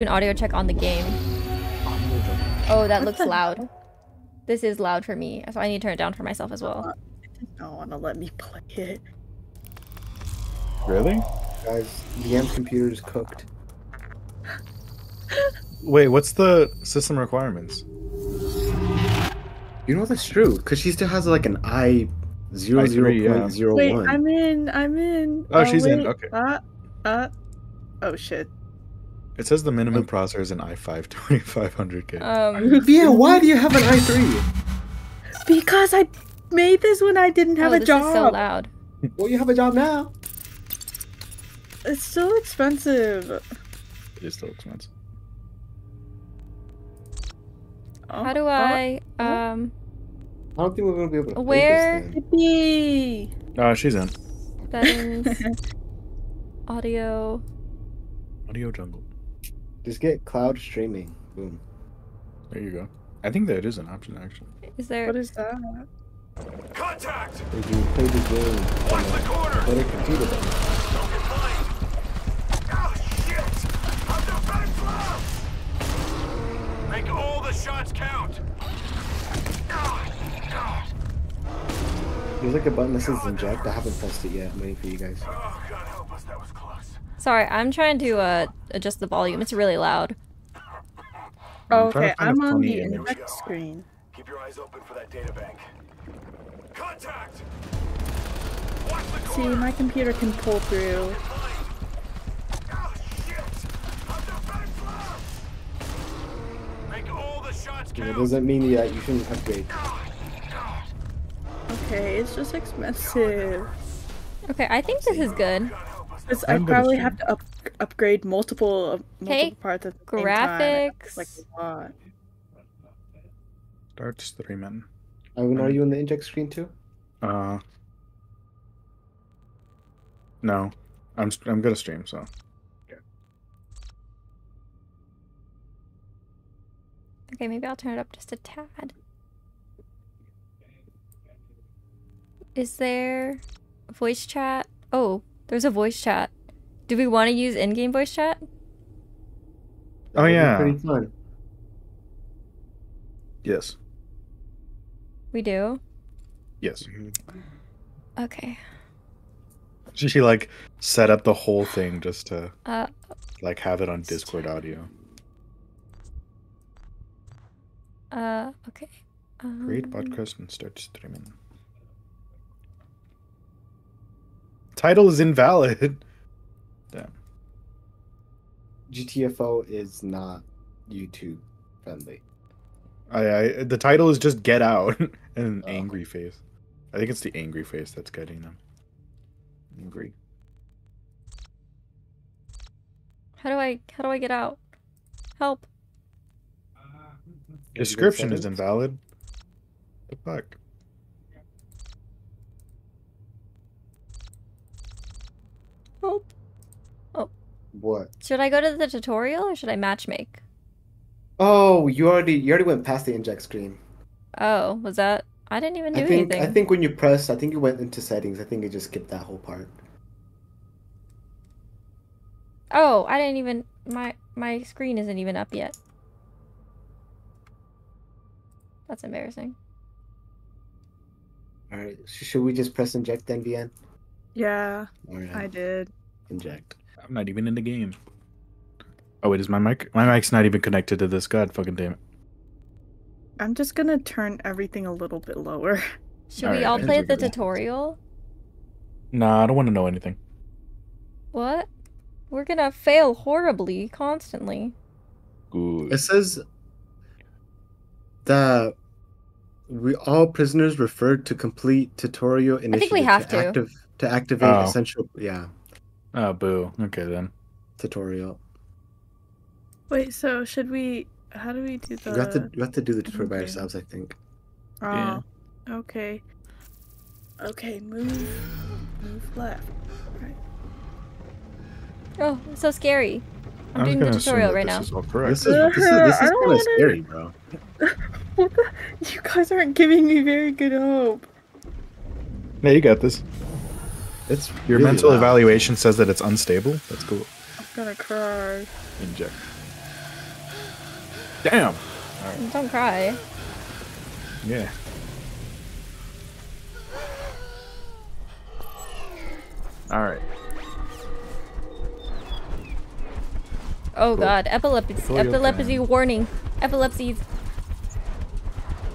an audio check on the game. Oh, that looks loud. This is loud for me, so I need to turn it down for myself as well. I don't want to let me play it. Really? Guys, The DM's computer is cooked. Wait, what's the system requirements? You know that's true, because she still has like an I zero I zero agree, yeah. point zero Wait, one. I'm in. I'm in. Oh, she's in, okay. Uh, uh. Oh shit. It says the minimum processor is an i5 2500K. Um, Yeah, why do you have an i three? Because I made this when I didn't have oh, a this job. is so loud. Well, you have a job now. It's so expensive. it is still expensive. Oh, How do oh, I, oh. um, I don't think we're gonna be able to. play Where- This then. Yippee! Oh, she's in. settings, audio. Audio jungle. Just get cloud streaming. Boom. There you go. I think that is an option actually. Is there? What is that? Contact! Did you play the game Watch on the a corner! better computer then? Don't get blind! Ah, shit! I'm the back flag! Make all the shots count! There's like a button that says inject. I haven't pressed it yet. I'm waiting for you guys. Oh, God help us, that was close. Sorry, I'm trying to uh adjust the volume. It's really loud. I'm okay, to find a I'm on funny the index screen. Keep your eyes open for that data bank. Contact! See, my computer can pull through. Ah, shit! I'm the back flag! Make all the shots It doesn't mean that you shouldn't upgrade. Okay, it's just expensive. Okay, I think this is good. Because I probably stream. have to up upgrade multiple of multiple Okay, parts at the same time. graphics. Like a lot. Start streaming. Ivan, are you on the inject screen too? Uh. No, I'm I'm gonna stream so. Okay, maybe I'll turn it up just a tad. Is there voice chat? Oh, there's a voice chat. Do we want to use in-game voice chat? Oh, yeah. Yes. We do. Yes. Okay. She, she like set up the whole thing just to Uh, like have it on Discord audio. uh, okay. Create Um, podcast and start streaming. Title is invalid. Damn. GTFO is not YouTube friendly. I, I the title is just get out and an Oh. angry face. I think it's the angry face that's getting them. Angry. How do I how do I get out? Help. Description is invalid. The fuck? Help. Oh. What? Should I go to the tutorial or should I matchmake? Oh, you already you already went past the inject screen. Oh, was that? I didn't even do I think anything. I think when you press, I think you went into settings. I think you just skipped that whole part. Oh, I didn't even my my screen isn't even up yet. That's embarrassing. All right, should we just press inject then, VN? Yeah, All right, I did. Inject. I'm not even in the game. Oh wait, is my mic? My mic's not even connected to this. God fucking damn it. I'm just gonna turn everything a little bit lower. Should Alright, we all play the good. tutorial? Nah, I don't want to know anything. What? We're gonna fail horribly constantly. Good. It says that we all prisoners referred to complete tutorial initiative think we have to. active to activate Oh. essential yeah Oh boo. Okay then. tutorial. Wait, so should we? How do we do the? you have to you have to do the tutorial by okay. yourselves, I think. Ah, yeah. Oh, okay. Okay, move, move left. Right. Oh, it's so scary. I'm I was doing the tutorial right now. this is all correct. This is this is uh, this I is don't kind of wanna- scary, bro. You guys aren't giving me very good hope. Yeah, you got this. It's Your really mental loud. evaluation says that it's unstable. That's cool. I'm gonna cry. Inject. Damn. Don't cry. Yeah. All right. Oh Cool. god, epilepsy, Tutorial epilepsy time. warning. Epilepsy.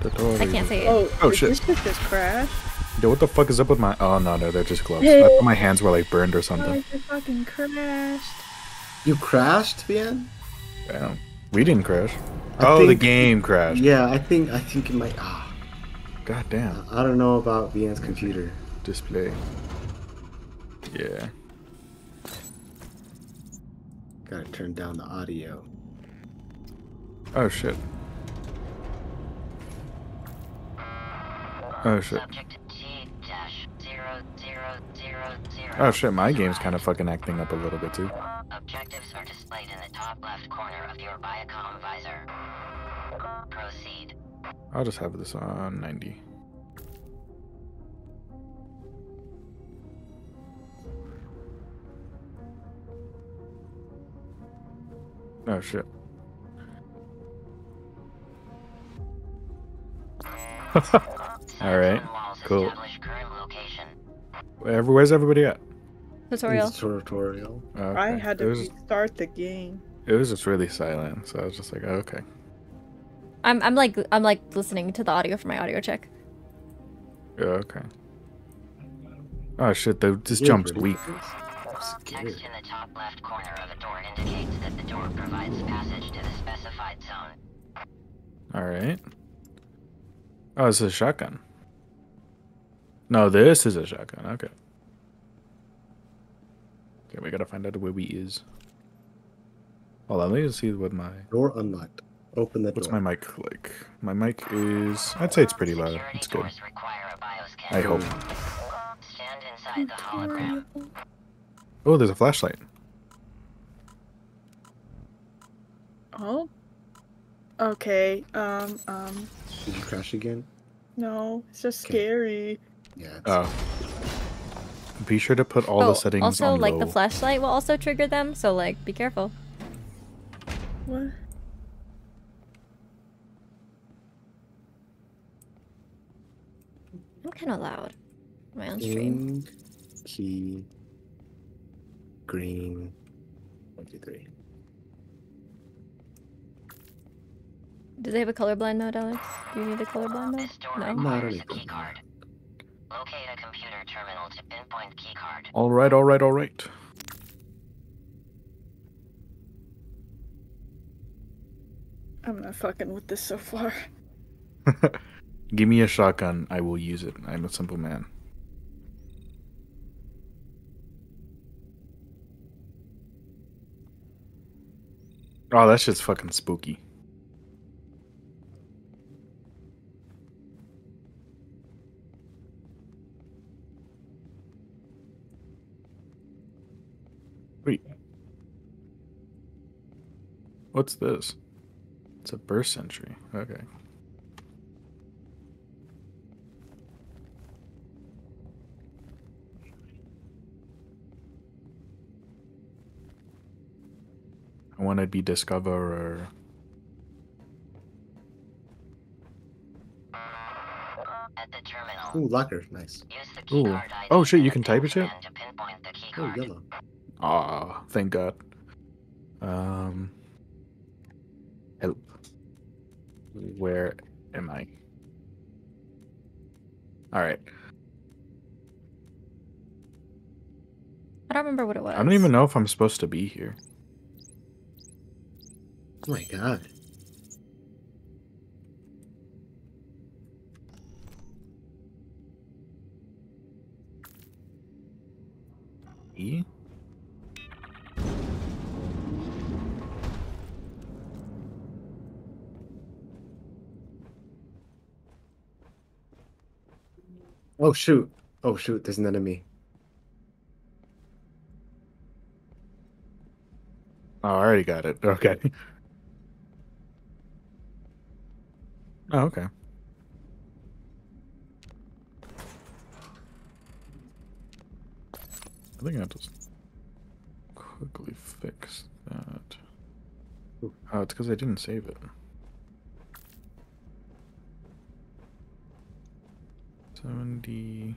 I can't say it. Oh, Oh, shit. This shit just crashed. Yo, what the fuck is up with my? Oh no, no, they're just gloves. I thought my hands were like burned or Oh, something. it fucking crashed. You crashed, Bien? Damn. We didn't crash. I oh, the game crashed. Yeah, I think I think it might. Ah, God damn. I don't know about Bien's computer. Display. Yeah. Gotta turn down the audio. Oh shit. Oh shit. Subject Oh shit, my game's kind of fucking acting up a little bit too. Objectives are displayed in the top left corner of your Viacom visor. Proceed. I'll just have this on 90. Oh shit. All right, Cell phone walls cool. Where's everybody at? Tutorial. It's tutorial. Oh, I had to was, restart the game. it was just really silent, so I was just like, oh, okay. I'm I'm like I'm like listening to the audio for my audio check. Yeah, okay. Oh shit, the, this Yeah, jump's weak. Text in the top left corner of a door indicates that the door provides passage to the specified zone. All right. Oh, it's a shotgun. No, this is a shotgun. Okay. Okay, we gotta find out where we is. Hold on, let me see what my Door unlocked. Open the what's door. my mic like. My mic is. I'd say it's pretty loud. It's good. doors require a bioscan. I hope. The. Oh, there's a flashlight. Oh. Okay. Um. Um. Did you crash again? No, it's just Okay. scary. Yeah. Oh. Be sure to put all oh, the settings also on like low. the flashlight will also trigger them, so like be careful. What? I'm kind of loud. Am I on stream? Key, green. One, two, three. Do they have a colorblind mode, Alex? Do you need a colorblind mode? No. No, I Locate a computer terminal to pinpoint key card. All right, all right, all right. I'm not fucking with this so far. Give me a shotgun. I will use it. I'm a simple man. Oh, that shit's fucking spooky. What's this? It's a burst entry. Okay. I want to be discoverer. At Ooh, locker. Nice. use the key Ooh. Oh, shit, you can type it yet? touchpad To pinpoint Oh, yellow. Ah, thank God. Um, help. Where am I? All right. I don't remember what it was. I don't even know if I'm supposed to be here. Oh my god. E? Oh shoot. Oh shoot. There's an enemy. Oh, I already got it. Okay. Oh, okay. I think I'll just quickly fix that. Oh, it's because I didn't save it. 70,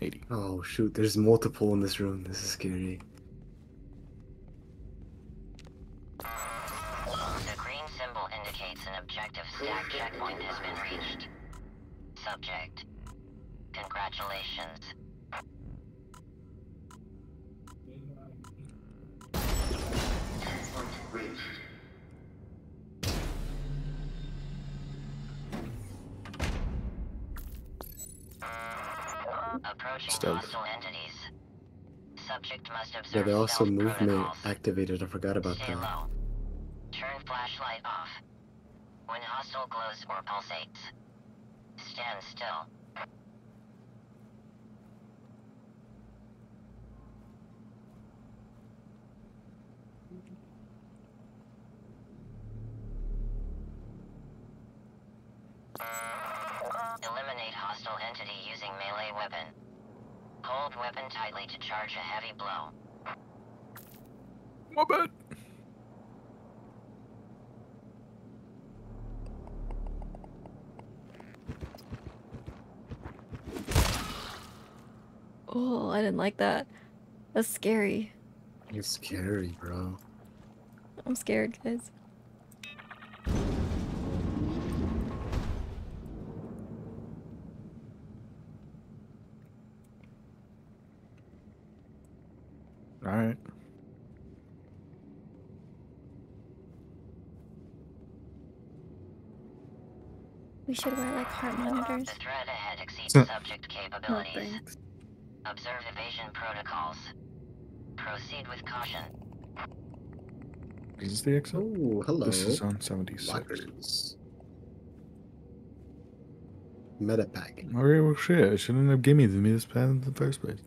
80. Oh shoot, there's multiple in this room. This is scary. The green symbol indicates an objective stack checkpoint has been reached. Subject. Congratulations. Approaching Stealth. Hostile entities. Subject must observe Yeah, they also movement protocols. activated. I forgot about Stay that. low. Turn flashlight off. When hostile glows or pulsates, stand still. Eliminate hostile entity using melee weapon. Hold weapon tightly to charge a heavy blow. My bad. Oh, I didn't like that. That's scary. You're scary, bro. I'm scared, guys. All right. We should wear like heart monitors. The threat ahead exceeds Huh. subject capabilities. thanks. Observe evasion protocols. Proceed with caution. Is this the exit? Oh, hello. This is on 76. Lockers. Medipack. Oh, okay, well, shit. I shouldn't have given me this path in the first place.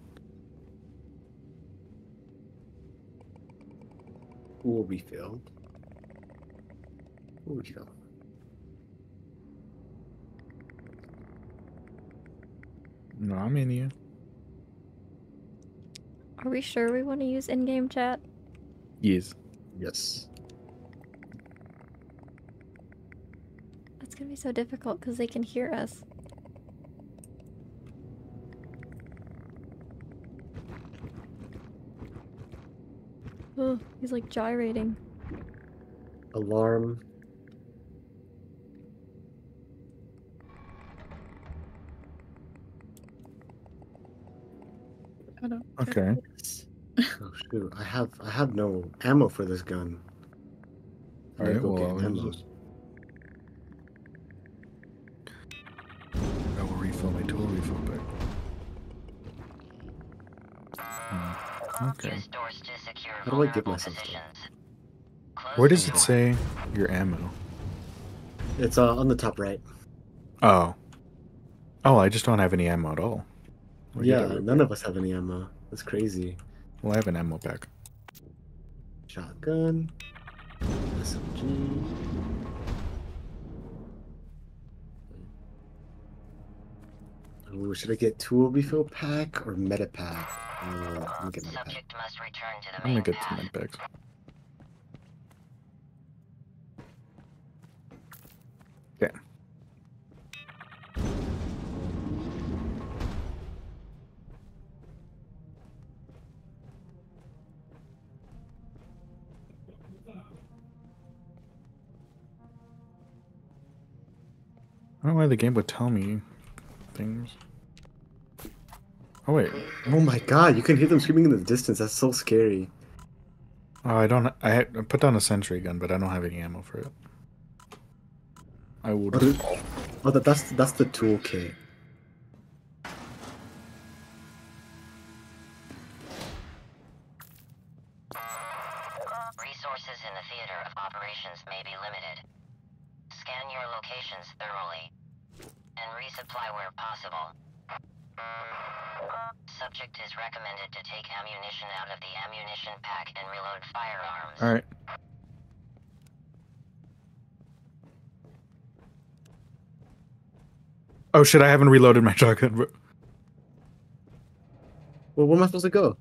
Tool refill. Tool refill. No, I'm in here. Are we sure we want to use in-game chat? Yes. Yes. That's gonna be so difficult because they can hear us. Oh, he's like gyrating. Alarm. I don't. Okay. Oh shoot! I have I have no ammo for this gun. I All need to right. go Well, get I'll ammo. use this. I will refill my tool refill bag. Hmm, Okay. Use doors to secure How do I get vulnerable myself to- Where does it say your ammo? It's uh, on the top right. Oh. Oh, I just don't have any ammo at all. Where'd yeah, none of us have any ammo. That's crazy. Well, I have an ammo pack. Shotgun. SMG. Ooh, should I get tool refill pack or medi pack? Uh, I'm gonna get medi pack. Subject must return to the I'm gonna get path. med packs. Yeah. I don't know why the game would tell me things. Oh wait, Oh my god, you can hear them screaming in the distance. That's so scary. oh I don't. I, I put down a sentry gun, but I don't have any ammo for it. I would. Oh, that, that's that's the toolkit. Resources in the theater of operations may be limited. Scan your locations thoroughly and resupply where possible. Subject is recommended to take ammunition out of the ammunition pack and reload firearms. All right. Oh shit! I haven't reloaded my shotgun. Well, where am I supposed to go?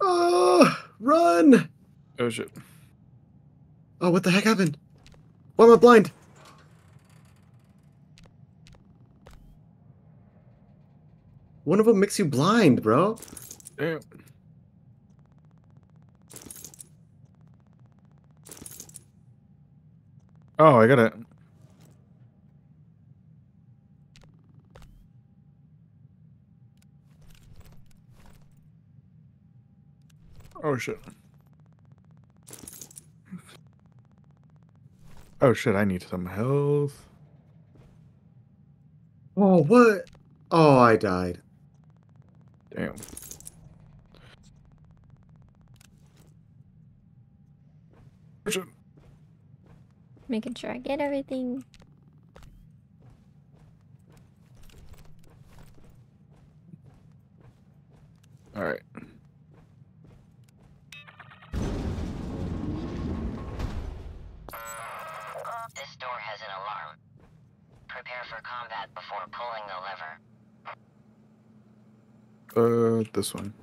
Oh, Run! Oh shit. Oh, what the heck happened? Why am I blind? One of them makes you blind, bro. Damn. Oh, I got it. Oh shit. Oh shit, I need some health. Oh, what? Oh, I died. Damn. Making sure I get everything. All right. Door has an alarm. Prepare for combat before pulling the lever. Uh, this one.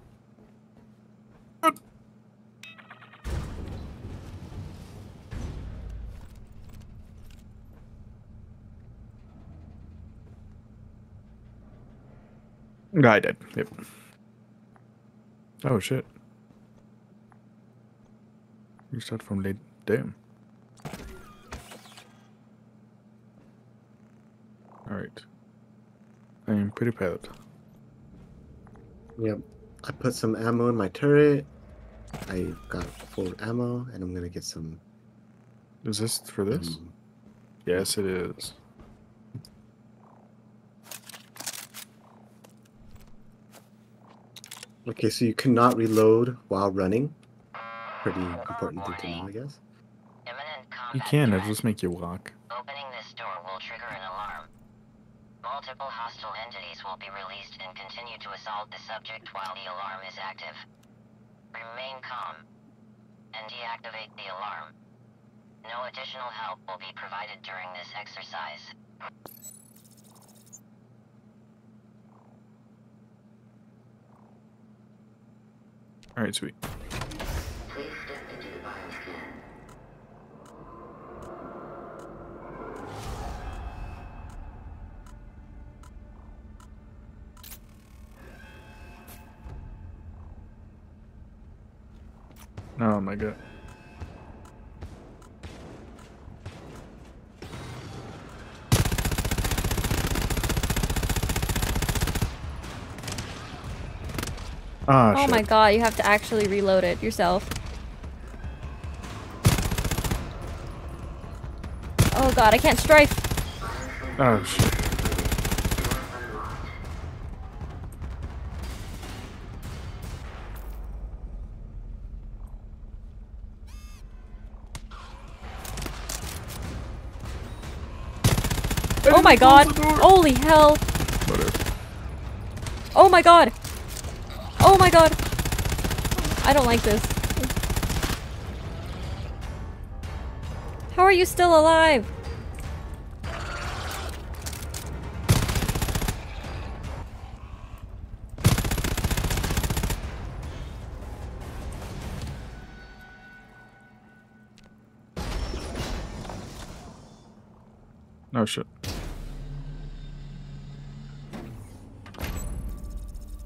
No, I did. Yep. Oh shit. You start from late. Damn. Alright. I am prepared. Yep. I put some ammo in my turret. I got full ammo, and I'm gonna get some. Is this for this? um, Yes, it is. Okay, so you cannot reload while running. Pretty important thing to know, I guess. You can, it'll just make you walk. Opening this door will trigger an alarm. Multiple hostile entities will be released and continue to assault the subject while the alarm is active. Remain calm and deactivate the alarm. No additional help will be provided during this exercise. Alright, sweet. Oh my god. Ah, Oh shit. my god, you have to actually reload it yourself. Oh god, I can't strafe. Oh shit. Oh my god. Holy hell. Oh my god. Oh my god. I don't like this. How are you still alive? Oh shit.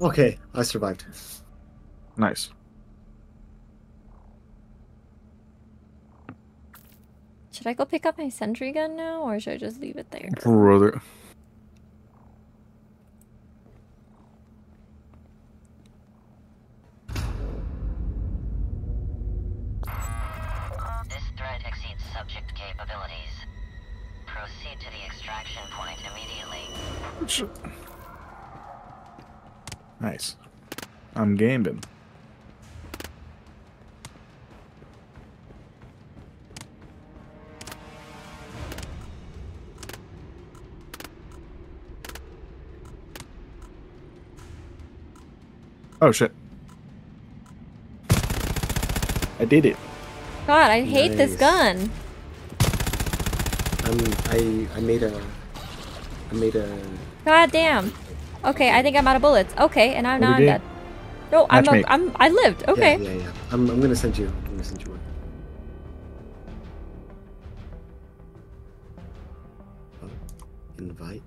Okay, I survived. Nice. Should I go pick up my sentry gun now, or should I just leave it there? Brother. I'm gaming. Oh shit. I did it. God, I hate this gun. I'm, I I made a I made a God damn. Okay, I think I'm out of bullets. Okay, and I'm What now I'm you dead. No, I'm, a, Matchmake. I'm. I lived. Okay. Yeah, yeah, yeah. I'm, I'm gonna send you. I'm gonna send you one. Oh, invite.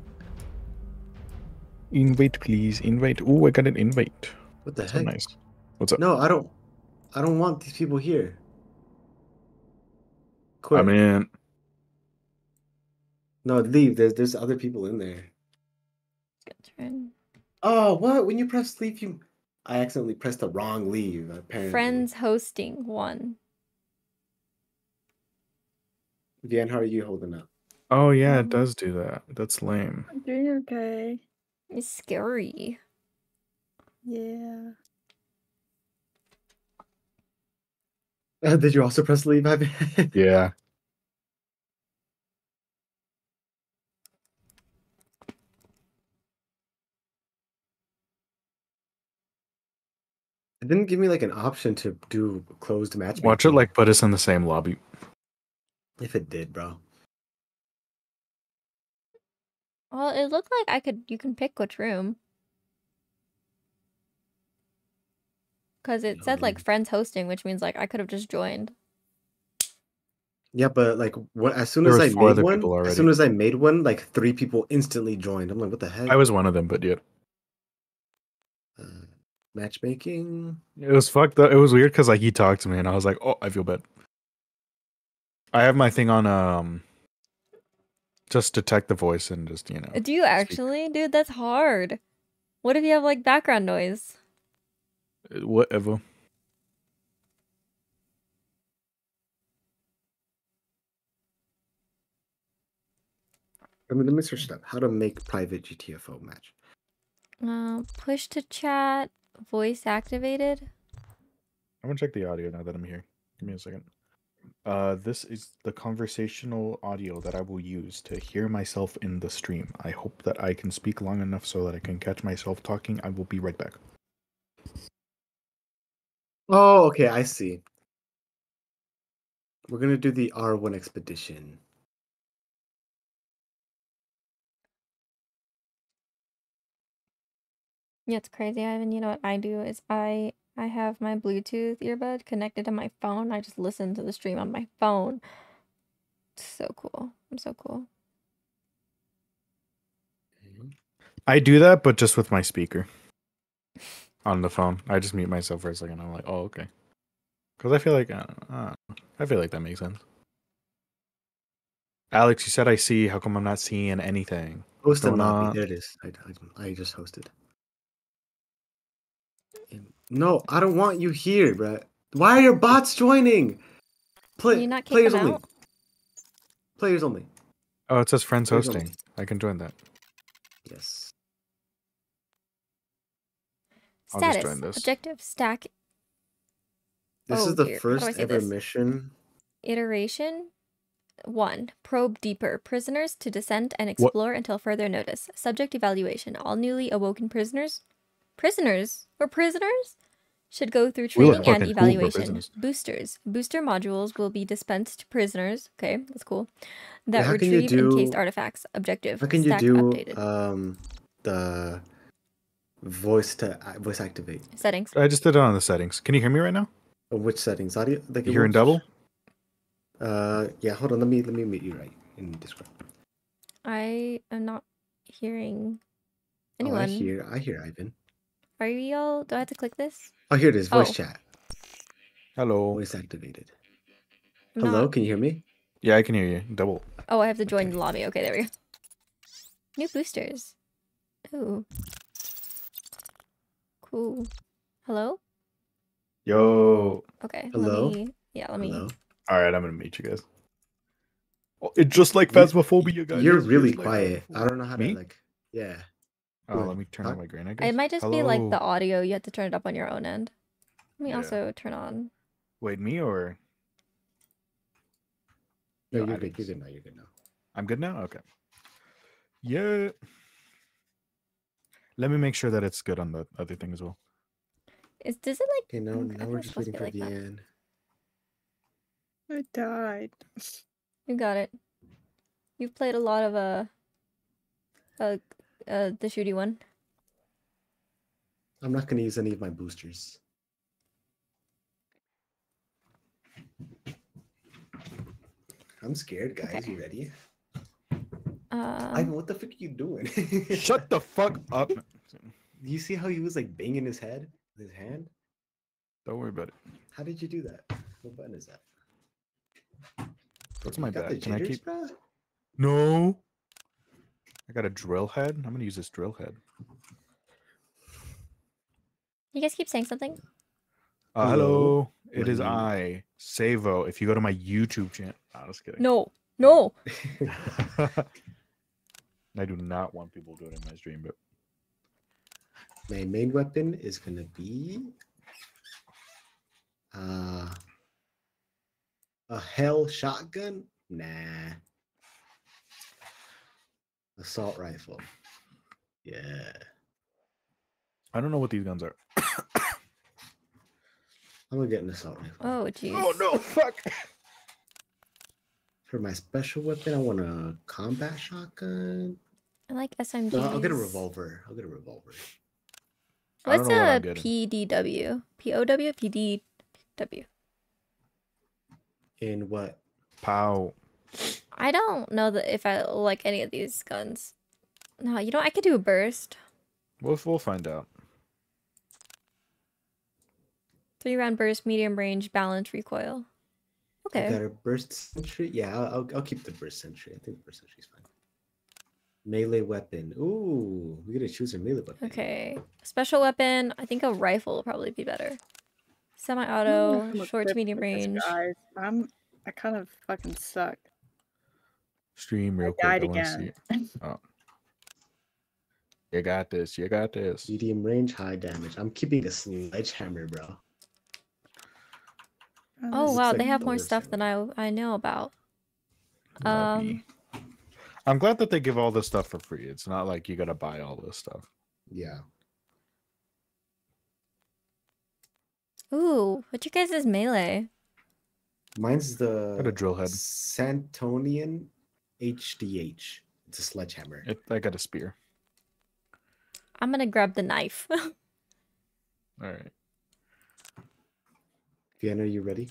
Invite, please. Invite. Oh, I got an invite. What the So heck? nice. What's up? No, I don't. I don't want these people here. Quit. I mean, no, leave. There's there's other people in there. Good Turn. Oh, what? When you press leave, you. I accidentally pressed the wrong leave. Apparently. Friends hosting one. Vian, how are you holding up? oh yeah, Um, it does do that. That's lame. I'm doing okay. It's scary. Yeah. Uh, did you also press leave? Ivan? Yeah. It didn't give me like an option to do closed match. Watch it like put us in the same lobby. if it did, bro. Well, it looked like I could. You can pick which room. Because it said like friends hosting, which means like I could have just joined. Yeah, but like what? As soon There as I made one, people as soon as I made one, like three people instantly joined. I'm like, what the heck? I was one of them, but yeah. Matchmaking. It was fucked up. It was weird because like he talked to me and I was like, oh, I feel bad. I have my thing on um just detect the voice and just, you know. Do you actually? Dude, that's hard. What if you have like background noise? uh, Whatever. I mean, let me search it up. How to make private GTFO match. Uh, push to chat, voice activated. I'm gonna check the audio now that I'm here. Give me a second. Uh, this is the conversational audio that I will use to hear myself in the stream. I hope that I can speak long enough so that I can catch myself talking. I will be right back. Oh, okay, I see. We're gonna do the R1 expedition. Yeah, it's crazy, Ivan. You know what I do is I I have my Bluetooth earbud connected to my phone. I just listen to the stream on my phone. It's so cool. I'm so cool. I do that, but just with my speaker on the phone. I just mute myself for a second. I'm like, oh, okay. Because I feel like, uh, uh, I feel like that makes sense. Alex, you said I see. How come I'm not seeing anything? Host and Going lobby. There it is. I, I, I just hosted. And- No, I don't want you here, bruh. Why are your bots joining? Play, you not players only. out? Players only. Oh, it says friends Players only. hosting. I can join that. Yes. I'll just Status. join this. Objective. Stack. This Oh, is the dear. How do I first ever this? mission. Iteration. 1. Probe deeper. Prisoners to descend and explore until further notice. Subject evaluation. All newly awoken prisoners. Prisoners? Or prisoners? Should go through training and fucking cool evaluation. Boosters. Booster modules will be dispensed to prisoners. Okay, that's cool. That how can you retrieve encased artifacts. Objective. How can you do updated. um the voice to uh, voice activate? Settings. I just did it on the settings. Can you hear me right now? Oh, which settings? Audio? Like You it hearing won't- double? Uh, yeah. Hold on. Let me let me meet you right in Discord. I am not hearing Oh, I hear. I hear Ivan. Are you all? Do I have to click this? Oh, here it is. Voice Oh. chat. Hello. Voice activated. I'm Hello. not- Can you hear me? Yeah, I can hear you. Double. Oh, I have to join Okay. the lobby. Okay, there we go. New boosters. Ooh. Cool. Hello? Yo. Okay. Hello? Let me, yeah, let me. Hello. All right, I'm gonna meet you guys. Oh, it's just like You- phasmophobia, guys. You're really just like quiet. I don't know how to Me? like. Yeah. Oh, Good. let me turn Huh? on my gain. I guess. It might just be like the audio. You have to turn it up on your own end. Let me Yeah. also turn on. Wait, me or No, No, you're good. You're good now. You're good now. I'm good now? Okay. Yeah. Let me make sure that it's good on the other thing as well. Is does it like? Okay, now Okay, now we're just waiting for like the that. end. I died. You got it. You've played a lot of uh, uh, uh, the shooty one. I'm not gonna use any of my boosters. I'm scared, guys. Okay. You ready? Um, Ivan, what the fuck are you doing? Shut the fuck up. you see how he was like banging his head with his hand? Don't worry about it. How did you do that? What button is that? What's my got bad? the Can I keep- bruh? No. I got a drill head. I'm gonna use this drill head. you guys keep saying something. Uh, Hello? hello. It is I, Savo. If you go to my YouTube channel, I was kidding. No, no. I do not want people doing it in my stream, but My main weapon is gonna be uh a hell shotgun. Nah. Assault rifle. Yeah. I don't know what these guns are. I'm gonna get an assault rifle. Oh, jeez. Oh no! Fuck. For my special weapon, I want a combat shotgun. I like SMGs. No, I'll get a revolver. I'll get a revolver. What's know what a I'm uh, getting. PDW? POW? PDW? In what? Pow. I don't know that if I like any of these guns. No, you know I could do a burst. We'll we'll find out. Three round burst, medium range, balanced recoil. I Okay. got a burst sentry. Yeah, I'll, I'll, I'll keep the burst sentry. I think the burst sentry's fine. Melee weapon. Ooh, we gotta choose a melee weapon. Okay. Special weapon. I think a rifle will probably be better. Semi-auto, short to medium range. Guys, I'm. I kind of fucking suck. Stream real quick. Died I want to see. it. Oh. You got this. You got this. Medium range, high damage. I'm keeping a sledgehammer, bro. Oh looks wow, like they have more Thor's stuff than I I know about. Um, I'm glad that they give all this stuff for free. It's not like you gotta buy all this stuff. Yeah. Ooh, what's your guys' is melee? Mine's the Got a drill head. Santonian HDH. It's a sledgehammer. It, I got a spear. I'm gonna grab the knife. All right. Vienna, are you ready?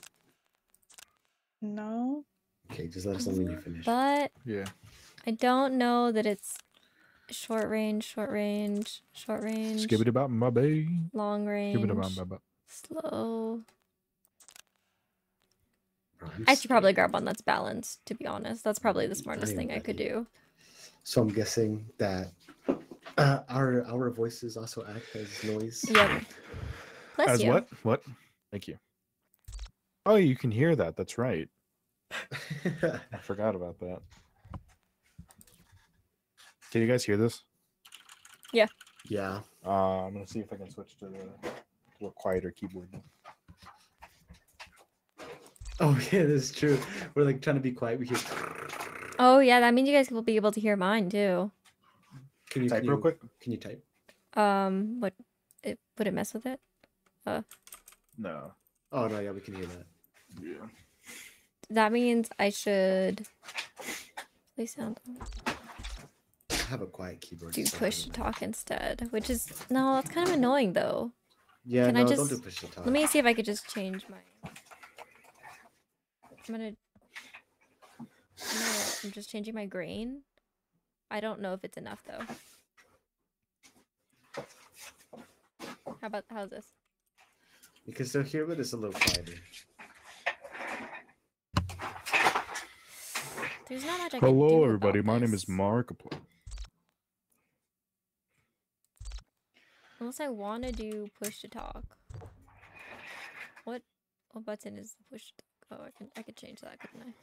No. Okay, just let us know when you finish. but Yeah. I don't know that it's short range, short range, short range, Skip it about my bay. long range, Skip it about my bay. slow. Bro, I'm should probably grab one that's balanced, to be honest. That's probably the smartest am thing I could do. So I'm guessing that uh, our our voices also act as noise. Yep. Bless As you. what? What? Thank you. Oh, you can hear that. That's right. I forgot about that. Can you guys hear this? yeah. Yeah. Uh, I'm gonna see if I can switch to the to a quieter keyboard. Oh yeah, that's true. We're like trying to be quiet. We hear. Oh yeah, that means you guys will be able to hear mine too. Can you Type can real you- quick. Can you type? Um, what? It, would it mess with it? Uh. No. Oh no, yeah, we can hear that. Yeah. That means I should play sound. I have a quiet keyboard. Do push to talk instead, which is no, that's kind of annoying though. Yeah, Can no, I don't just- do push to talk. Let me see if I could just change my. I'm gonna. I'm, gonna, I'm just changing my gain. I don't know if it's enough though. How about how's this? You can still hear, but it's a little quieter. There's not much I can Hello, do everybody. about My name is this. Markiplier. Unless I want to do push to talk. What what button is the push to talk? Oh, I can I could change that, couldn't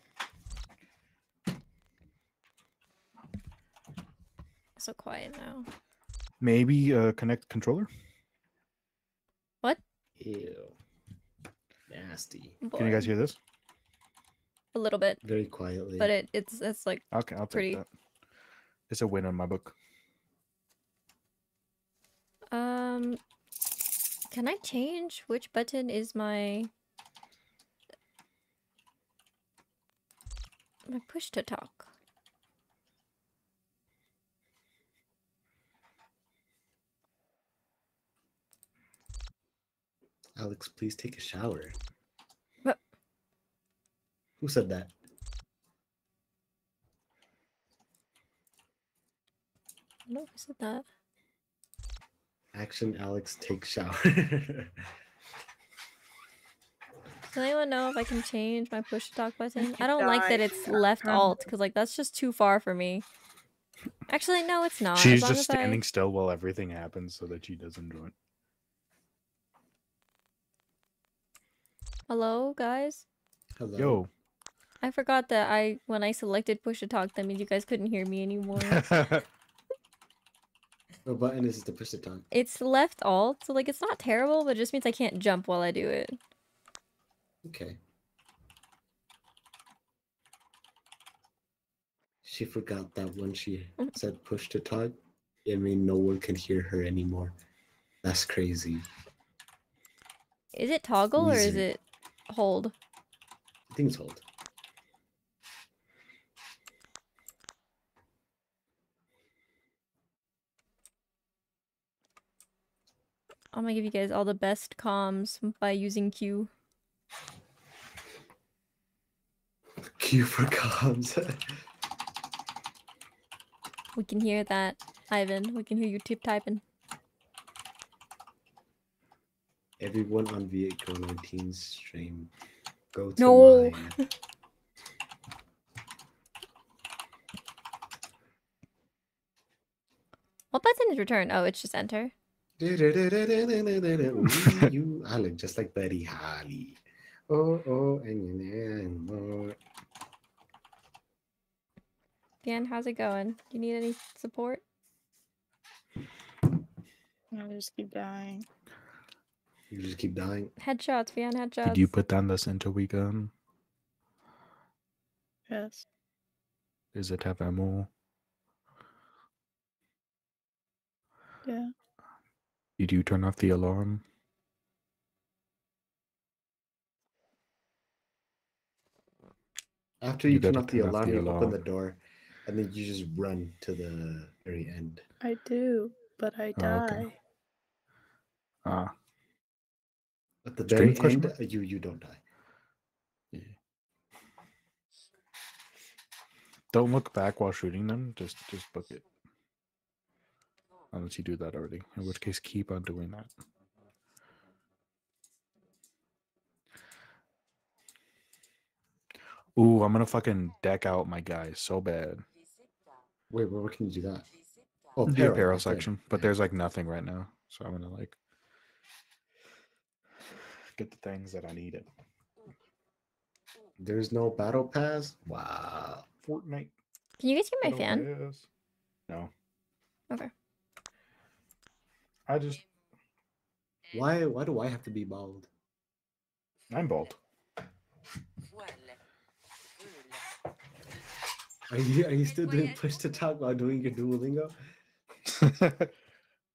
I? So quiet now. Maybe uh, connect controller. What? Ew. Nasty. Can you guys hear this? A little bit, Very quietly. but it it's it's like Okay, I'll take Pretty. that. It's a win on my book. um. Can I change which button is my my push to talk? Alex, please take a shower. What? Who said that? I who said that. Action, Alex, take shower. Does anyone know if I can change my push to talk button? I don't like that it's left alt because like that's just too far for me. Actually, no, it's not. She's just as I- standing still while everything happens so that she doesn't join. Hello, guys. Hello. Yo. I forgot that I when I selected push to talk, that means you guys couldn't hear me anymore. What button is it to push the tongue? it's left alt, so like it's not terrible, but it just means I can't jump while I do it. Okay. She forgot that when she said push to talk, it mean no one can hear her anymore. That's crazy. Is it toggle or is it hold? I think it's hold. I'm gonna give you guys all the best comms by using Q. Q for comms. We can hear that, Ivan. We can hear you tip typing. Everyone on VietGirl19's stream, go to No. mine. What button is return? Oh, it's just enter. You, I look just like Buddy Holly. Oh, oh, and, and, oh. Dan, how's it going? Do you need any support? I just keep dying. You just keep dying. Headshots, Vian, headshots. Did you put down the center weekend? Um? Yes. Is it have ammo? Yeah. Did you turn off the alarm? After You you, turn off the turn off alarm, the you open the door, and then you just run to the very end. I do, but I Oh, die. okay. Ah, At the Stream very question end, mark? uh, you you don't die. don't look back while shooting them. Just just book it. Unless you do that already, in which case keep on doing that. Ooh, I'm gonna fucking deck out my guys so bad. Wait, where, where can you do that? Oh, The apparel, apparel okay, section, but there's like nothing right now, so I'm gonna like get the things that I needed. there's no battle pass. Wow. Fortnite. Can you guys hear my fan? Pass. No. Okay. I just Why why do I have to be bald? I'm bald. Are you are you still doing push to talk while doing your Duolingo?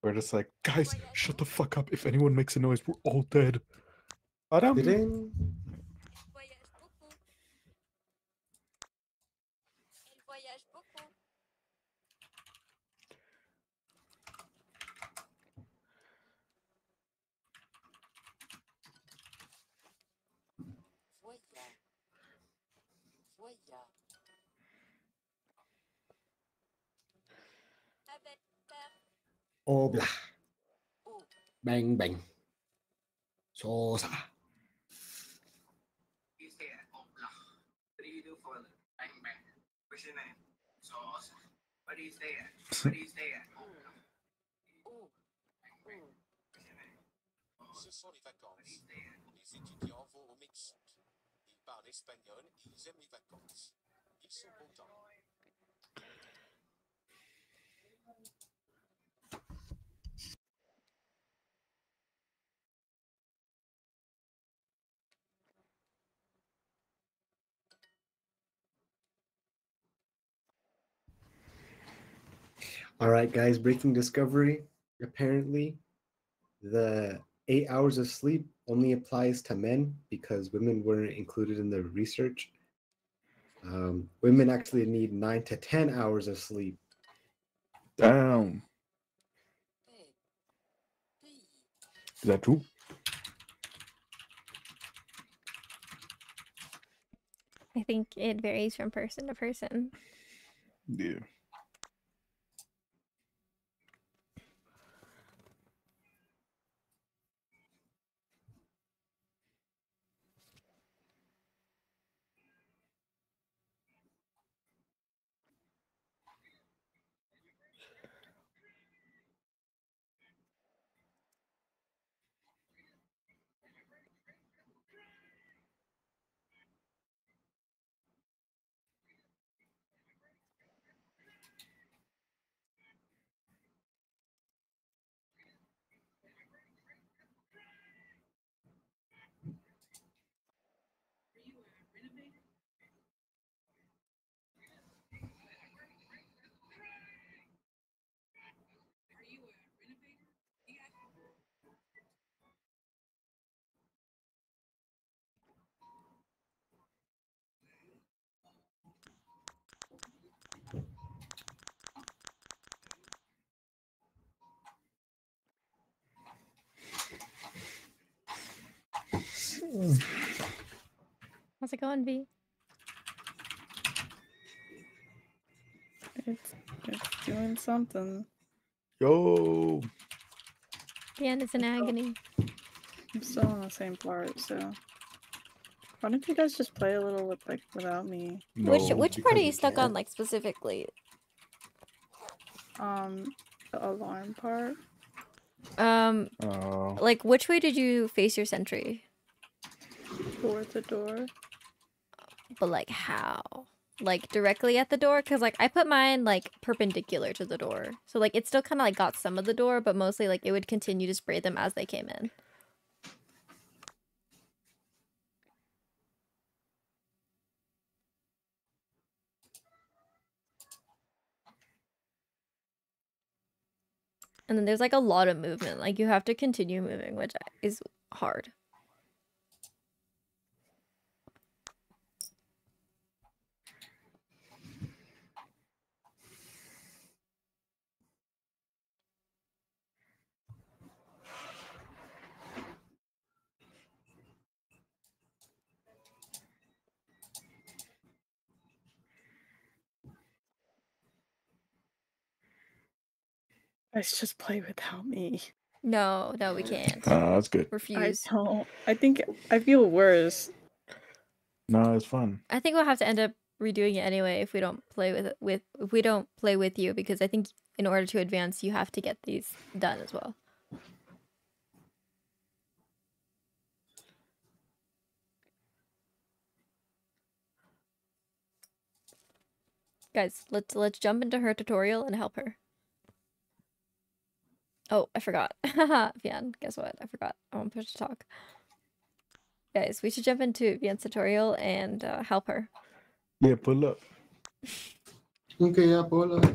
We're just like, guys, shut the fuck up. If anyone makes a noise, we're all dead. Adam. Bang, bang. What's your? Ce sont les vacances. Les étudiants vont au Mexique. Ils parlent espagnol et ils aiment les vacances. Ils sont contents. All right, guys, breaking discovery. Apparently, the eight hours of sleep only applies to men because women weren't included in the research. Um, women actually need nine to 10 hours of sleep. Damn. Is that true? I think it varies from person to person. Yeah. How's it going, V? It's, it's doing something. Yo. Vian is in agony. I'm still on the same part, so. Why don't you guys just play a little with like without me? which No, which part are you stuck on, can't. like specifically? Um, the alarm part. Um, Uh, like which way did you face your sentry? Toward the door. But like how? Like directly at the door? Cause like I put mine like perpendicular to the door, so like it still kind of like got some of the door, but mostly like it would continue to spray them as they came in. And then there's like a lot of movement. Like you have to continue moving, which is hard. Guys, just play without me. No, no, we can't. uh, that's good. Refuse. I Refuse. don't. I think I feel worse. No, it's fun. I think we'll have to end up redoing it anyway if we don't play with it with if we don't play with you because I think in order to advance you have to get these done as well. Guys, let's let's jump into her tutorial and help her. Oh, I forgot. Haha, Vian, guess what? I forgot. I want push to talk. Guys, we should jump into Vian's tutorial and uh, help her. Yeah, pull up. Okay, yeah, pull Yes.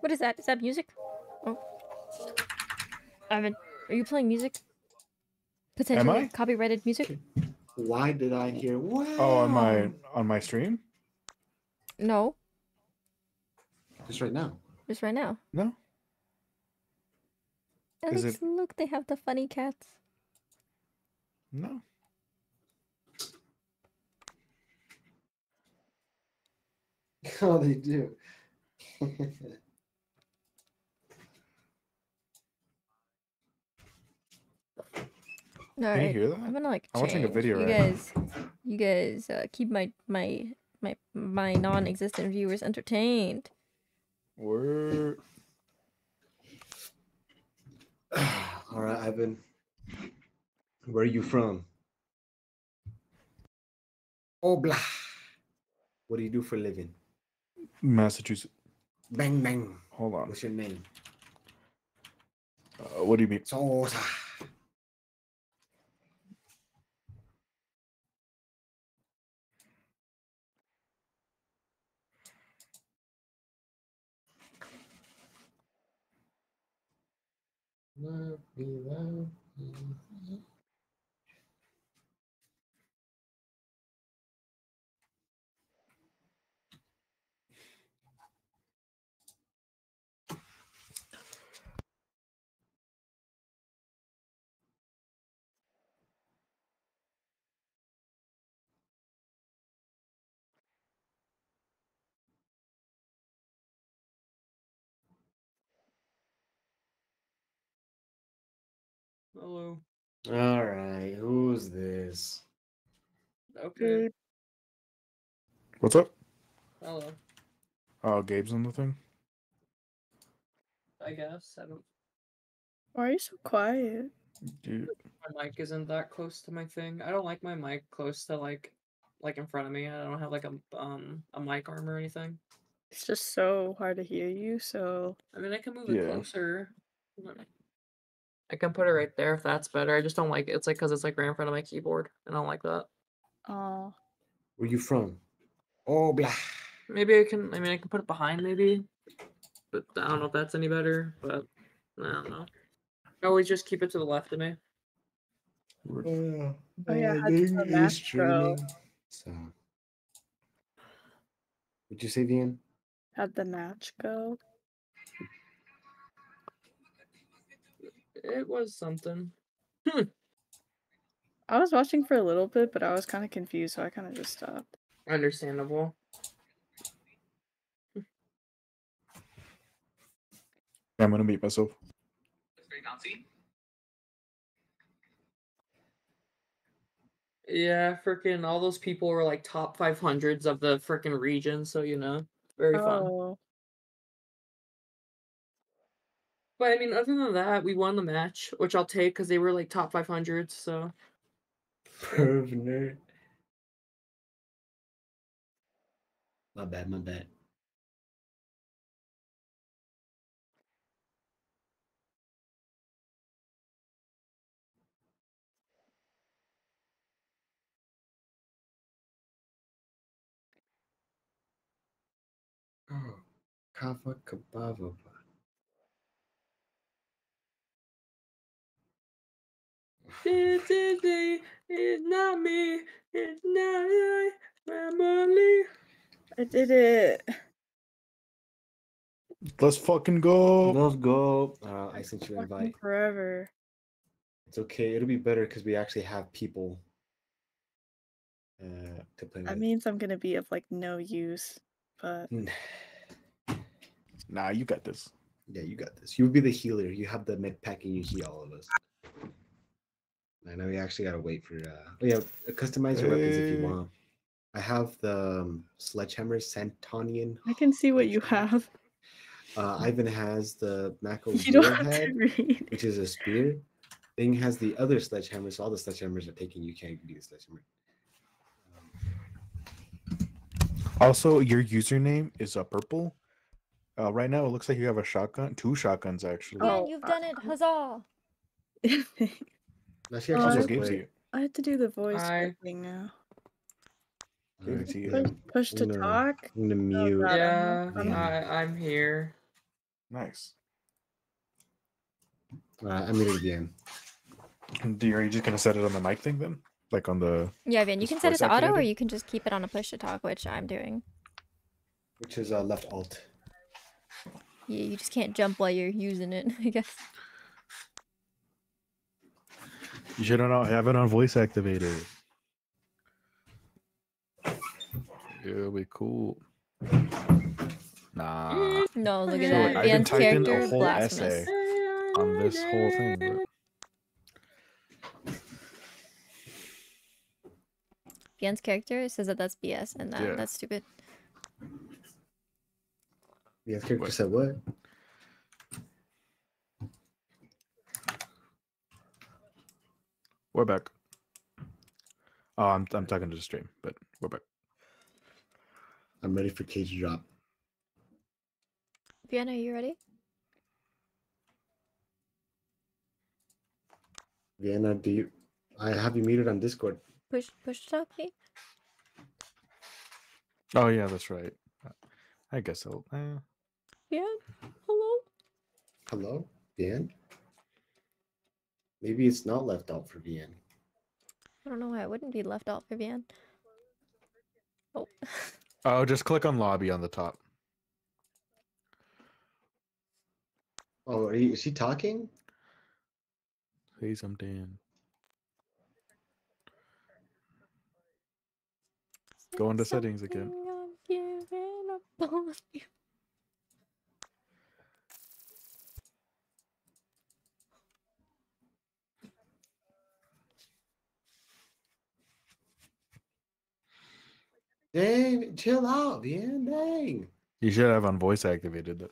What is that? Is that music? Oh. Ivan, are you playing music? Potentially I? copyrighted music? Why did I hear? Wow. Oh, on my on my stream? No, Just right now. just right now. No. Is Alex, it- look, they have the funny cats. No. Oh, they do. All Can you right, hear I'm gonna like. I'm watching a change. video You right now. guys, you guys, uh, keep my my my my non-existent viewers entertained. We're All right, Ivan. Where are you from? Oh, blah. What do you do for a living? Massachusetts. Bang, bang. Hold on. What's your name? Uh, what do you mean? Sosa. Love me, love Hello. All right, who's this? Okay. What's up? Hello. Oh, Gabe's on the thing. I guess I don't. Why are you so quiet? Dude, My mic isn't that close to my thing. I don't like my mic close to like, like in front of me. I don't have like a um a mic arm or anything. It's just so hard to hear you. So I mean, I can move it closer. I can put it right there if that's better. I just don't like it. It's like because it's like right in front of my keyboard. I don't like that. Oh, Where you from? Oh, blah. Maybe I can. I mean, I can put it behind maybe, but I don't know if that's any better. But I don't know. I always just keep it to the left of me. Oh, Oh, yeah, how'd you know that, bro? So, what'd you say, Vian? how'd the match go? It was something. Hmm. I was watching for a little bit, but I was kind of confused, so I kind of just stopped. Understandable. I'm gonna meet myself. It's very bouncy. Yeah, freaking all those people were like top 500s of the freaking region, so you know, very fun. Oh. But I mean, other than that, we won the match, which I'll take because they were like top 500. So Perv nerd. My bad, my bad. Oh, Kava Kabava. It's, it's, it's not me, it's not I, family. I did it. Let's fucking go. Let's go. Uh, I sent you an Fucking invite. forever. It's okay. It'll be better because we actually have people uh, to play That with. means I'm gonna be of like no use. But Nah, you got this. Yeah, you got this. You'll be the healer. You have the med pack and you heal all of us. I know you actually gotta wait for. uh oh, yeah, customize your weapons if you want. I have the um, sledgehammer Santonian. I can see what you have. Uh, Ivan has the Mako You don't have to Warhead, read. which is a spear. Thing has the other sledgehammer, so all the sledgehammers are taken. You can't do the sledgehammer. Um, Also, your username is a purple. Uh, right now, it looks like you have a shotgun, two shotguns actually. Oh, Man, you've done it! Huzzah! now she Oh, actually Also, does Gabe's I have to do the voice Hi. thing now. Give it to you. Push, push to I'm gonna- talk. I'm gonna mute. God, I'm Yeah, not- I'm- I, I'm here. Nice. Uh, I muted again. Do you, are you just gonna set it on the mic thing then? Like on the Yeah, Van, you can set it to auto, or you can just keep it on a push to talk, which I'm doing. Which is uh, left alt. Yeah, you just can't jump while you're using it, I guess. You should not have it on voice activated. It'll be cool. Nah. Mm, no, look at So that. I can Van's type in a character, whole blasphemous. essay on this whole thing. but- Van's character says that that's BS, and that, Yeah. that's stupid. Vian's character What? said what? We're back. Oh, I'm I'm talking to the stream, but we're back. I'm ready for cage drop. Vienna, are you ready? Vienna, do you? I have you muted on Discord. Push, push to talk, me. Oh yeah, that's right. I guess I'll. Eh. Yeah. Hello. Hello, Vian. Maybe it's not left alt for Vian. I don't know why it wouldn't be left alt for Van. Oh. Oh, just click on lobby on the top. Oh, are you, is she talking? Say something. Go into settings again. Something I'm giving up on you. Dang, chill out, Vian. Dang. You should have on voice activated. though.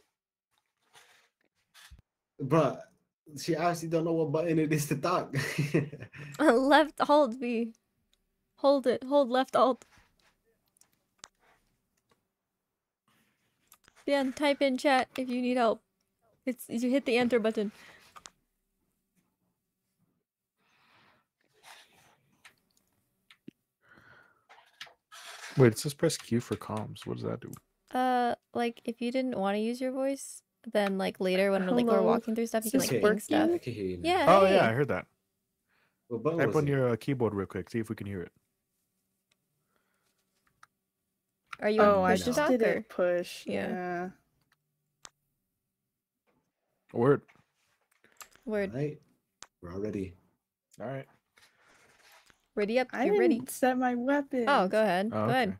But she actually don't know what button it is to talk. left hold V. Hold it. Hold left alt. Yeah, type in chat if you need help. It's you hit the enter button. Wait, it says press Q for comms. What does that do? Uh, like if you didn't want to use your voice, then like later when like we're Hello. walking through stuff, you can like Okay, think stuff. I can hear you now. Yeah. Oh yeah, I heard that. What button Type on it? your uh, keyboard real quick. See if we can hear it. Are you Oh, on I push just talk did or? it push. Yeah. Yeah. Word. Word. Right. We're all ready. All right. Ready up. I You're didn't ready. set my weapon. Oh, go ahead. Oh, go ahead.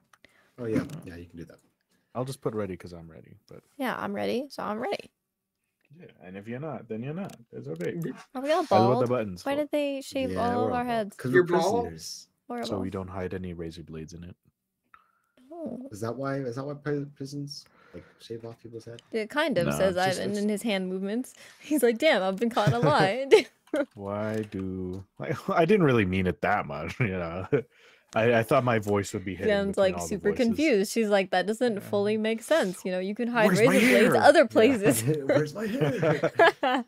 Oh yeah, yeah, you can do that. I'll just put ready because I'm ready. But Yeah, I'm ready. So I'm ready. yeah, and if you're not, then you're not. It's okay. Are we all That's what the bald? buttons. Why for, did they shave Yeah, all we're of our heads? Cause You're we're bald? prisoners. Horrible. so we don't hide any razor blades in it. Oh. Is that why? Is that why pri- prisons like shave off people's head? It kind of No, says it's just- Ivan it's- in his hand movements. He's like, "Damn, I've been caught in a lie." Why do like, I didn't really mean it that much, you know. I, I thought my voice would be hidden. Dan's like all super confused. She's like, "That doesn't Yeah. fully make sense. You know, you can hide Where's razor blades hair?" other Yeah. places." Where's my hair?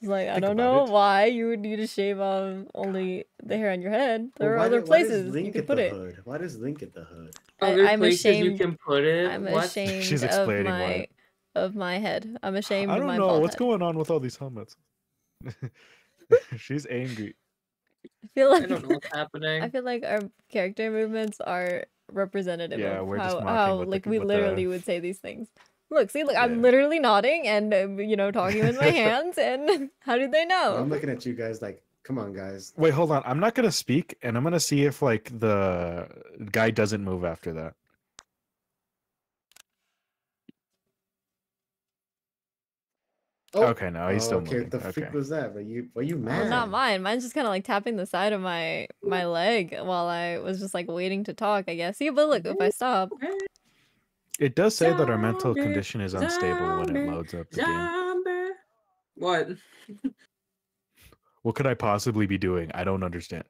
He's like, I don't know it. why you would need to shave off only the hair on your head. Well, There are why other do- why does places you can put the it. Hood? Why does Link at the hood? I- Other I'm places you can put it. I'm what? ashamed She's of explaining my why. of my head. I'm ashamed I of don't my know bald what's head. going on with all these helmets. She's angry. I feel like I like don't know what's happening. I feel like our character movements are representative Yeah, of we're just how, mocking how with the- like we with the- literally would say these things. Look, see, look, Yeah. I'm literally nodding and uh, you know talking with my hands, and how did they Well, know? I'm looking at you guys like, come on, guys. Wait, hold on. I'm not gonna speak, and I'm gonna see if like the guy doesn't move after that. Oh, Okay, no, he's still okay. moving. What the okay. freak was that? Were you? Were you mad? Well, not mine. Mine's just kind of like tapping the side of my my leg while I was just like waiting to talk. I guess. See, but look, if I stop, It does say that our mental condition is unstable when it loads up the game. What? What could I possibly be doing? I don't understand.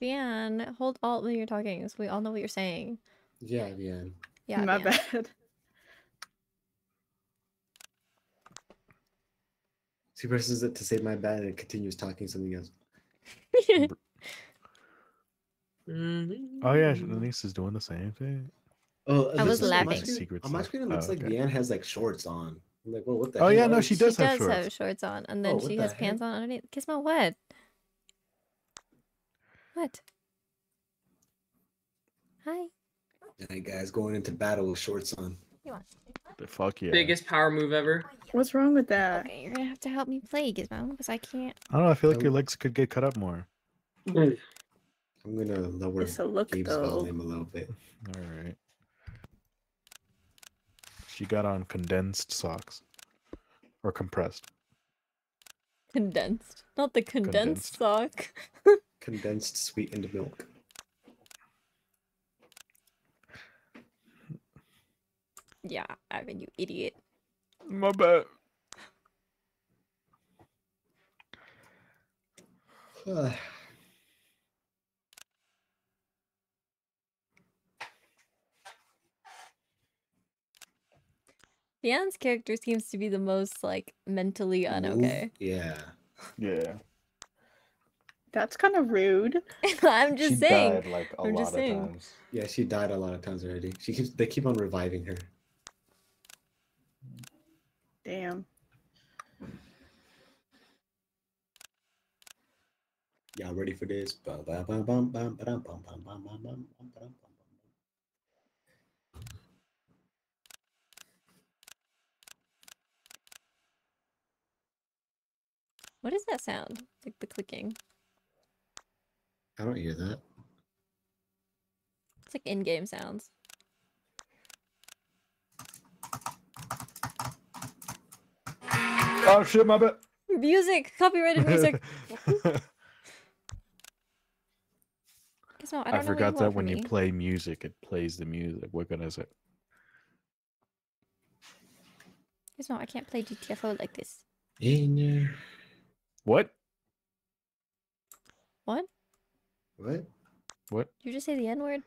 Vian, hold alt when you're talking, so we all know what you're saying. Yeah, yeah. Yeah, My Vian. bad. She presses it to save my bad and continues talking something else. Mhm. Oh yeah, Denise is doing the same thing. Oh, I was this on my laughing. screen- Secret On my screen, it looks Oh, like okay. Leanne has like shorts on. I'm like, well, what the Oh, hell? yeah, no, would she She does does have have shorts. shorts on, and Oh, then what she the has pants on underneath. Gizmo, what? What? Hi. Alright, guys, going into battle with shorts on. You want? The fuck yeah. Biggest power move ever. What's wrong with that? Okay, you're gonna have to help me play Gizmo because I can't. I don't know. I feel like your legs could get cut up more. Mm. I'm gonna lower It's a look Gabe's though. volume a little bit. All right. She got on condensed socks or compressed. Condensed, not the condensed, Condensed. sock. Condensed sweetened milk. Yeah, Ivan, you idiot. My bad. Vian's character seems to be the most like mentally Move? unokay. Yeah. Yeah. That's kind of rude. I'm just she saying. died like a I'm lot just of saying. times. Yeah, she died a lot of times already. She keeps they keep on reviving her. Damn. Y'all ready for this? What is that sound? Like the clicking. I don't hear that. It's like in-game sounds. Oh shit, my bad. Music, copyrighted music. Gizmo, I, I, don't know what forgot that from when you play music, it plays the music. What good is it? Gizmo, I can't play GTFO like this. In your What? What? what? What? Did you just say the N-word?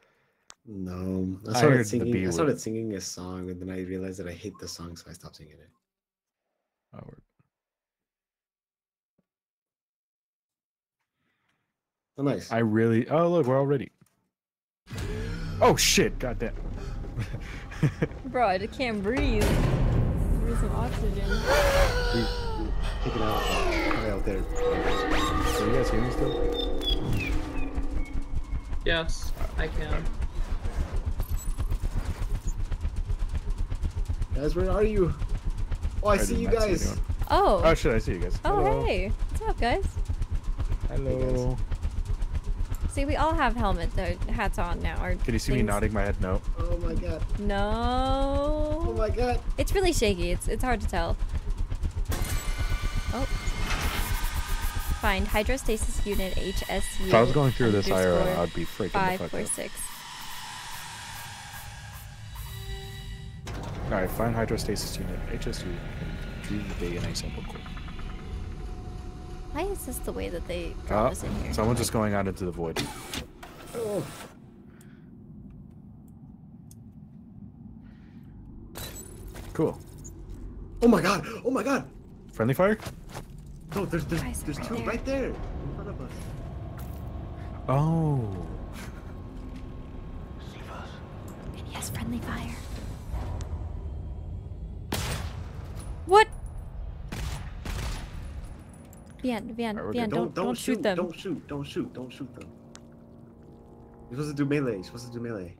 No, I I started heard the singing. B I started singing a song, and then I realized that I hate the song, so I stopped singing it. Oh, Oh, nice. I really. Oh look, we're all ready. Oh shit! Goddamn. Bro, I just can't breathe. Need some oxygen. Take it out, uh, out there. Can you guys hear me still? Yes, I can. Guys, where are you? Oh, I Alright, see you guys. doing? Oh. Oh shit! I see you guys. oh, Hello. hey. What's up, guys? Hello. See, we all have helmets or hats on now. Or Can you see me nodding my head? No. Oh my god. No. Oh my god. It's really shaky. It's it's hard to tell. Oh. Find hydrostasis unit HSU. If I was going through this IRL, I'd be freaking the fuck four out. six. All right, find hydrostasis unit HSU and retrieve the DNA sample quick. Why is this the way that they drop Oh, us in here? someone's just going out into the void. Oh. Cool. Oh my god. Oh my god. Friendly fire? No, there's there's, Guys, there's right two there. right there in front of us. Oh. And he has friendly fire. What? Vian, Vian, Alright, we're Vian, don't, don't, shoot, them. Don't shoot. Don't shoot. Don't shoot them. You're supposed to do melee. You're supposed to do melee.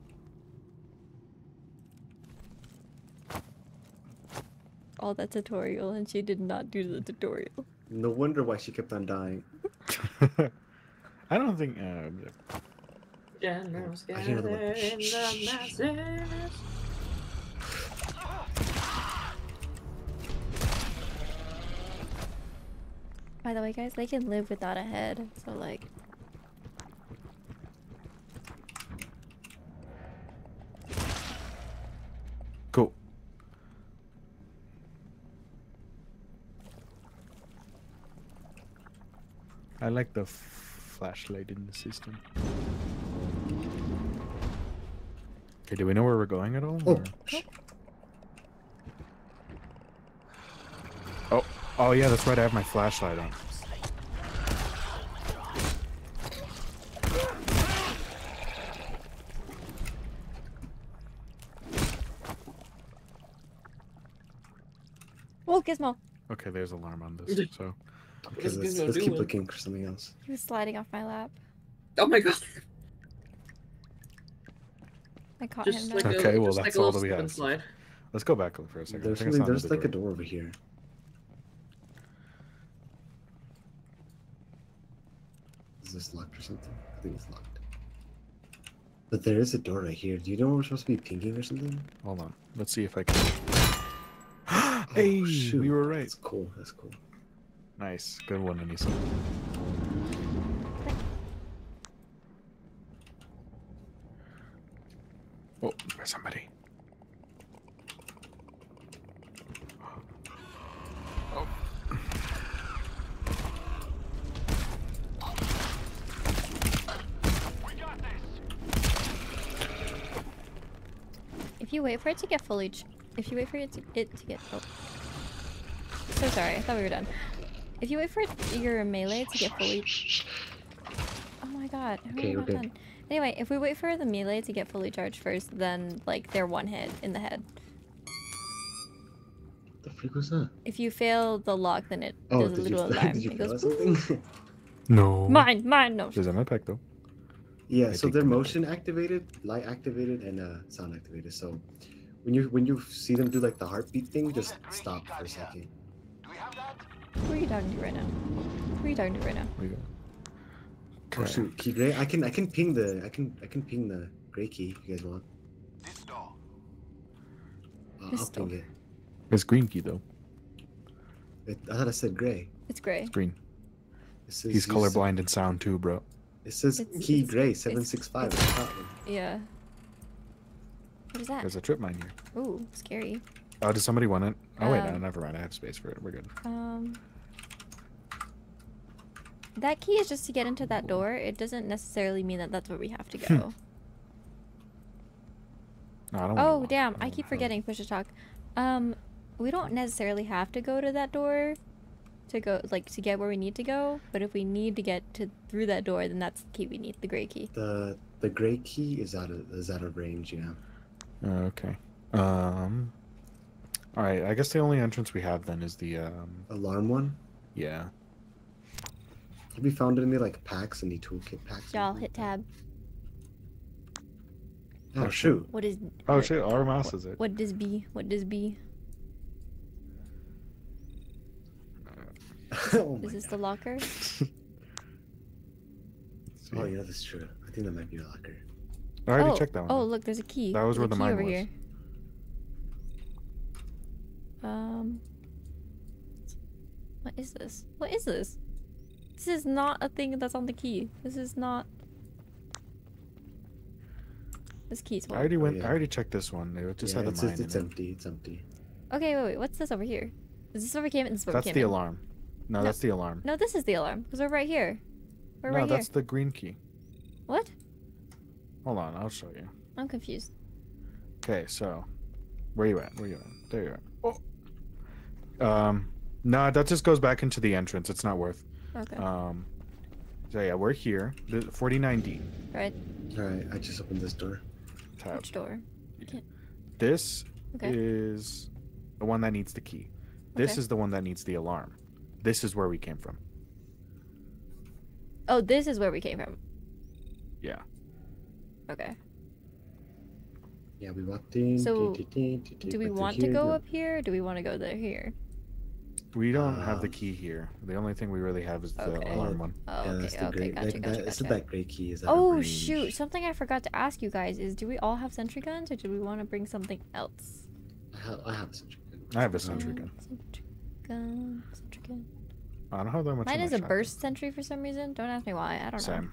All that tutorial, and she did not do the tutorial. No wonder why she kept on dying. I don't think. Uh, Generals I hear gather the one. in the masses. By the way, guys, they can live without a head, so like. cool. I like the flashlight in the system. Okay, do we know where we're going at all? Oh, Oh, oh yeah, that's right. I have my flashlight on. Oh, Gizmo. Okay, there's alarm on this. So, okay, let's, let's keep looking for something else. He was sliding off my lap. Oh my god. I caught just him. Like okay, a, well that's like all that we have. Slide. Let's go back for a second. There's, really, there's like door. a door over here. Is this locked or something? I think it's locked. But there is a door right here. Do you know we're supposed to be pinging or something? Hold on. Let's see if I can. Oh, hey, Oh, shoot. we were right. That's cool. That's cool. Nice. Good one, Anissa. Oh, there's somebody. Oh. If you wait for it to get fully, ch- if you wait for it to, it to get, oh, so sorry. I thought we were done. If you wait for it, your melee to get fully, oh my god, Okay, we we're good. done? Anyway, if we wait for the melee to get fully charged first, then like they're one hit in the head. The freak was that? If you fail the lock, then it Oh, does a did you, little alarm. did you it goes, something? No. mine, mine, no. There's a med pack though. yeah. I so they're motion activated, light activated, and uh, sound activated. So when you when you see them do like the heartbeat thing, just stop for a second. Who are you talking to right now? Who are you talking to right now? We go. Oh shoot, key gray. I can I can ping the I can I can ping the gray key if you guys want. This door. Uh, I'll This ping door. it. It's green key though. it. I thought I said gray. It's gray. It's green. It says He's use- colorblind and sound too, bro. It says It's- key it's- gray seven six five. Yeah. What is that? There's a trip mine here. Ooh, scary. Oh, does somebody want it? Oh wait, no, Um, never mind. I have space for it. We're good. Um. That key is just to get into that door. It doesn't necessarily mean that that's where we have to go. No, I don't. oh, want damn. I keep forgetting push to talk. Um, we don't necessarily have to go to that door to go, like, to get where we need to go. But if we need to get to through that door, then that's the key we need, the gray key. The the gray key is out of is out of range. Yeah. Oh, okay. Um. All right. I guess the only entrance we have then is the um. Alarm one. Yeah. Have you found any like packs, any toolkit packs? or Y'all hit tab. that? Oh shoot. What is. Oh what, shit! Our mouse is it. What does B? What does B? oh Is this the locker? Oh yeah, that's true. I think that might be a locker. I already oh, checked that one. Oh, though. look, there's a key. That was There's where the key mine over was. here. Um, what is this? What is this? This is not a thing that's on the key. This is not. This key's I already went. yeah. I already checked this one. It just yeah, had the it's, mine it's, in it's it. empty. It's empty. Okay, wait, wait. What's this over here? Is this where we came in? This is where That's we came the in. alarm. No, No. that's the alarm. No, this is the alarm because we're right here. We're no, right that's the green key. What? Hold on, I'll show you. I'm confused. Okay, so where you at? Where you at? There you are. Oh. Um, no, that just goes back into the entrance. It's not worth. Okay. Um, so yeah, we're here. The 49D right. All right, I just opened this door. tab. Which door? This Okay. is the one that needs the key. This Okay. is the one that needs the alarm. This is where we came from. Oh, this is where we came from. Yeah. Okay. Yeah, we walked in. So, dee, dee, dee, dee, Do we want to here, go yeah. up here? Or do we want to go there here? We don't have the Um, key here. The only thing we really have is the Okay. alarm one. Oh, Yeah, okay, that's the okay, gray. gotcha, that, gotcha, that, it's gotcha. that gray key. Is out Oh shoot! Something I forgot to ask you guys is: Do we all have sentry guns, or do we want to bring something else? I have, I have a sentry gun. I have a Um, sentry gun. Sentry gun. Sentry gun. I don't have that much. Mine is a shotgun. burst sentry for some reason. Don't ask me why. I don't Same. know.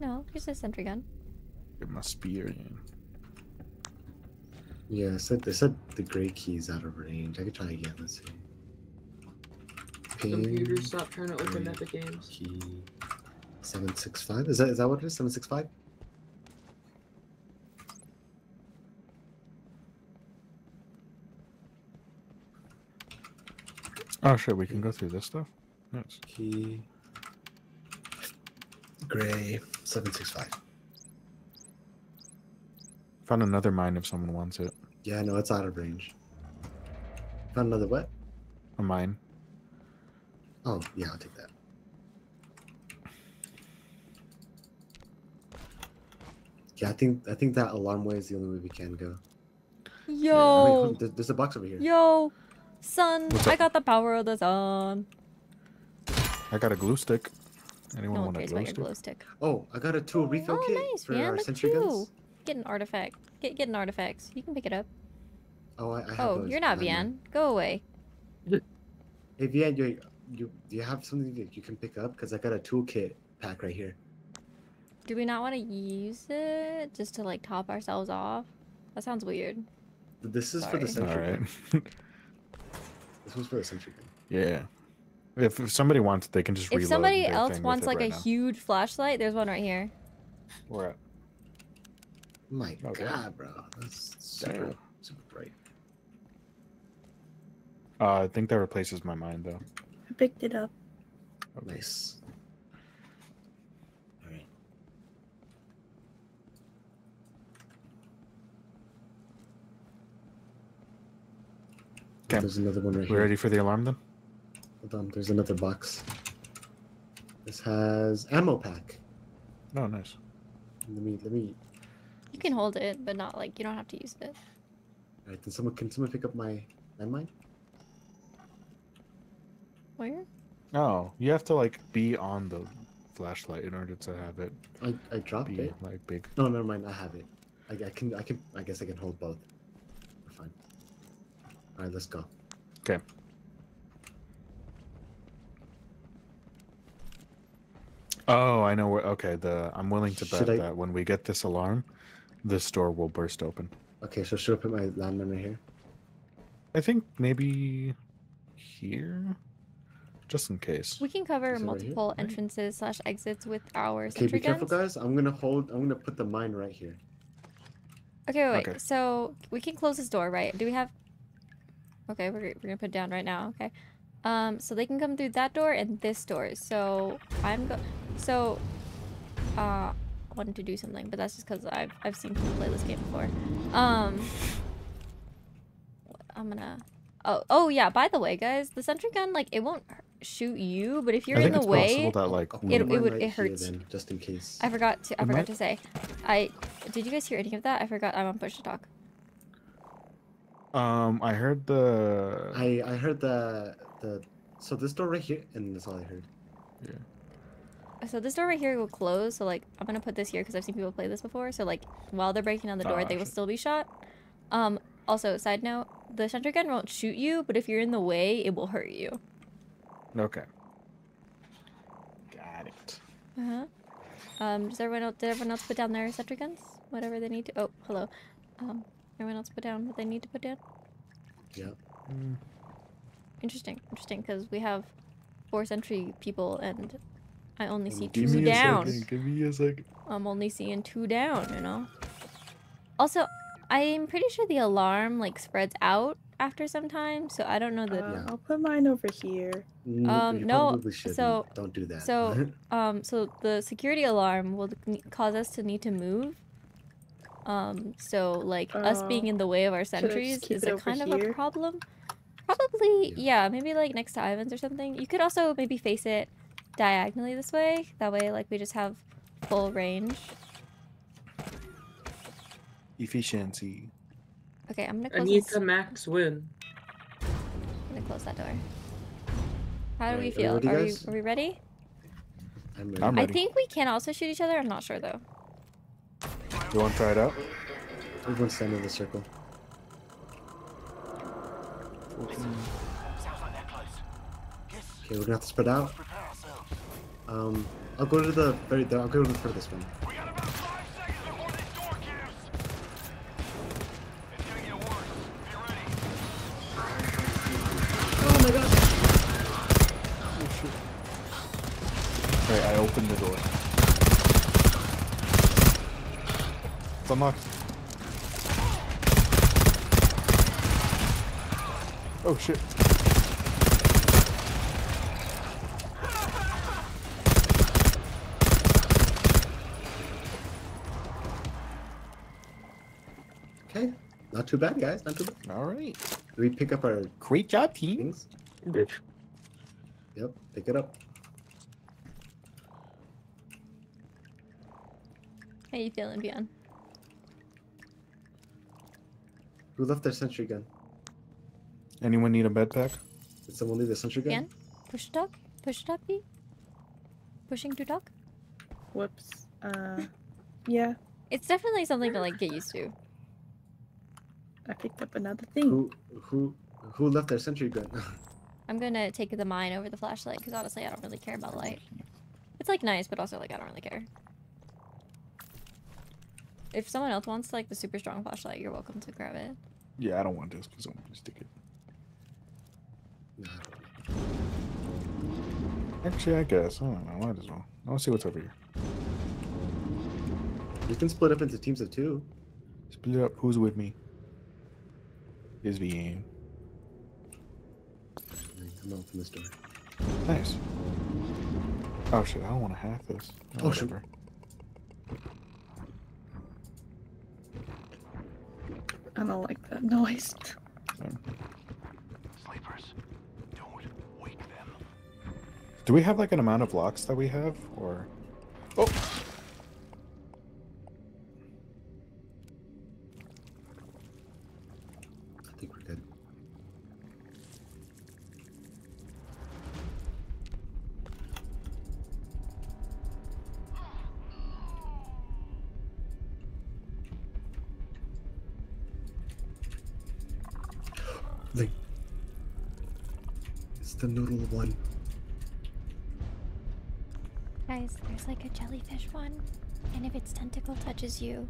No, just a sentry gun. It must be. Your... Yeah, it said, they said the gray key is out of range. I could try again. Let's see. Computer, Ping stop trying to open Great. Epic Games. key seven six five. Is that is that what it is? Seven six five. Oh shit! We can go through this stuff. Nice. Key. Gray seven six five. Found another mine if someone wants it. Yeah, no, it's out of range. Found another what? A mine. Oh, yeah, I'll take that. Yeah, I think I think that alarm way is the only way we can go. Yeah, wait, Yo, there's a box over here. yo, son, I got the power of the sun. I got a glue stick. Anyone No want a cares glue about your stick? glow stick. Oh, I got a tool oh, refill oh, kit nice, for man. our Look sentry at guns. you. Get an artifact. Get get an artifact. You can pick it up. Oh, I, I have Oh, those. you're not landmine. Vian. Go away. Hey, Vian, you, you do you have something that you can pick up? Because I got a toolkit pack right here. Do we not want to use it just to like top ourselves off? That sounds weird. This is for the Sorry. All sentry right. This one's for the sentry gun. yeah. If, if somebody wants it, they can just If reload somebody their else thing wants like right a now. huge flashlight, there's one right here. Where at? My Okay. God, bro, that's super super bright. Uh, I think that replaces my mind though. I picked it up. Okay. Nice. All right. Okay. There's another one right We here. ready for the alarm then? Hold on, there's another box. This has ammo pack. Oh, nice. Let me let me. You can hold it, but not like you don't have to use it. All right, then someone can someone pick up my landmine? Where? Oh, you have to like be on the flashlight in order to have it I I dropped be it. like big. No, never mind. I have it. I, I can I can I guess I can hold both. We're fine. All right, let's go. Okay. Oh, I know where. Okay, the I'm willing to bet I- that when we get this alarm, this door will burst open. Okay, so should I put my landmine right here? I think maybe here, just in case. We can cover Is it right here? multiple Right. entrances slash exits with our Okay, sentry be careful, guns. guys. I'm gonna hold. I'm gonna put the mine right here. Okay, wait. Okay. So we can close this door, right? Do we have? Okay, we're we're gonna put it down right now. Okay. Um, so they can come through that door and this door. So I'm go. So, uh, I wanted to do something, but that's just because I've I've seen people play this game before. Um, I'm gonna. Oh, oh yeah. By the way, guys, the sentry gun like it won't shoot you, but if you're in the way, that like I'll we- put It- it would- right it hurts. then, just in case. I forgot to I It forgot might- to say. I did you guys hear any of that? I forgot I'm on push to talk. um I heard the I I heard the the so this door right here, and that's all I heard. So this door right here will close. So like I'm gonna put this here because I've seen people play this before. So like while they're breaking down the door, Ah, they will still be shot. Um. Also, side note: the sentry gun won't shoot you, but if you're in the way, it will hurt you. okay. Got it. Uh huh. Um. Does everyone else? Did everyone else put down their sentry guns? Whatever they need to. Oh, hello. Um. Everyone else put down what they need to put down. Yeah. Mm, Interesting. Interesting. Because we have four sentry people, and I only see Give two me down. second. Give me a second. I'm only seeing two down, you know? Also, I'm pretty sure the alarm, like, spreads out after some time, so I don't know Uh, that... Yeah. I'll put mine over here. Mm, Um, no, so- don't do that. so- Um, so the security alarm will cause us to need to move. Um, so, like, us being Uh, in the way of our sentries is a over kind of a problem. Probably, Yeah. yeah, maybe, like, next to Ivan's or something. You could also maybe face it diagonally this way. That way, like, we just have full range. Efficiency. Okay, I'm gonna I close need this. to max win. I'm gonna close that door. How do we Alright, are feel? ready, Are we are we ready? I'm ready. I'm I think we can also shoot each other. I'm not sure though. You want to try it out? Everyone stand in the circle. Sounds like they're close. Guess Okay, we're gonna have to spread out. Prepare ourselves. Um, I'll go to the very. I'll go to the furthest one. We got about five seconds before this door gives. It's gonna get worse. Be ready. Oh my god! Right, I opened the door. It's unlocked. Oh shit. Okay, not too bad, guys. Not too bad. All right. Do we pick up our Great job, team. things? Bitch. Yep, pick it up. How you feeling, Vian? Who left their sentry gun? Anyone need a bed pack? Did someone leave the sentry gun? Vian? Push to talk? Push to talk, B? Pushing to talk? Whoops. Uh, yeah, It's definitely something to like get used to. I picked up another thing. Who who who left their sentry gun? I'm gonna take the mine over the flashlight because honestly, I don't really care about light. It's like nice, but also like I don't really care. If someone else wants like the super strong flashlight, you're welcome to grab it. Yeah, I don't want this because I'm gonna stick it. Nah. Actually, I guess. I don't know. Might as well. I want to see what's over here. We can split up into teams of two. Split up. Who's with me? Is Vian. Come on from this door. Nice. Oh shit! I don't want to hack this. Oh, Oh, shoot. whatever. I don't like that noise. Sleepers, don't wake them. Do we have like an amount of locks that we have, or? Oh. One, and if its tentacle touches you,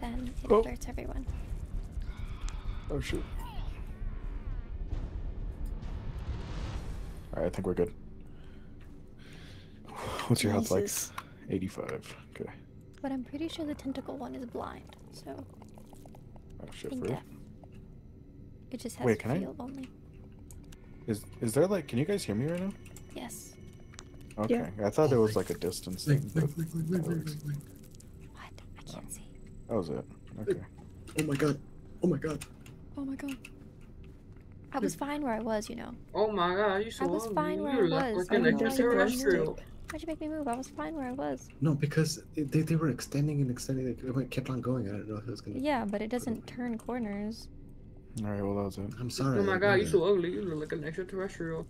then it Oh. alerts everyone. Oh shoot. All right, I think we're good. What's your health like? 85. Okay. But I'm pretty sure the tentacle one is blind, so Oh I shit, think for real? that it just has Wait, can I- field only. Is is there like? Can you guys hear me right now? Yes. Okay, I thought there was like a distance thing. but that works. What? I can't oh. see. That was it. Okay. Oh my god. Oh my god. Oh my god. I was fine where I was, you know. Oh my god, you so I was ugly. fine where I You're like was. fucking I know, extraterrestrial. Why'd you make me move? I was fine where I was. No, because they, they were extending and extending. Like, it kept on going. I don't know if it was gonna. Yeah, but it doesn't turn corners. All right. Well, that was it. I'm sorry. Oh my god, you ignored so ugly. You look like an extraterrestrial.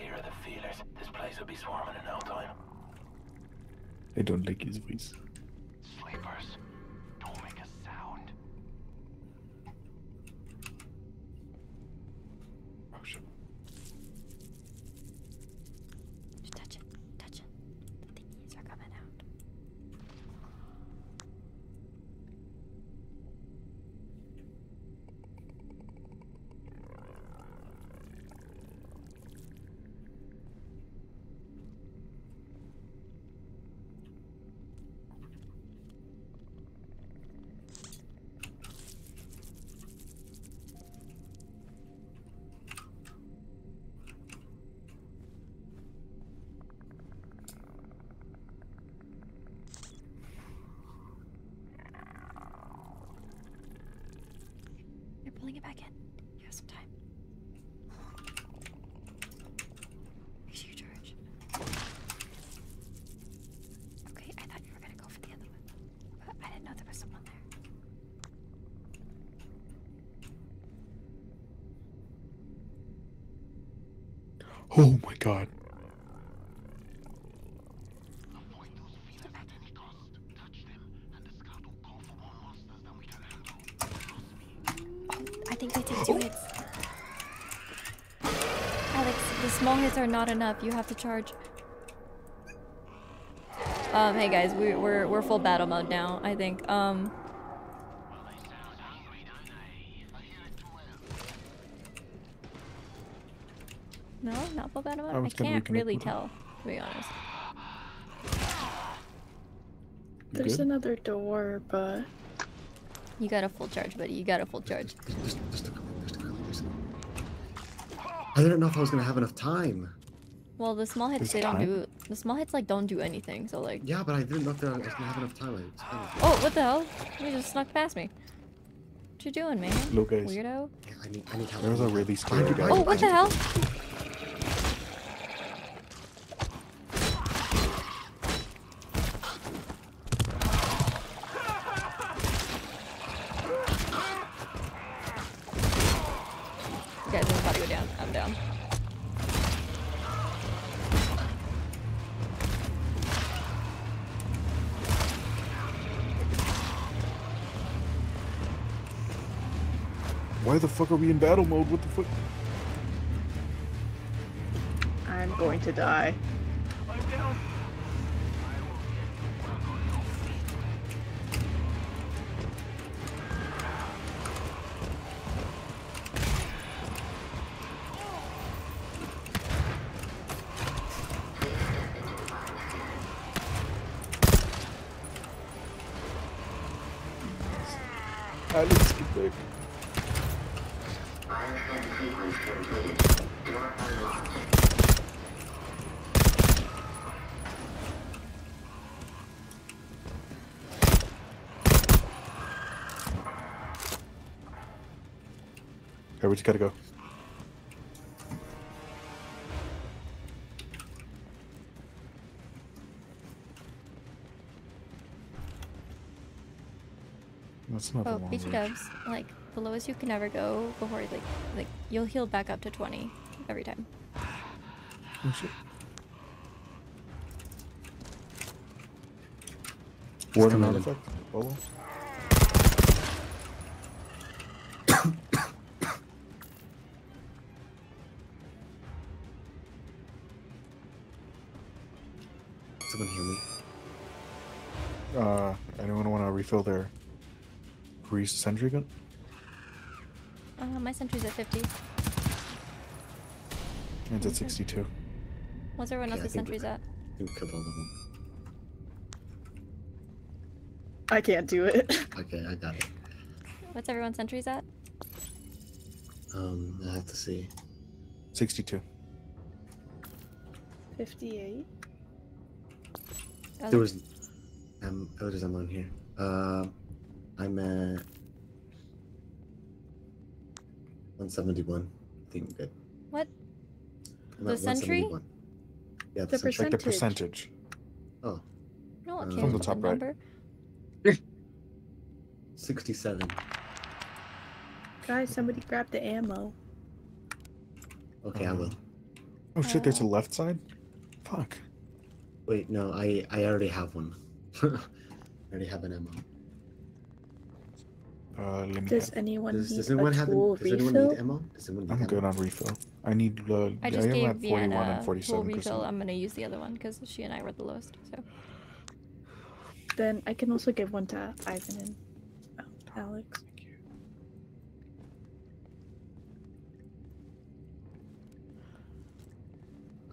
Clear of the feelers. This place will be swarming in no time. I don't like his voice. Sleepers, don't make a sound. Oh shit. Just touch it. Touch it. The thingies are coming out. They're pulling it back in. You have some time. Make sure you charge. Okay, I thought you were gonna go for the other one. But I didn't know there was someone there. Oh my god. Avoid those feelers at any cost. Touch them, and the scout will call for more monsters than we can handle. Trust me. Oh, I think they take two hits. Alex, the small hits are not enough. You have to charge. Um, hey guys, we, we're we're full battle mode now. I think. Um, Well, they sound hungry, don't they? I hear it too well. no, not full battle mode. I I, can't really them. tell, to be honest. There's good? another door, but You got a full charge, buddy. You got a full charge. There's, there's, there's I didn't know if I was gonna have enough time. Well, the small hits There's they don't do. The small hits like don't do anything. So like. Yeah, but I didn't know that I was gonna have enough time. I. Oh, what the hell? You just snuck past me. What you doing, man? Look, guys. Weirdo. Yeah, I need, I need help. There was I a need really help. scary you, guy. Oh, what the behind hell? The fuck are we in battle mode? What the fuck? I'm going to die. Just gotta go. That's not Oh, the long dubs. Like the lowest you can ever go before like like you'll heal back up to 20 every time. Oh, shit. Warden coming artifact? Bolo? Refill their grease sentry gun? Uh, my sentry's at 50. Mine's at Okay. 62. What's everyone else's think sentries at? I killed all of them. I can't do it. Okay, I got it. What's everyone's sentries at? Um, I have to see. 62. 58. Oh, There was, um, oh, there's ammo in here. Uh, I'm at 171. I think I'm good. What? I'm The at sentry? 171. Yeah, the, The sentry. Like the Percentage. percentage. Oh, No one Uh, cares From the about the top right. number. 67. Guys, somebody grab the ammo. Okay, I Um, will. Oh shit, there's a left side? Fuck. Wait, no, I I already have one. I already have an ammo. Uh, let me Does get- anyone Does, need does anyone a have? tool Does anyone refill? need ammo? Does anyone need I'm ammo? good on refill. I need, uh, I I just am gave at 41 Vienna and full 47 refill. I'm gonna use the other one because she and I were the lowest. So Then I can also give one to Ivan and oh, Alex.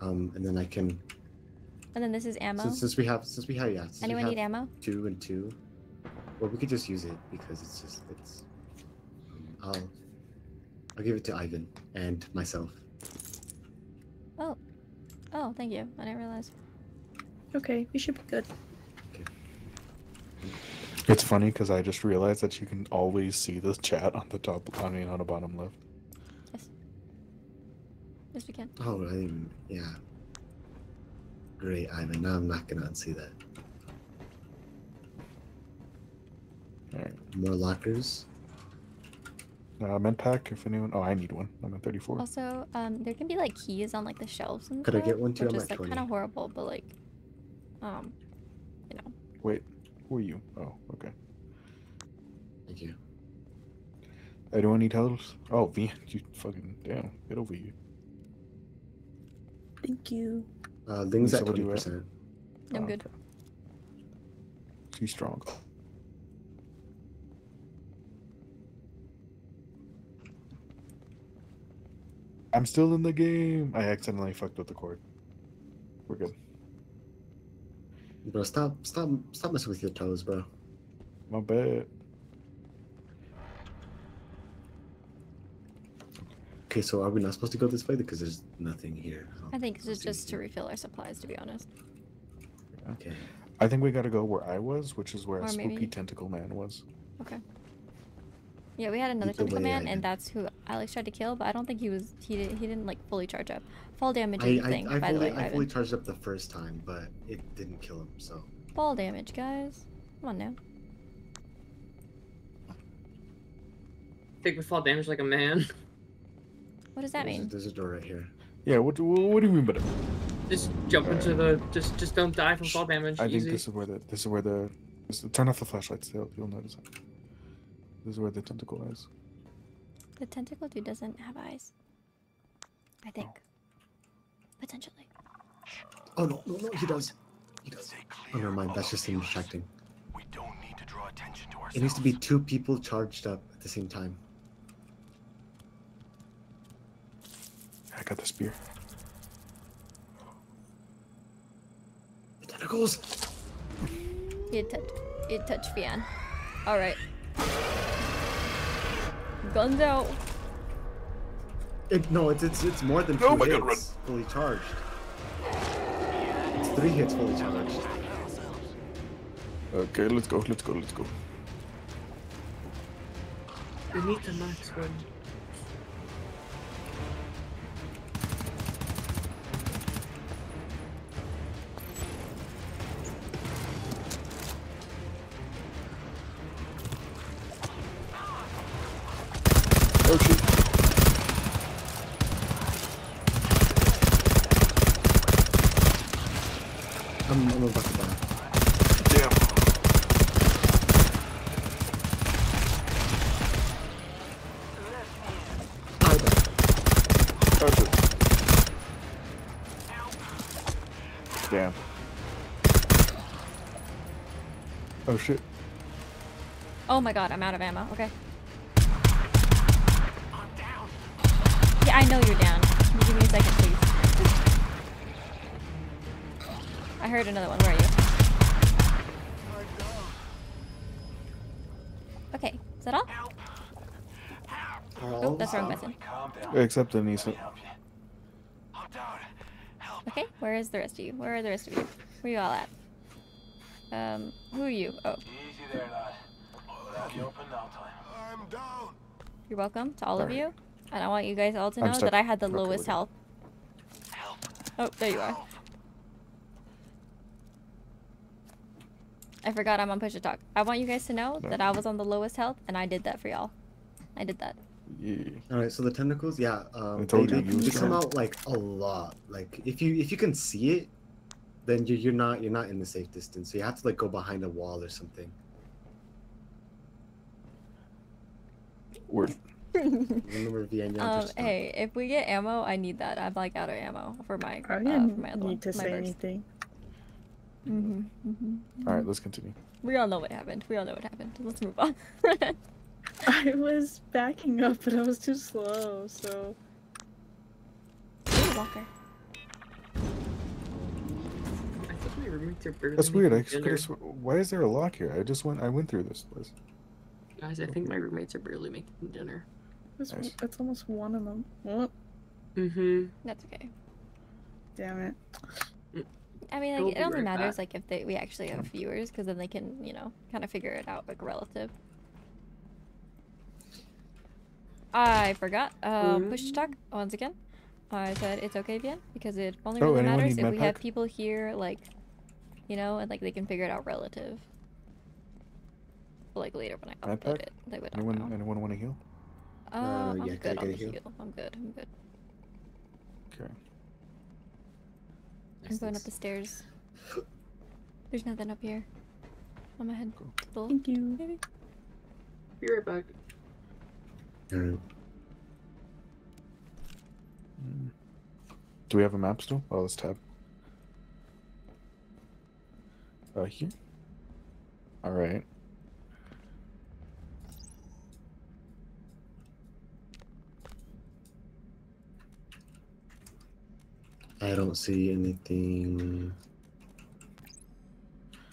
Um, and then I can. And then this is ammo. Since, since we have, since we have, yeah. Since Anyone we need ammo? Two and two. Well, we could just use it because it's just it's. Um, I'll. I'll give it to Ivan and myself. Oh, oh, thank you. I didn't realize. Okay, we should be good. It's funny because I just realized that you can always see the chat on the top, I mean, on the bottom left. Yes. Yes, we can. Oh, I didn't. Yeah. Great, Ivan. Now I'm not gonna unsee that. Alright. More lockers. Uh, med pack, if anyone. Oh, I need one. I'm at 34. Also, um, there can be like keys on like the shelves and Could I get one too? Which I'm is at like kind of horrible, but like, um, you know, Wait, who are you? Oh, okay. Thank you. Anyone need help? Oh, V, you fucking damn, get over here. Thank you. Uh, Ling's Lisa, at what twenty you at? percent. I'm Oh, good. okay. She's strong. I'm still in the game. I accidentally fucked with the cord. We're good. Bro, stop, stop, stop messing with your toes, bro. My bad. Okay, so are we not supposed to go this way because there's nothing here? Oh, I think this is just to refill our supplies, to be honest. Okay. I think we gotta go where I was, which is where Or a spooky maybe- tentacle man was. Okay. Yeah, we had another Either tentacle way, man, I and did. that's who Alex tried to kill, but I don't think he was. He didn't. He didn't like fully charge up. Fall damage I, is the I, thing, I, by the fully, way. I fully charged up the first time, but it didn't kill him, so. Fall damage, guys. Come on now. Take the fall damage like a man. What does that there's, mean? There's a door right here. Yeah, what, do- what do you mean by that? Just jump into the. Just just don't die from fall damage. I think this is where the this is where the this- turn off the flashlights. You'll, you'll notice it. This is where the tentacle is. The tentacle dude doesn't have eyes. I think. Potentially. Oh no, no, no, he does. He does. Oh, never mind. That's just him village. distracting. We don't need to draw attention to ourselves. It needs to be two people charged up at the same time. Got the spear. The tentacles! It touch. It touched Vian. All right. Guns out. It, no, it's, it's it's more than oh two Oh my God, hits fully charged. It's three hits fully charged. Okay, let's go. Let's go. Let's go. We need the max one. Oh my god, I'm out of ammo. Okay. Yeah, I know you're down. Can you give me a second, please? I heard another one. Where are you? Okay, is that all? Oh, that's the wrong button. Except Anissa. Help you. I'm down. Help. Okay, where is the rest of you? Where are the rest of you? Where are you all at? Um, who are you? Oh, Easy there, lad. We'll have you open now time. I'm down. you're welcome to all of Alright. you. And I want you guys all to know that I had the Okay, lowest we're health. Help. Oh, there you are. I forgot I'm on push to talk. I want you guys to know No. that I was on the lowest health, and I did that for y'all. I did that. Yeah. All right, so the tentacles, yeah, um, I told they, you, they, they come out like a lot. Like if you if you can see it, then you're, you're not you're not in the safe distance. So you have to like go behind a wall or something. Word. Remember Vienna? Um, hey, if we get ammo, I need that. I'm like out of ammo for my. I uh, didn't for my other one, need to my say burst. anything. Mhm, mhm. All right, let's continue. We all know what happened. We all know what happened. Let's move on. I was backing up, but I was too slow, so. Ooh, Walker. I think my roommates are barely That's weird. I making could have. Why is there a lock here? I just went. I went through this place. Guys, I think my roommates are barely making dinner. It's, Nice. it's almost one of them. Oh, Mm-hmm. That's okay. damn it. I mean, like, it only matters back. like if they we actually have viewers, because then they can, you know, kind of figure it out like relative. I forgot. Um, push to talk once again. I said it's okay, Vian, because it only Oh, really matters if med we have people here, like, you know, and like they can figure it out relative. But, like later when I Med upload pack? it, they would Anyone? know. Anyone want to heal? Uh, Uh, I'm yeah, I good on get the a heal? heal. I'm good. I'm good. Okay. I'm going up the stairs. There's nothing up here. I'm ahead. Cool. Full. Thank you. Maybe. Be right back. Alright. Mm. Do we have a map still? Oh, let's tab. Uh, here. All I don't see anything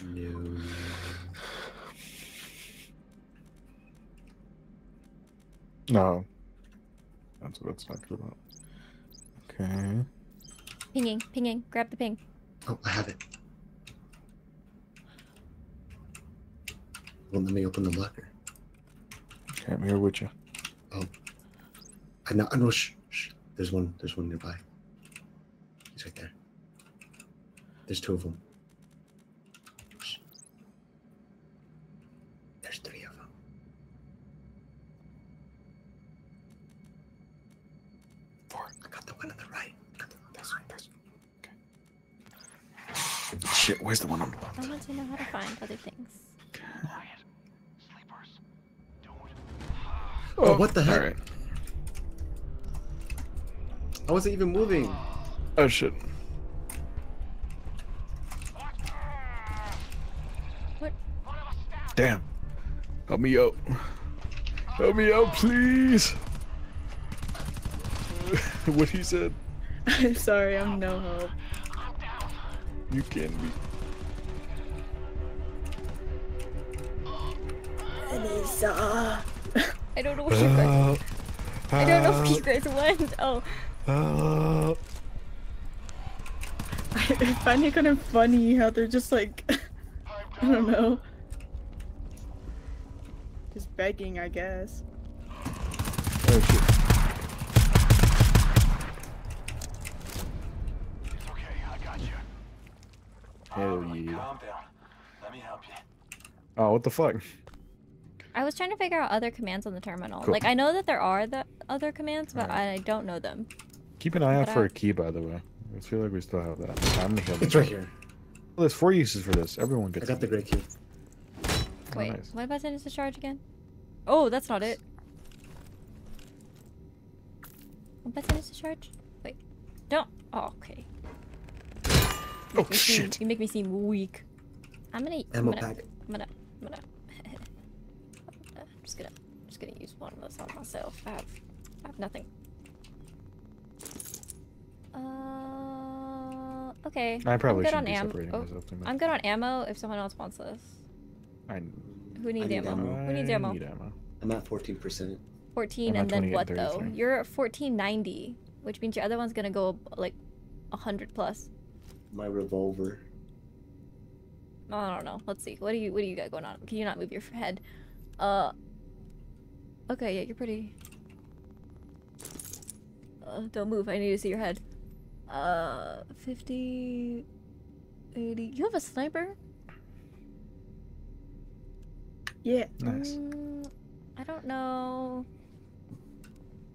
new. No. That's what it's talking about. Okay. Pinging, pinging. Grab the ping. Oh, I have it. Won't let me open the locker. Okay, I'm here with you. Oh. I know. I know. Shh, shh. There's one. There's one nearby. He's right there. There's two of them. There's three of them. Four. I got the one on the right. I got the one on the This right. one, this one. Okay. Shit, where's the one on the left? I want to know how to find other things. Quiet. Sleepers. Don't. Oh, what the heck? Alright. I wasn't even moving. Oh shit. What? Damn. Help me out. Help me out, please. what he said. I'm sorry, I'm no help. You can be. Anissa. I don't know where you guys. Help. I don't know where you guys went. Oh, Help. I find it kind of funny how they're just like, I don't know. Just begging, I guess. Oh shit. It's okay. I got you. Hell Alright, yeah. Calm down. Let me help you. Oh, what the fuck? I was trying to figure out other commands on the terminal. Cool. Like I know that there are the other commands, but Alright. I don't know them. Keep an eye out for I- a key, by the way. I feel like we still have that. I'm gonna heal It's right here. Well, there's four uses for this. Everyone I gets. got the gray key. Oh, Wait, nice. what button is the charge again? Oh, that's not it. What button is the charge? Wait, don't. Oh, okay. Oh Make me seem- you make me seem weak. I'm gonna. I'm Ammo gonna, pack. I'm gonna. I'm gonna. I'm just gonna. I'm just gonna use one of those on myself. I have. I have nothing. Uh. Okay. I probably I'm good shouldn't on be am- separating oh, myself too much. I'm good on ammo. If someone else wants this, I, who needs need ammo? ammo. Who needs I ammo? need ammo. I'm at 14%. 14 I'm and then what and though? You're at 1490, which means your other one's gonna go like 100 plus. My revolver. I don't know. Let's see. What do you what do you got going on? Can you not move your head? Uh. Okay, yeah, you're pretty. Uh, don't move. I need to see your head. Uh, 50, 80. You have a sniper? Yeah. Nice. Mm, I don't know.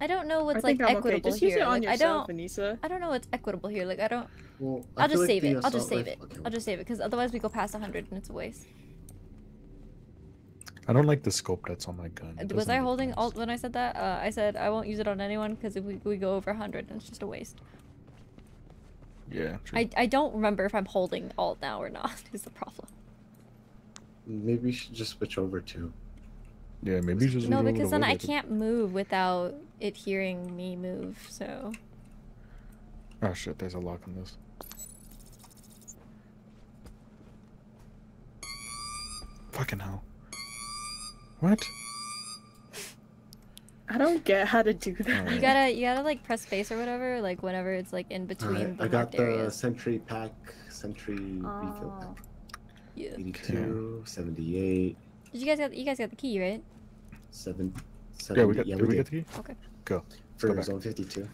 I don't know what's like I'm okay. equitable Just here. use it on like, I don't. Anissa. I don't know what's equitable here. Like I don't. Well, I I'll just like save the it. I'll just save it. rifle- okay, I'll just save it because otherwise we go past 100 and it's a waste. I don't like the scope that's on my gun. It Was I holding sense. alt when I said that? Uh, I said I won't use it on anyone because if we, we go over 100 and it's just a waste. Yeah. True. I, I don't remember if I'm holding alt now or not is the problem. Maybe we should just switch over to. Yeah, maybe just. No, because then I overloaded. can't move without it hearing me move. So Oh shit! There's a lock on this. Fucking hell. What? I don't get how to do that. you gotta you gotta like press space or whatever like whenever it's like in between right, the I got the areas. sentry pack, sentry refill Oh. pack. Yeah. 82, 78, Did you guys got you guys got the key right? 7, Yeah, we got. yeah, did we we get did. the key? Okay. Go. For back. zone 52. Yeah,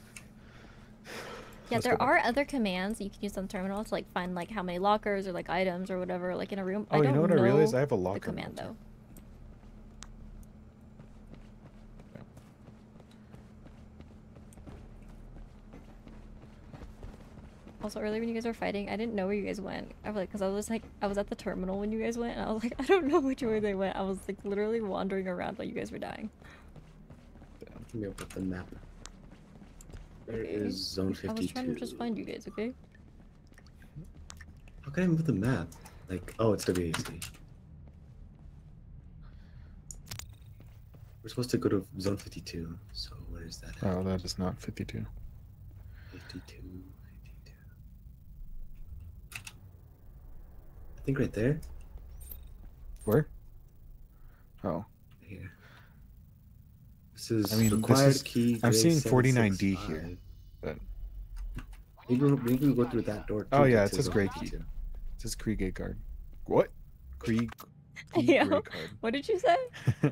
Let's there go back. are other commands you can use on the terminal to like find like how many lockers or like items or whatever like in a room. Oh, I you don't know what I realized? I have a locker. the locker. command now, though. Also, earlier when you guys were fighting, I didn't know where you guys went. I was like, because I was like, I was at the terminal when you guys went, and I was like, I don't know which way they went. I was like literally wandering around while you guys were dying. Let me open the map. Where Okay. is zone I was trying to just find you guys, okay? How can I move the map? Like, oh, it's WASD. We're supposed to go to zone 52, so where is that? at? Oh, that is not 52. 52, I think right there. Where? Oh. Here. This is I mean, this required is- key. I'm seeing 49D here, but- maybe we'll, maybe we'll go through that door. Oh, yeah, it says the grade key key. too. It says Krieg gate card. What? Krieg. Krieg Yeah. grade card. What did you say?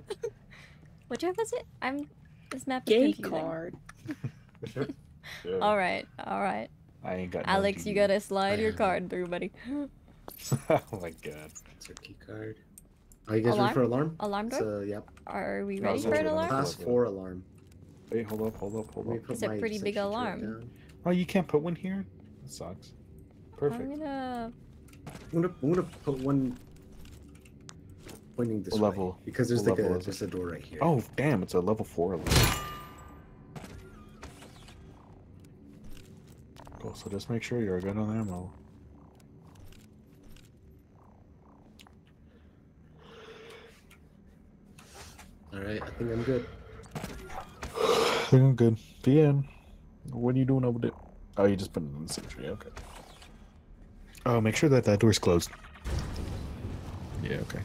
Which one was it? I'm. This map is Gay confusing. card. Yeah. All right, all right. I ain't got. no Alex, you gotta slide your card through, buddy. oh my god. That's our key card. Are you guys Alarm? ready for alarm? Alarm door? So, yep. Are we ready it's for an alarm? that's Class four alarm. Wait, hold up, hold up, hold up. It's a pretty big alarm. Oh, you can't put one here. That sucks. Perfect. I'm gonna. I'm gonna, I'm gonna put one pointing this What way level- because there's what like a level is there's a door right here. Oh, damn! It's a level four alarm. Cool. So just make sure you're good on ammo. All right, I think I'm good. I think I'm good. The end. What are you doing over there? Oh, you just put it in the sentry. Okay. Oh, make sure that that door's closed. Yeah. Okay.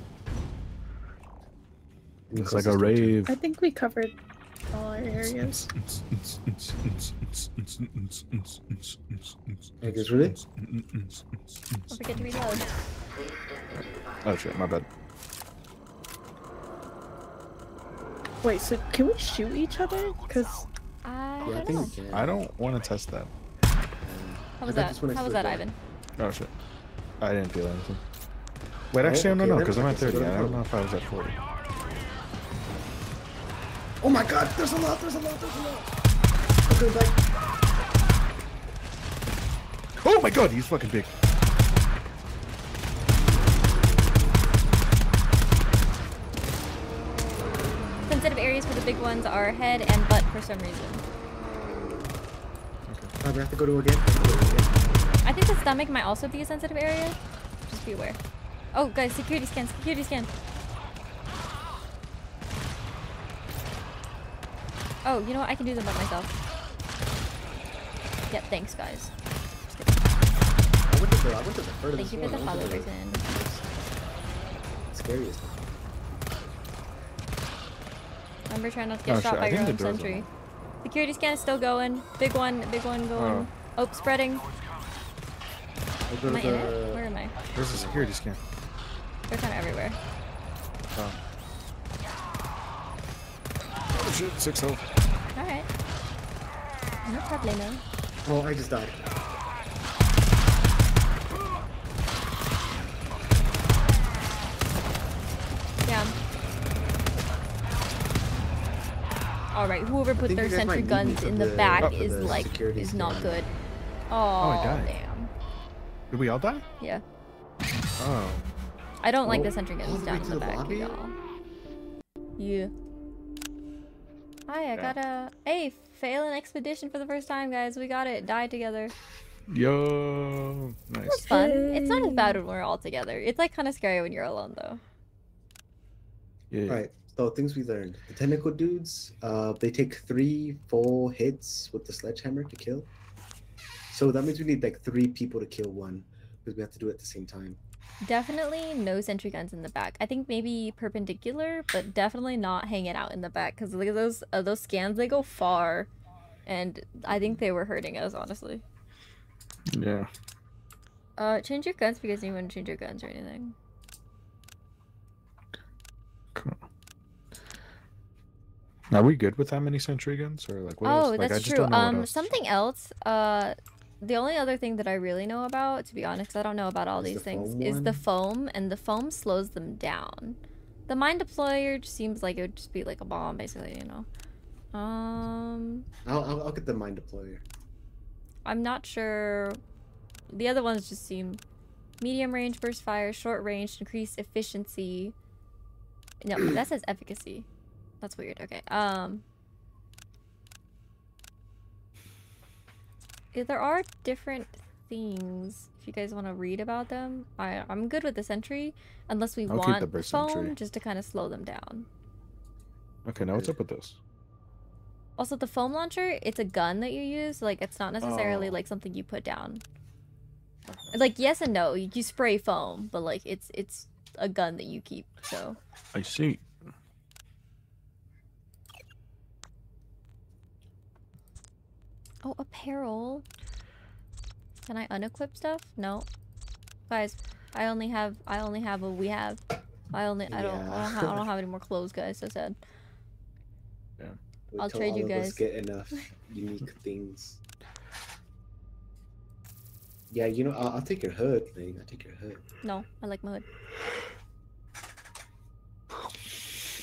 I'm It's like a rave. I think we covered all our areas. Hey, guys, ready? Don't forget to reload. Oh shit, my bad. Wait, so can we shoot each other? Because I Yeah, I don't think know. we can. I don't want to test that. How was that? this one next How was that, door. Ivan? Oh shit. I didn't feel anything. Wait, actually, I okay, don't know because I'm at 30. gotta I don't know if I was at 40. Oh my god, there's a lot, there's a lot, there's a lot. I'm going back. Oh my god, he's fucking big. Sensitive areas for the big ones are head and butt for some reason. Uh, we have to go to again. Have to go to again. I think the stomach might also be a sensitive area. Just be aware. Oh, guys, security scan, security scan. Oh, you know what? I can do them by myself. Yeah, thanks, guys. I went to the, I went to the furthest Thank you for the follow, person. Scariest. One. Remember trying not to get Oh, shot shit, I by your think own the door's sentry. unlocked. Security scan is still going. Big one, big one going. Oh, spreading. Oh, I'll Am I in it? the. Where am I? There's a security scan. They're kind of everywhere. Oh. Oh shit, six health. Alright. No problemo. Oh, I just died. Yeah. Alright, whoever put their sentry might need me guns in the the- back is the like security is not scan. good. Oh, I died. damn. Did we all die? Yeah. Oh. I don't like Oh, the sentry guns down in the the back, y'all. Yeah. Hi, I Yeah. got a hey, fail an expedition for the first time, guys. We got it. Died together. Yo. It's Nice. fun. It's not as bad when we're all together. It's like kind of scary when you're alone, though. Yeah. Alright, so things we learned. The tentacle dudes, uh, they take three full hits with the sledgehammer to kill. So that means we need like three people to kill one because we have to do it at the same time. Definitely no sentry guns in the back. I think maybe perpendicular, but definitely not hanging out in the back because look at those uh, those scans. They go far, and I think they were hurting us honestly. Yeah. Uh, change your guns because you want to change your guns or anything. Cool. Are we good with that many sentry guns, or like what oh, else? Like, I that's just true. don't know Um, else. something else. Uh, the only other thing that I really know about, to be honest, I don't know about all Is these the things, foam is the foam, and the foam slows them down. The mine deployer just seems like it would just be like a bomb, basically. You know. Um, I'll, I'll, I'll get the mine deployer. I'm not sure. The other ones just seem medium range burst fire, short range, increase efficiency. No, that says efficacy. That's weird. Okay. Um. there are different things. If you guys want to read about them, I I'm good with the sentry, unless we I'll want the the burst foam just to kind of slow them down. Okay, now what's up with this? Also, the foam launcher, it's a gun that you use. Like, it's not necessarily Oh. like something you put down. Like, yes and no. You, you spray foam, but like, it's it's a gun that you keep. So I see. Oh, apparel. Can I unequip stuff? No. Guys, I only have I only have what we have. I only I don't I don't, Yeah. ha- I don't have any more clothes, guys. So sad. Wait I'll till trade all you of us guys. get enough unique things. Yeah, you know, I'll, I'll take your hood, man. I'll take your hood. No, I like my hood.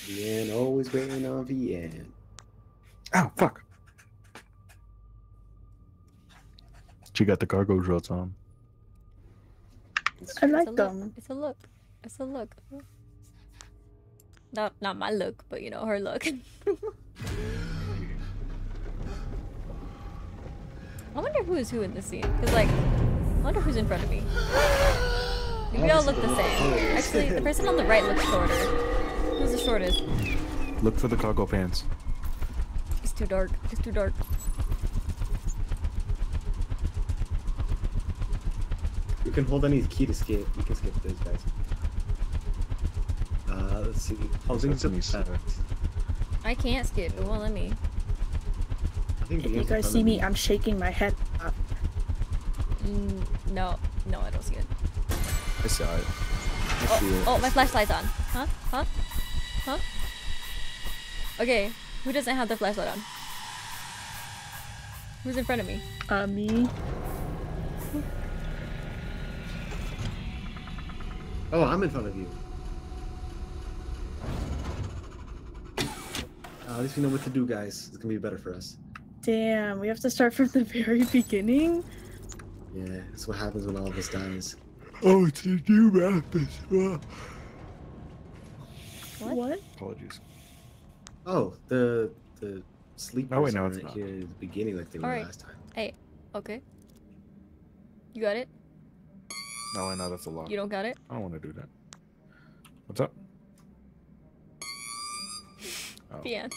Vian, always waiting on Vian. Oh, fuck. She got the cargo shorts on. I It's a like look. them. It's a look. It's a look. Not not my look, but you know her look. I wonder who is who in this scene. Cause like, I wonder who's in front of me. We all look the same. Actually, the person on the right looks shorter. Who's the shortest? Look for the cargo pants. It's too dark. It's too dark. Can hold any key to skip. You can skip those guys. Uh, let's see. Holding That's the an easy I can't skip. It won't let me. I think If you guys see of me, I'm shaking my head. up. Mm, no, no, I don't see it. I saw it. I see Oh, it. oh, my flashlight's on. Huh? Huh? Huh? Okay, who doesn't have the flashlight on? Who's in front of me? Uh, me. Oh, I'm in front of you. Uh, at least we know what to do, guys. It's gonna be better for us. Damn, we have to start from the very beginning. Yeah, that's what happens when all of us dies. Oh, it's a new map as well. What? What? Apologies. Oh, the the sleep. Oh, wait, no, aren't it's not. here in the beginning like they were Alright. last time. Hey, okay. You got it? No, I know that's a lot. You don't got it? I don't want to do that. What's up? Oh. Yeah.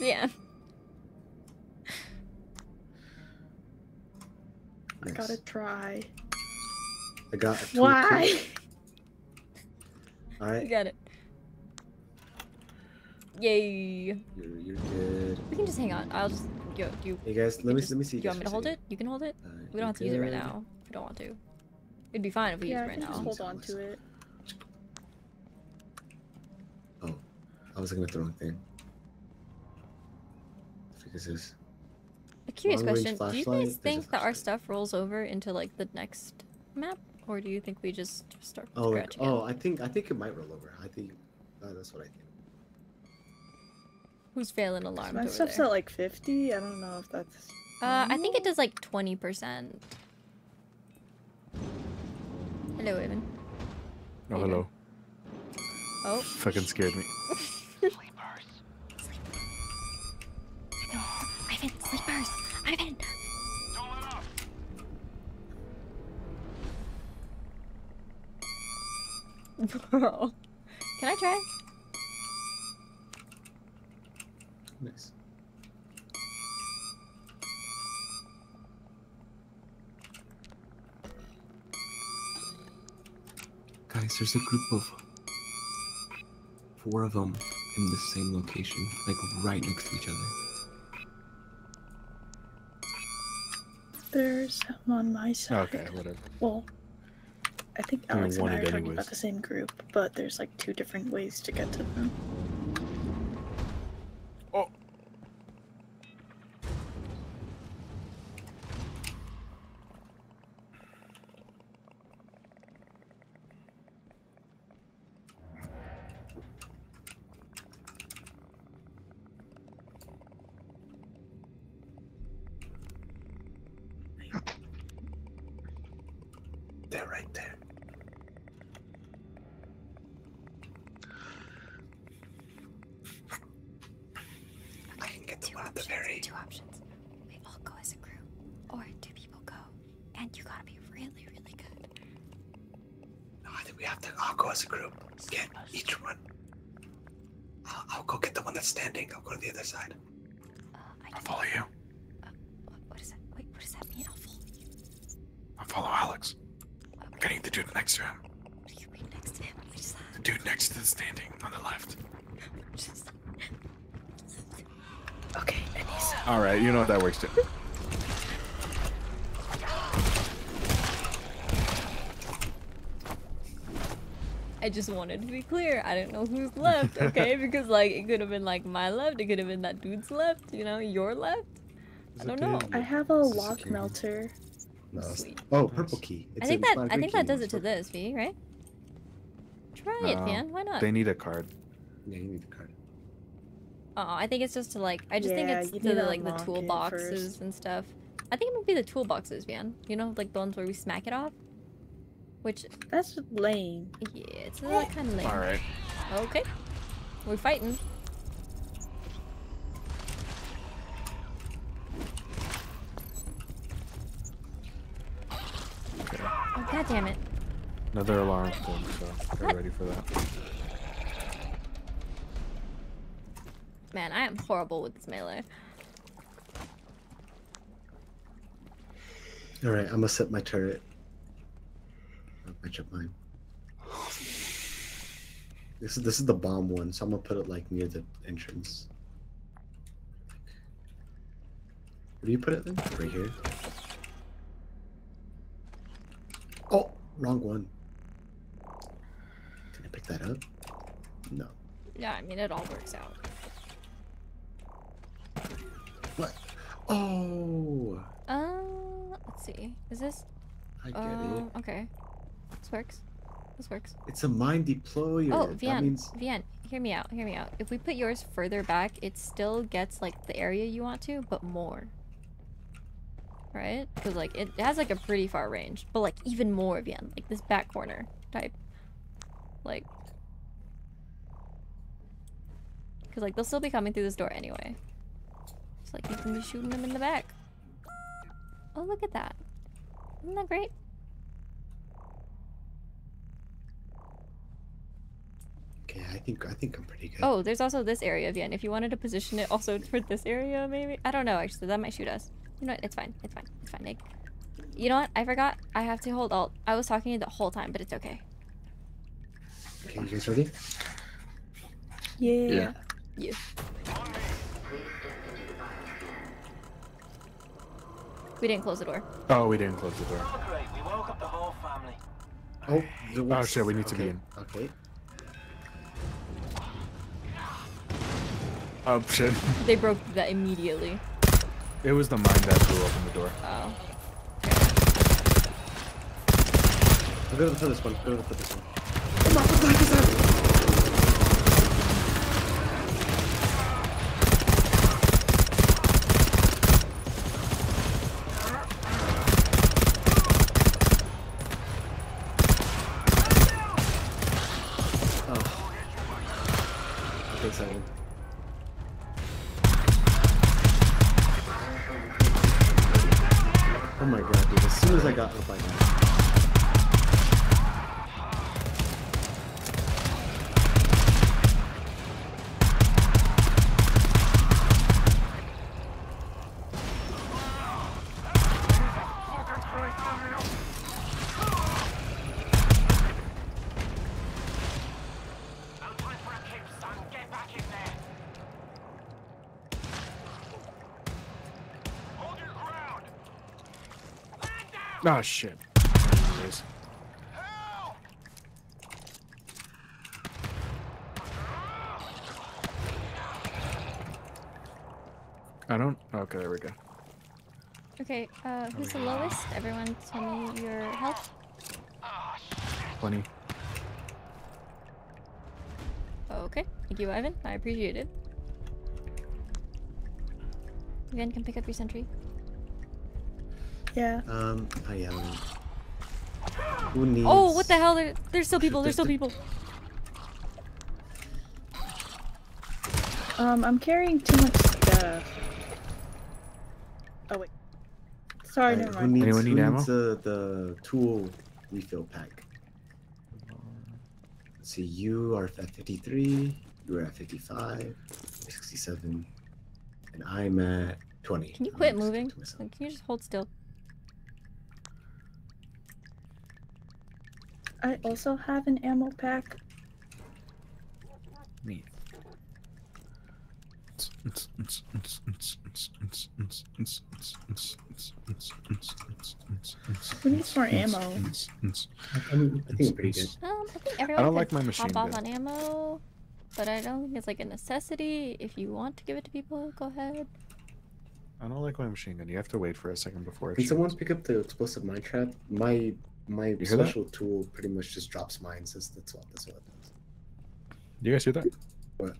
Yeah. I gotta try. I got a Why? Alright. You got it. Yay. you're, you're good. We can just hang on. I'll just yo you Hey guys, let me just- let me see. You want me to hold it? You can hold it? Uh, we don't have to use it right now. If you don't want to. It'd be fine if we yeah, use it right can just now. hold on to it. Oh, I was looking at the wrong thing. Because this. A curious long-range question. Do you guys think that our stuff rolls over into like the next map? Or do you think we just start from Oh, like, scratch again? oh, I think I think it might roll over. I think uh, that's what I think. Who's failing alarm? My over stuff's there? at like 50. I don't know if that's. Uh, I think it does like 20%. Hello, Evan. Oh, you hello. Oh, Fucking scared me. Sleepers. Ivan, sleepers! Ivan! Don't let up. Bro. Can I try? Nice. Guys, there's a group of four of them in the same location, like right next to each other. There's some on my side. Okay, whatever. Well, I think I Alex and I wanted are talking anyways. about the same group, but there's like two different ways to get to them. Oh. They're right there. I can get the one at the very. Two options. We all go as a group, or two people go, and you gotta be really, really good. No, I think we have to. I'll go as a group. Get each one. I'll, I'll go get the one that's standing. I'll go to the other side. Uh, I I'll follow you. What, what does that? Wait, what does that mean? I'll follow you. I'll follow Alex. I'm getting the dude next to him. What do you mean next to him? Which side? The dude next to the standing on the left. Just- Okay, Anissa. All right, you know how that works too. I just wanted to be clear. I didn't know who's left, okay? because like it could have been like my left, it could have been that dude's left, you know, your left. I don't know. the- I have a is lock security. melter. No, Sweet. oh, purple key. I think a- that not a I green think that does it to this, V, right? Try it, No, man. Why not? They need a card. Yeah, you need the card. Oh, I think it's just to like I just think it's to the, like the toolboxes and stuff. I think it might be the toolboxes, man. You know, like the ones where we smack it off. Which That's lame. yeah, it's a kind of lame. All right. Okay. We're fighting. Oh god damn it. Another alarm thing, so What? get ready for that. Man, I am horrible with this melee. All right, I'm gonna set my turret. Match up mine. This is this is the bomb one, so I'm gonna put it like near the entrance. Where do you put it then? Right here. Oh, wrong one. Can I pick that up? No. Yeah, I mean it all works out. What? Oh, Uh, let's see. Is this? I get it. Um, okay. This works. This works. It's a mine deployer. Oh, Vian, means Vian, hear me out. Hear me out. If we put yours further back, it still gets like the area you want to, but more. Right? Because like it has like a pretty far range, but like even more, Vian, like this back corner type. Like. Because like they'll still be coming through this door anyway. It's like you can be shooting them in the back. Oh, look at that. Isn't that great? Okay. I think I think I'm pretty good. Oh, there's also this area, Vian. If you wanted to position it also for this area, maybe? I don't know, actually. That might shoot us. You know what? It's fine. It's fine. It's fine, Nick. You know what? I forgot. I have to hold alt. I was talking the whole time, but it's okay. Okay, you guys ready? Yeah. Yeah. You. We didn't close the door. Oh, we didn't close the door. Great, we woke up the whole family. Oh, the Oh what's- shit, we need to okay. be in. Okay. Oh shit. They broke that immediately. It was the mine that blew open the door. Oh. I'll go to the furthest one. Go to the furthest one. Come on, what Oh shit. Anyways. I don't. Okay, there we go. Okay, uh, who's the lowest? Everyone tell me your health. Plenty. Okay. Thank you, Ivan. I appreciate it. Ivan can pick up your sentry. Yeah. Um, I am. Who needs? Oh, what the hell? There, there's still people. There's still people. Um, I'm carrying too much stuff. Oh wait. Sorry, Alright, never who mind. needs, Anyone who need needs the, the tool refill pack? Let's see, you are at 53, you are at 55, 67, and I'm at 20. Can you quit moving? stick to myself. Like, can you just hold still? I also have an ammo pack. Neat. Who needs more ammo? Ns, ns, I, mean, I think I'm pretty good. Um, I think everyone don't like my machine hop off on ammo, but I don't think it's like a necessity. If you want to give it to people, go ahead. I don't like my machine gun. You have to wait for a second before it Can shoots. someone pick up the explosive mine trap? My my hear that? special tool pretty much just drops mines. That's, that's all. That's all it does. Do you guys hear that? What?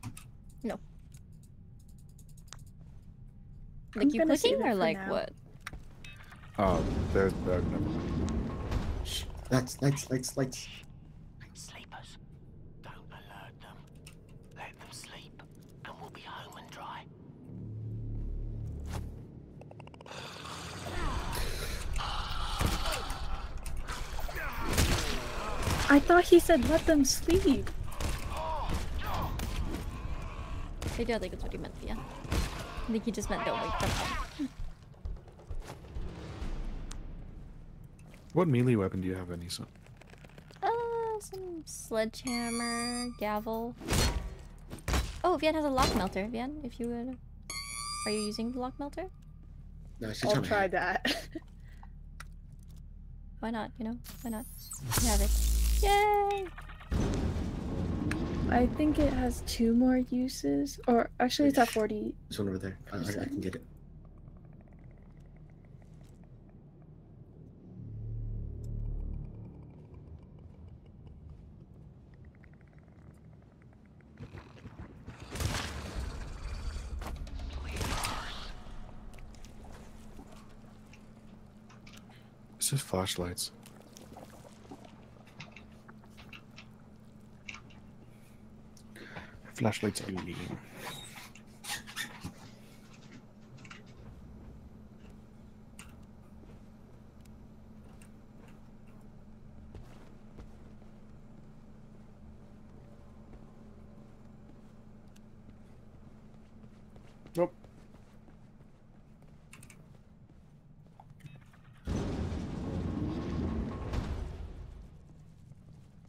I'm Like you gonna save clicking or like now. what? Oh, there's uh, never mind. Shh. Lights, lights, lights, lights. I thought he said let them sleep. I do think that's what he meant, yeah. I think he just meant don't wake them up. What melee weapon do you have, Anissa? Uh, some sledgehammer, gavel. Oh, Vian has a lock melter. Vian, if you would. Are you using the lock melter? No, she's I'll try that. Why not? You know, why not? You have it. Yay! I think it has two more uses. Or actually, it's at 40. There's one over there. I, I, I can get it. It's just flashlights. Flashlights are lame. Nope.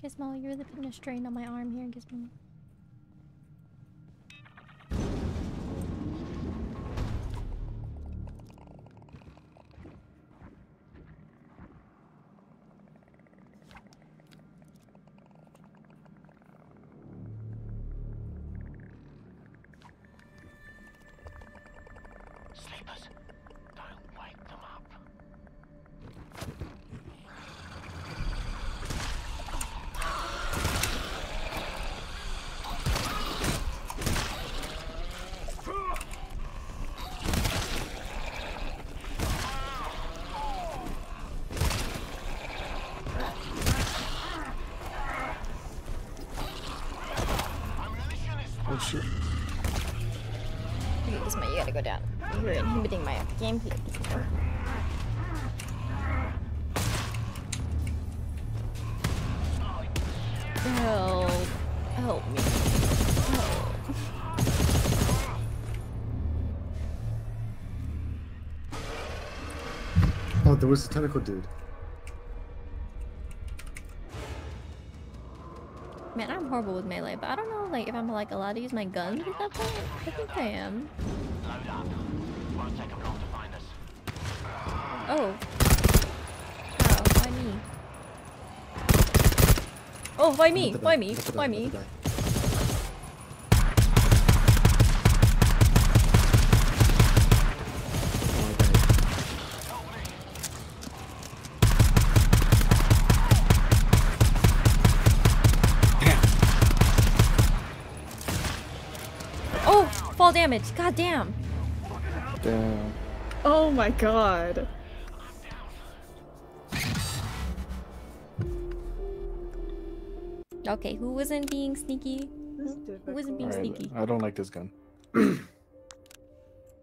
Gizmo, you're really putting a strain on my arm here, Gizmo. There was the tentacle dude. Man, I'm horrible with melee, but I don't know like if I'm like allowed to use my guns at that point. I think I am. Load up. Won't take them long to find us. Oh. How? Why me? Oh, why me? Look at Why me? Why me? look at that. Oh, my God. Oh, fall damage. God damn. Damn. Oh my god. Okay, who wasn't being sneaky? Who wasn't being difficult. Alright, sneaky? I don't like this gun.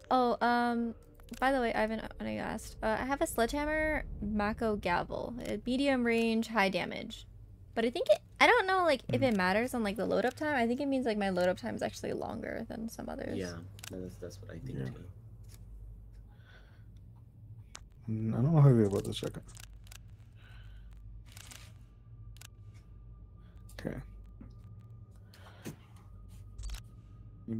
Oh, um, by the way, Ivan, when I asked, uh, I have a sledgehammer Mako gavel, uh, medium range, high damage. But I think it, I don't know, like, if Mhm. it matters on, like, the load up time. I think it means, like, my load up time is actually longer than some others. Yeah, that's, that's what I think Yeah. too. Mm, I don't know how to feel about this second. Okay. Give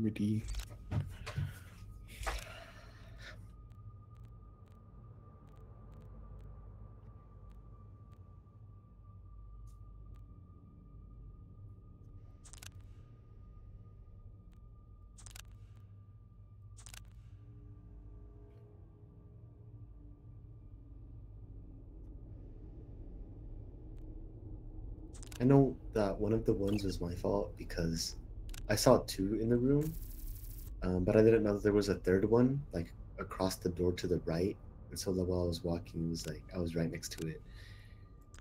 know that one of the ones was my fault because I saw two in the room, um, but I didn't know that there was a third one like across the door to the right. And so while I was walking, it was like I was right next to it.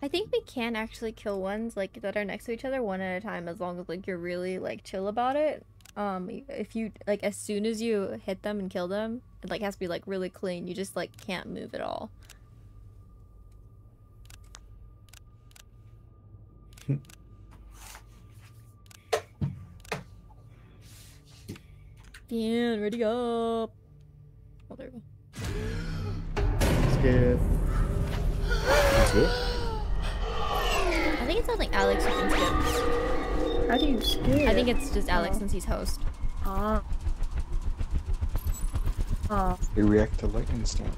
I think we can actually kill ones like that are next to each other one at a time as long as like you're really like chill about it. Um, if you like as soon as you hit them and kill them, it like has to be like really clean. You just like can't move at all. Yeah, ready up. Oh, there we go. Skip. That's it? I think it sounds like Alex who can skip. How do you skip? I think it's just Alex Oh. since he's host. Ah. Ah. They react to lightning storm.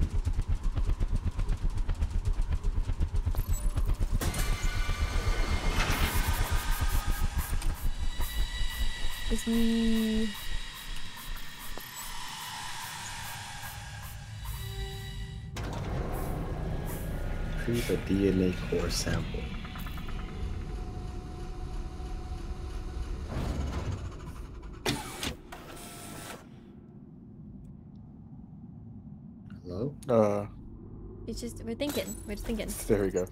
Is me. Retrieve a DNA core sample. Hello? Uh, It's just we're thinking. We're just thinking. there we go.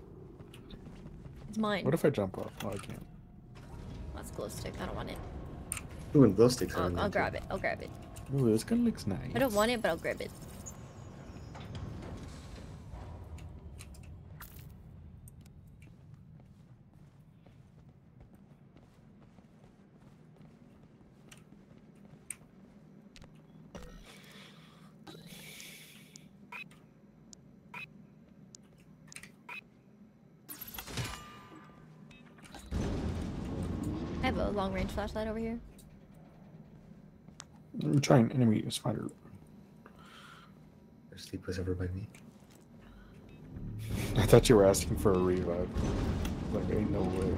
It's mine. What if I jump off? Oh, I can't. That's glow stick. I don't want it. Ooh, and glow sticks I'll, I'll grab it. I'll grab it. Ooh, this gun looks nice. I don't want it, but I'll grab it. I have a long range flashlight over here. I'm trying enemy spider. Their sleep was over by me. I thought you were asking for a revive. Like, ain't no way.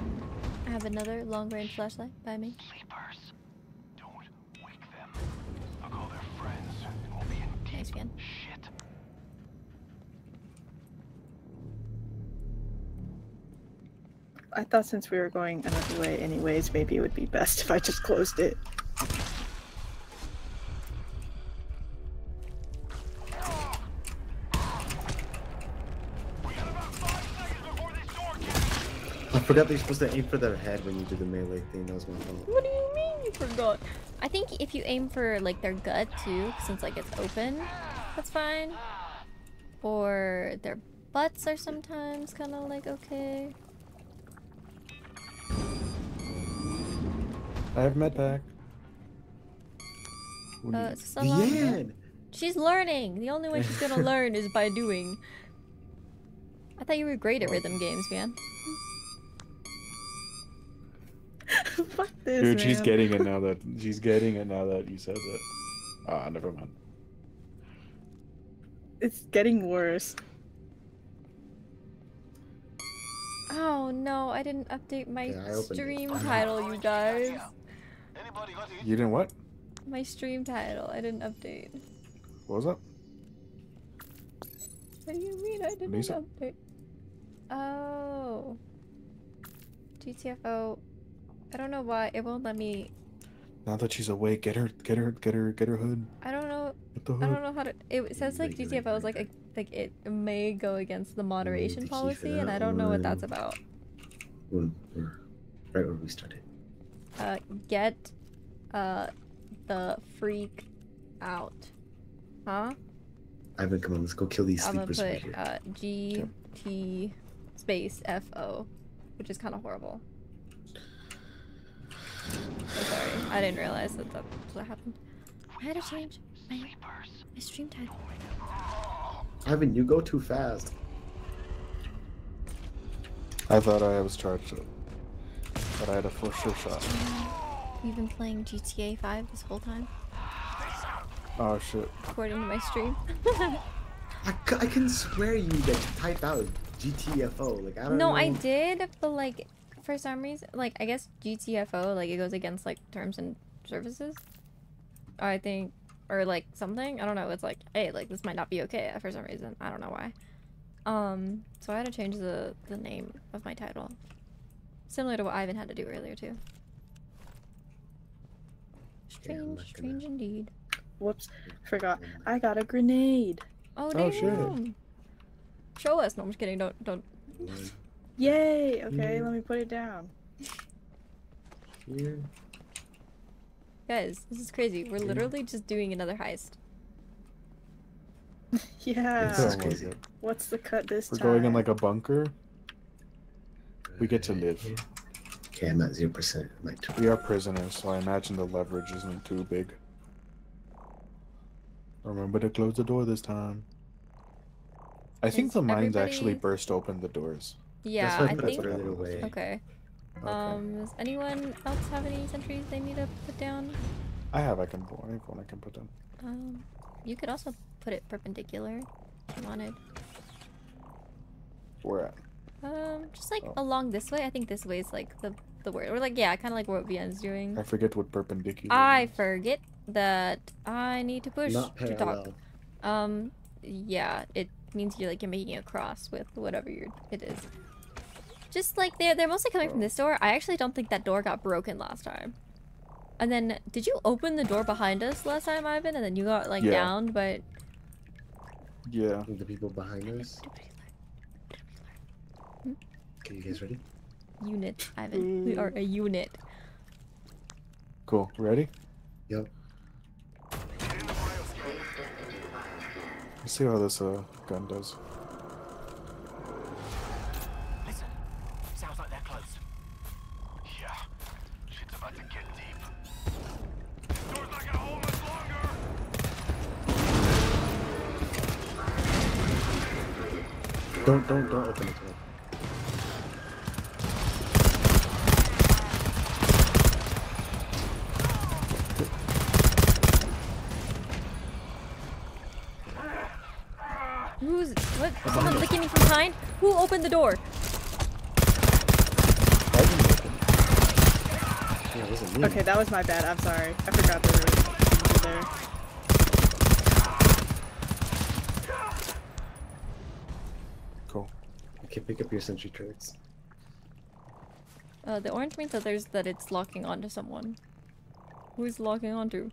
I have another long range flashlight by me. Sleepers. Don't wake them. I'll call their friends and we'll be in Nice man. shit. I thought since we were going another way anyways, maybe it would be best if I just closed it. Forgot that you're supposed to aim for their head when you do the melee thing. That was my fault. What do you mean you forgot? I think if you aim for like their gut too, since like it's open, that's fine. Or their butts are sometimes kind of like okay. I have med pack. Who Uh, needs- She's learning. The only way she's gonna learn is by doing. I thought you were great at rhythm games, man. Fuck this, Dude, she's getting it now that she's getting it now that you said that. Ah, never mind. It's getting worse. Oh no, I didn't update my Yeah, I opened it. stream Oh, title, you guys. Anybody got it? You didn't what? My stream title, I didn't update. What was up? What do you mean I didn't Lisa? update? Oh. GTFO. I don't know why it won't let me. Now that she's awake, get her, get her, get her, get her hood. I don't know. Get the I don't know how to. It says like Regulate, GTFO is like a, regulate. like it may go against the moderation the key for policy, and I don't know what that's about. Right where we started. Uh, get, uh, the freak out, huh? Ivan, come on, let's go kill these I'm gonna sleepers put over here. uh G T space F O, which is kind of horrible. So sorry, I didn't realize that that's what happened. I had to change my, my stream title. Ivan, you go too fast. I thought I was charged up, but I had a for sure shot. Um, You've been playing GTA 5 this whole time, Oh shit! according to my stream. I, c- I can swear you like type out GTFO. Like I don't know. no, know. I did, but like for some reason, like I guess GTFO, like it goes against like terms and services. I think, or like something. I don't know. It's like, hey, like this might not be okay for some reason. I don't know why. Um, so I had to change the the name of my title. Similar to what Ivan had to do earlier too. Strange, not strange gonna- indeed. Whoops, forgot. I got a grenade. Oh, Oh, shit. damn. Show us. No, I'm just kidding. Don't, don't. One Yay! Okay, Mhm. let me put it down. here. Guys, this is crazy. We're Yeah. literally just doing another heist. Yeah. This is crazy. What's the cut this time? We're going in like a bunker. We get to live. Okay, I'm at zero percent. Like two. We are prisoners, so I imagine the leverage isn't too big. Remember to close the door this time. I think the mines actually burst open the doors. Yeah, I think. away. Okay. Okay. Um, does anyone else have any sentries they need to put down? I have. I can. I have one. I can put down. Um, you could also put it perpendicular if you wanted. Where at? Um, just like Oh. along this way. I think this way is like the the word, or like yeah, kind of like what Vian's doing. I forget what perpendicular. I is. forget that I need to push Not to talk. parallel. Um, yeah, it means you're like you're making a cross with whatever you're it is. Just like they're they're mostly coming from this door. I actually don't think that door got broken last time. And then did you open the door behind us last time, Ivan? And then you got like Yeah. downed, but Yeah. The people behind us. Okay, you guys ready? unit, Ivan. We are a unit. Cool. Ready? Yep. Let's see how this uh gun does. Don't don't don't open it. Don't. Who's what? Someone licking me from behind? Who opened the door? I didn't open. Yeah, it wasn't me. Okay, that was my bad. I'm sorry. I forgot there were people there. Okay, pick up your sentry turrets. Uh, the orange means that there's that it's locking onto someone. Who is locking onto?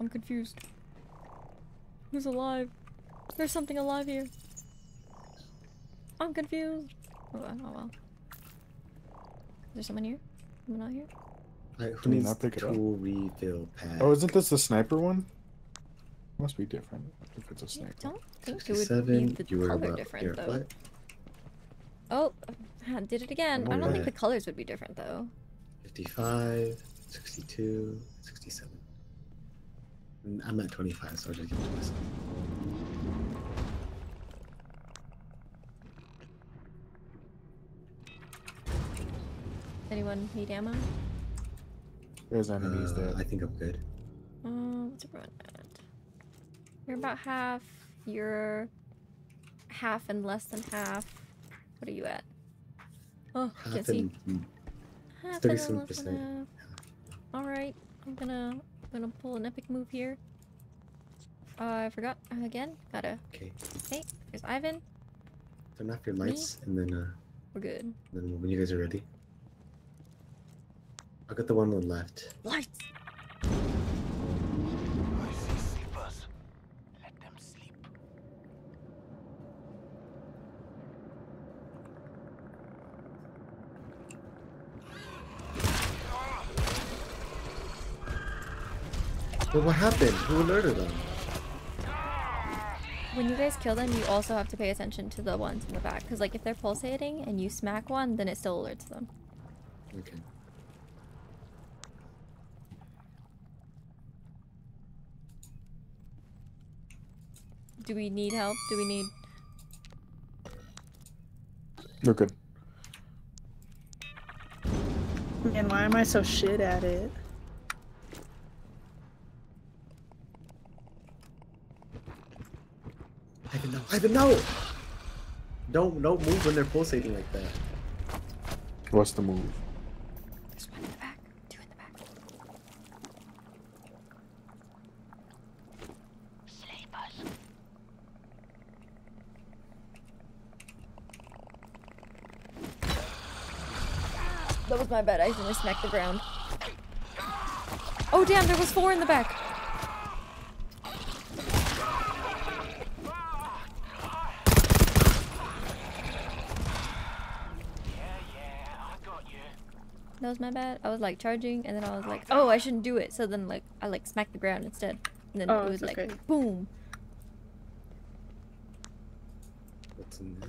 I'm confused. Who's alive? There's something alive here. I'm confused. Oh, well, oh well. Is there someone here? Someone out here? Alright, who Can you needs not pick it tool refill pack? Oh, isn't this the sniper one? Must be different if it's a I sniper. don't think it would be the You were color about different though. what? Oh, uh, did it again. I don't think the colors would be different though. 55, 62, 67. Mm, I'm at 25, so I'll just give it to myself. Anyone need ammo? There's enemies Uh, there. I think I'm good. Uh, what's everyone at? You're about half. You're half and less than half. What are you at? Oh, can't Half see. and mm, Half and less 37%. than half. All right, I'm gonna I'm gonna pull an epic move here. Uh, I forgot uh, again. Gotta. okay. Okay, there's Ivan. Turn off your lights, and then uh, We're good. then when you guys are ready, I got the one on the left. Lights. I see sleepers. Let them sleep. But what happened? Who alerted them? When you guys kill them, you also have to pay attention to the ones in the back, because like if they're pulsating and you smack one, then it still alerts them. Okay. Do we need help? Do we need? We're good. Man, why am I so shit at it? Ivan, no! Ivan, no! Don't don't move when they're pulsating like that. What's the move? There's one in the back. Two in the back. Sleepers. That was my bad. I accidentally smacked the ground. Oh damn, there was four in the back. That was my bad. I was like charging and then I was like, oh, I shouldn't do it. So then like I like smacked the ground instead. And then Oh, it was like okay. boom. What's in there?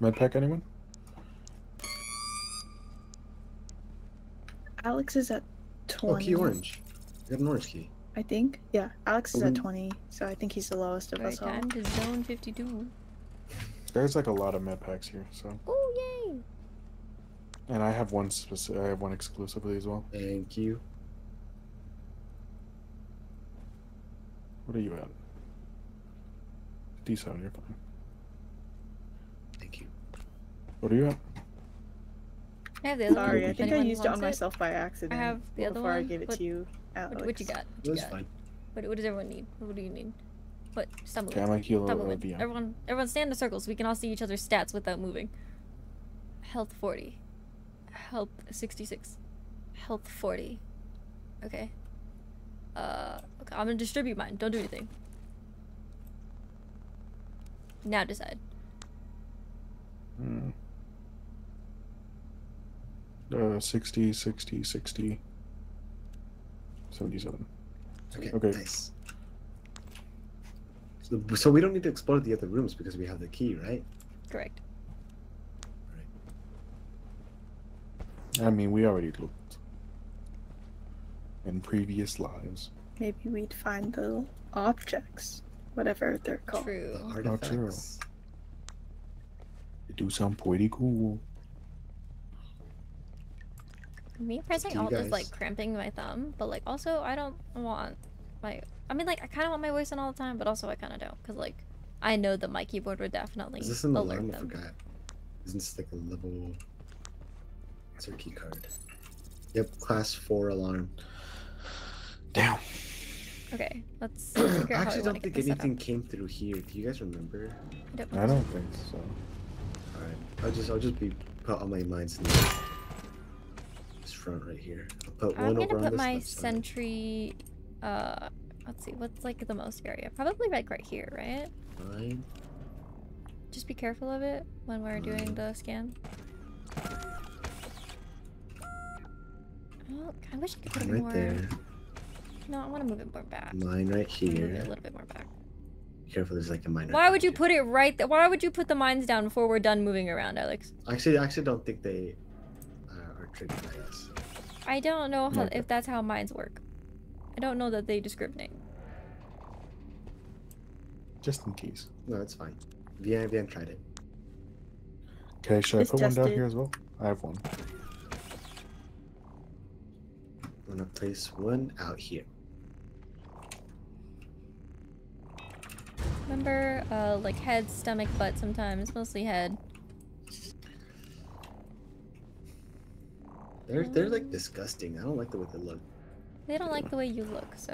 Medpack, anyone? Alex is at 20. Oh, 20. key orange. You got an orange key. I think. Yeah, Alex oh, is Oh, at 20, so I think he's the lowest of Right us all. time to zone 52. There's like a lot of med packs here, so Oh yay! and I have one specific. I have one exclusively as well. Thank you. What are you at? D7, you're fine. Thank you. What are you at? I have the other Sorry, one. I think I used it on wants myself by accident. I have the other one. before I gave it What- to you, Alex. What, what you got? What you That's got? fine. What, what does everyone need? What do you need? What? Stop moving. Okay, I might heal Stop a, a moving. Everyone, everyone, stand in a circle so we can all see each other's stats without moving. Health forty, health sixty-six, health forty. Okay. Uh, okay. I'm gonna distribute mine. Don't do anything. Now decide. Hmm. Uh, 60, 60, 60, 77. Okay. Okay. Nice. So, so we don't need to explore the other rooms because we have the key, right? Correct. I mean, we already looked in previous lives. Maybe we'd find the objects, whatever they're called. The True. artifacts. They do sound pretty cool. Me pressing to you alt is like cramping my thumb, but like also I don't want my. I mean, like I kind of want my voice on all the time, but also I kind of don't, cause like I know that my keyboard would definitely Is this an alert alarm? I forgot. Isn't this like a level? What's our key card? Yep, class four alarm. Damn. Okay, let's I figure out how we actually don't think anything came through here. Do you guys remember? I don't I don't think so. All right, I'll just I'll just be put all my mines in this, this front right here. I'll put I'm one gonna over on put this my left side. sentry. Uh, let's see, what's like the most area? Probably like right here, right? Mine. Just be careful of it when we're doing Mm. the scan. Oh, I wish I could put Mine it right more. there. No, I want to move it more back. Mine right here. Move it a little bit more back. Careful, there's like a mine. right Why would you behind put it right there? Why would you put the mines down before we're done moving around, Alex? Actually, I actually don't think they uh, are triggered by us. I don't know how, if that's how mines work. I don't know that they discriminate. Just in case. No, it's fine. Vian, Vian tried it. Okay, should I It's put one down tested. here as well? I have one. I'm gonna place one out here. Remember, uh, like head, stomach, butt sometimes, mostly head. They're they're like disgusting. I don't like the way they look. They don't like the way you look, so.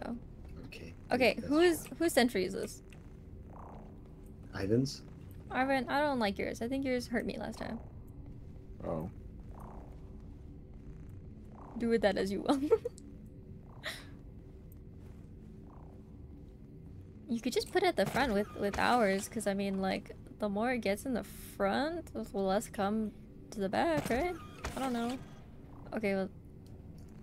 Okay. Okay, who is whose whose sentry is this? Ivan's? Ivan, I don't like yours. I think yours hurt me last time. Oh. Do with that as you will. you could just put it at the front with with ours, because I mean, like, the more it gets in the front, the less come to the back, right? I don't know. Okay, well,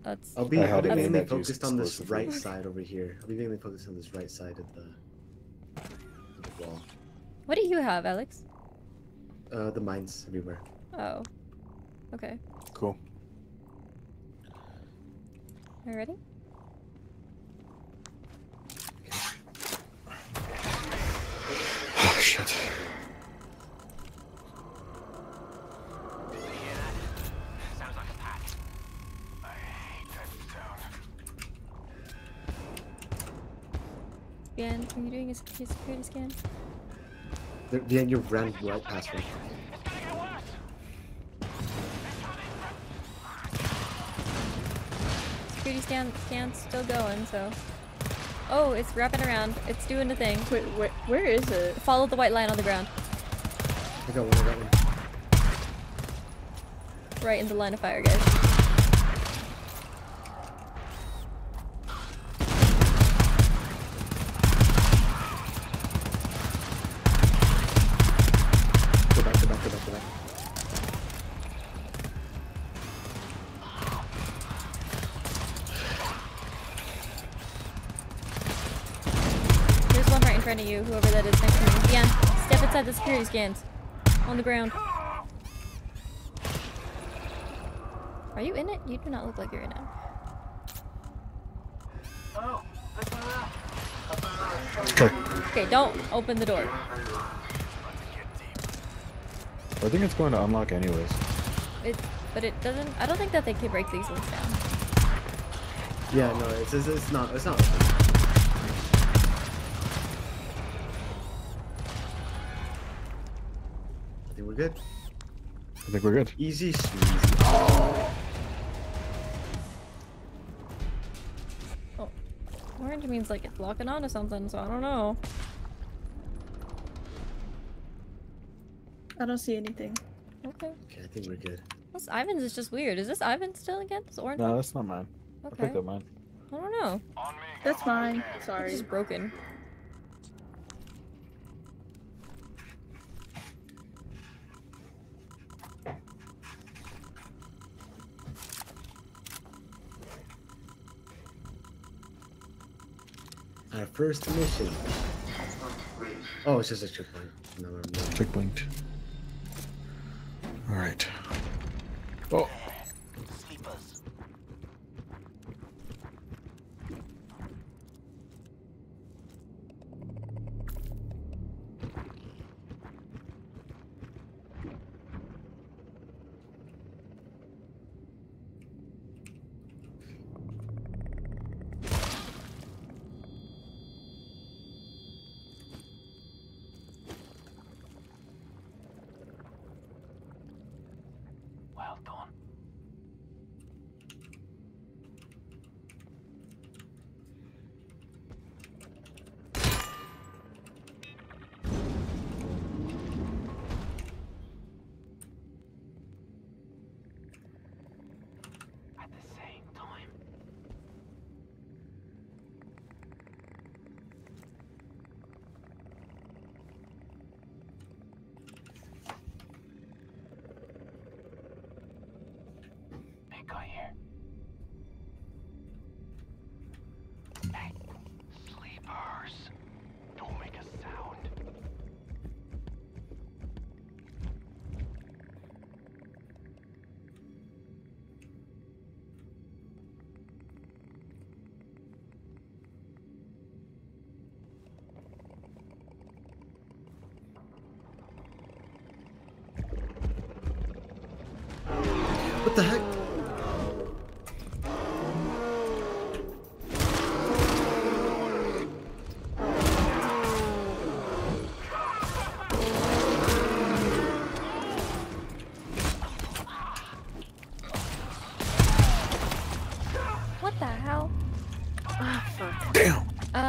that's. I'll be, I I'll be mainly focused on this exclusively. right side over here. I'll be mainly focused on this right side of the, of the wall. What do you have, Alex? Uh, the mines everywhere. Oh. Okay. Cool. Are you ready? Oh, shit. Vian, are you doing a security scan? There- Vian, you ran right past one. Security scan scan's still going, so. Oh, it's wrapping around. It's doing the thing. Wait, where, where is it? Follow the white line on the ground. I got one. I got one. Right in the line of fire, guys. Go back. Go back. Go back. Go back. There's one right in front of you, whoever that is next to me. Dion, step inside the security scans. On the ground. Are you in it? You do not look like you're in it. Okay. Okay, don't open the door. I think it's going to unlock anyways. It, but it doesn't. I don't think that they can break these ones down. Yeah, no, it's, it's, it's not. It's not. We're good. I think we're good. Easy squeezy. Oh, orange means like it's locking on to something, so I don't know. I don't see anything. Okay. Okay, I think we're good. This Ivan's is just weird. Is this Ivan still again? This orange? No, one? that's not mine. I Okay. picked up mine. I don't know. That's mine. It's Sorry. just broken. Our first mission. Oh, it's just a checkpoint. No, no. Checkpoint. All right. Oh,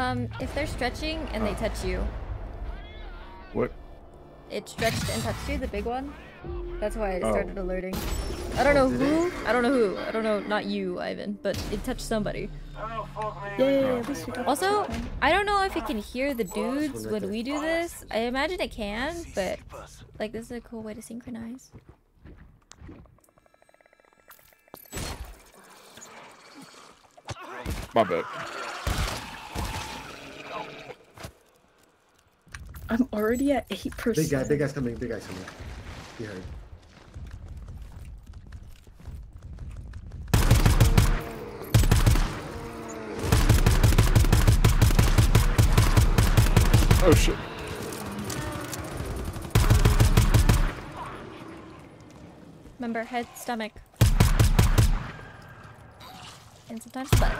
Um, if they're stretching and they touch you, What? it stretched and touched you, the big one. That's why it Oh. started alerting. I don't know did who. I don't know who. I don't know. Not you, Ivan, but it touched somebody. Yeah, yeah, yeah. At least we got Also. I don't know if it can hear the dudes right when we do this. I imagine it can, but like this is a cool way to synchronize. My bad. I'm already at 8%. Big guy, big guy's coming, big guy's coming. You heard. Oh shit. Remember, head, stomach, and sometimes butt.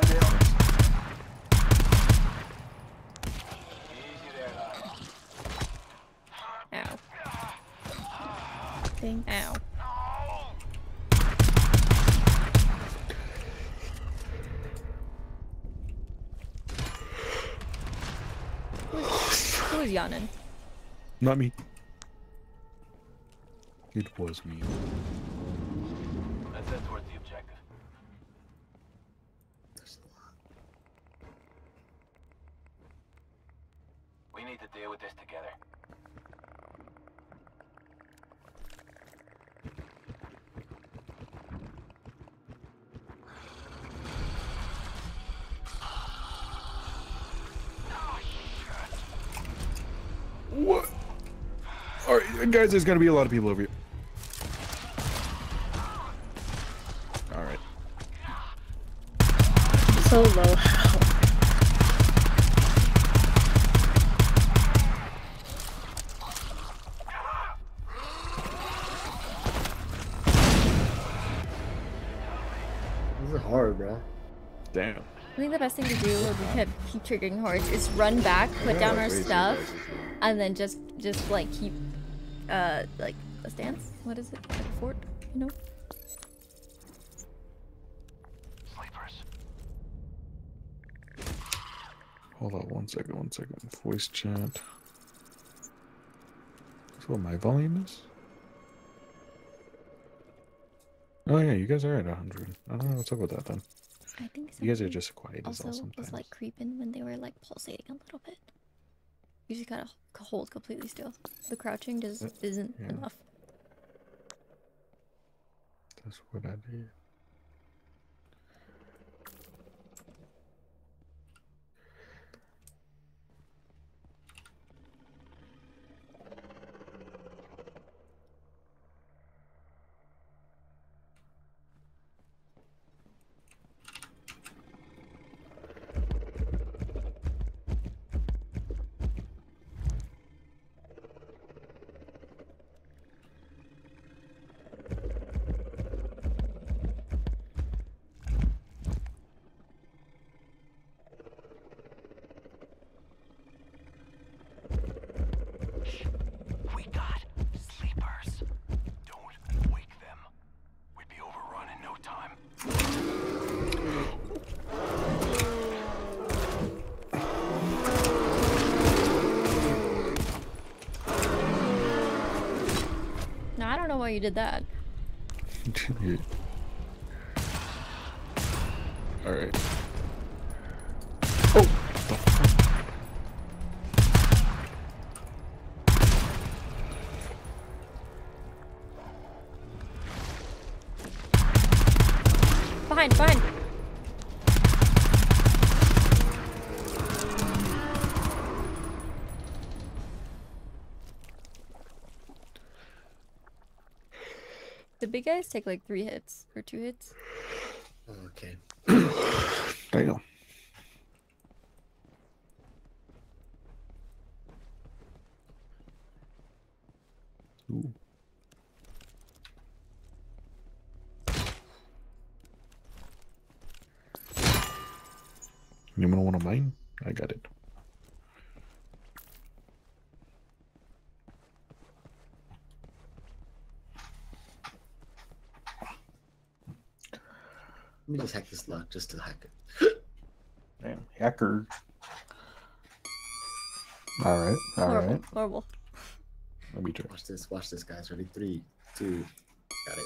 Ow! Thanks. Ow! Who's, who's yawning? Not me. It was me. Let's head towards the objective. We need to deal with this together. What? All right, guys. There's gonna be a lot of people over here. All right. So low health. This is hard, bro. Damn. I think the best thing to do when we keep, keep triggering hordes is run back, put down our stuff, and then just just like keep uh like a stance. What is it? Like a fort? You know? Sleepers. Hold on one second. One second. Voice chat. That's what my volume is. Oh yeah, you guys are at 100. I don't know what's up with that then. I think You guys are just quiet as also hell sometimes. was like creeping when they were like pulsating a little bit. You just gotta h- hold completely still. The crouching just Uh, isn't yeah. enough. That's what I did. We got sleepers. Don't wake them. We'd be overrun in no time. No, I don't know why you did that. All right. Oh. the fuck? Big guys take like three hits or two hits. Okay. there you Ooh. Anyone want a mine? I got it. Let me just hack this lock just to hack it. Damn, hacker. All right, all horrible, right. horrible. Let me try. Watch this. Watch this, guys. Ready? Three, two. Got it.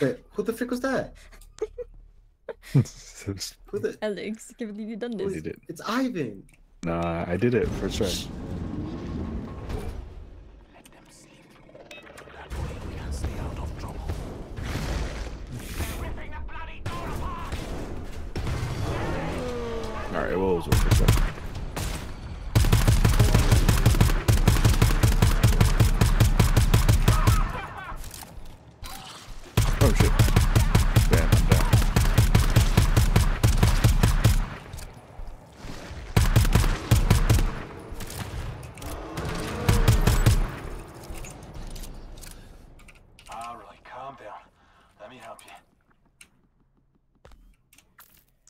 Wait, who the frick was that? Who the? Alex, I can't believe you've done this. it. It's Ivan. Nah, I did it for sure. All right, what was it for sure? Oh shit. Damn, I'm down. All right, calm down. Let me help you.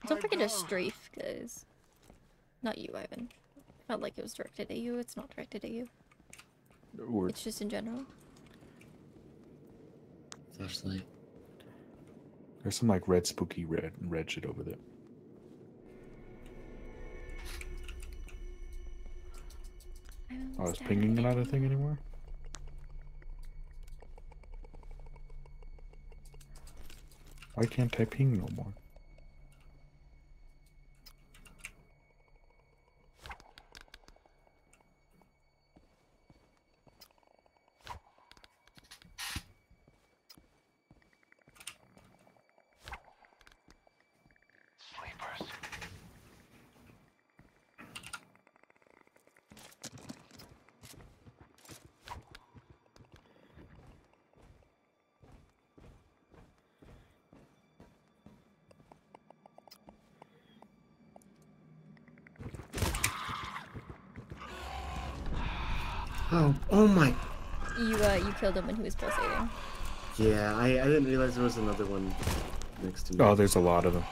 Don't forget to strafe, is. Not you, Ivan. Not like it was directed at you. It's not directed at you. It's just in general. Flashlight. There's some like red, spooky red, and red shit over there. I oh, was pinging not a thing anymore. Why can't I ping no more? Yeah, I, I didn't realize there was another one next to me. Oh, there's a lot of them.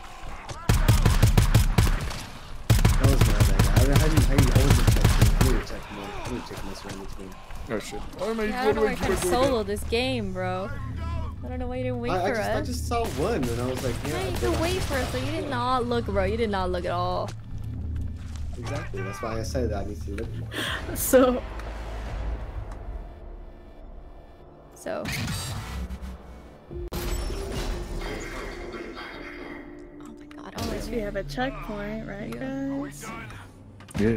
That was my bad. I, I, didn't, I, didn't, I wasn't checking. I need to check more. I need to check my surroundings more. Oh shit. Oh, am Yeah, I don't know why you're trying to solo this game, bro. I don't know why you didn't wait I, I, for just, I just saw one and I was like, yeah. Yeah, you but could I- wait for us, so you did not look, bro. You did not look at all. Exactly. That's why I said that I need to look more. So So. Have a checkpoint, right, guys? Yeah.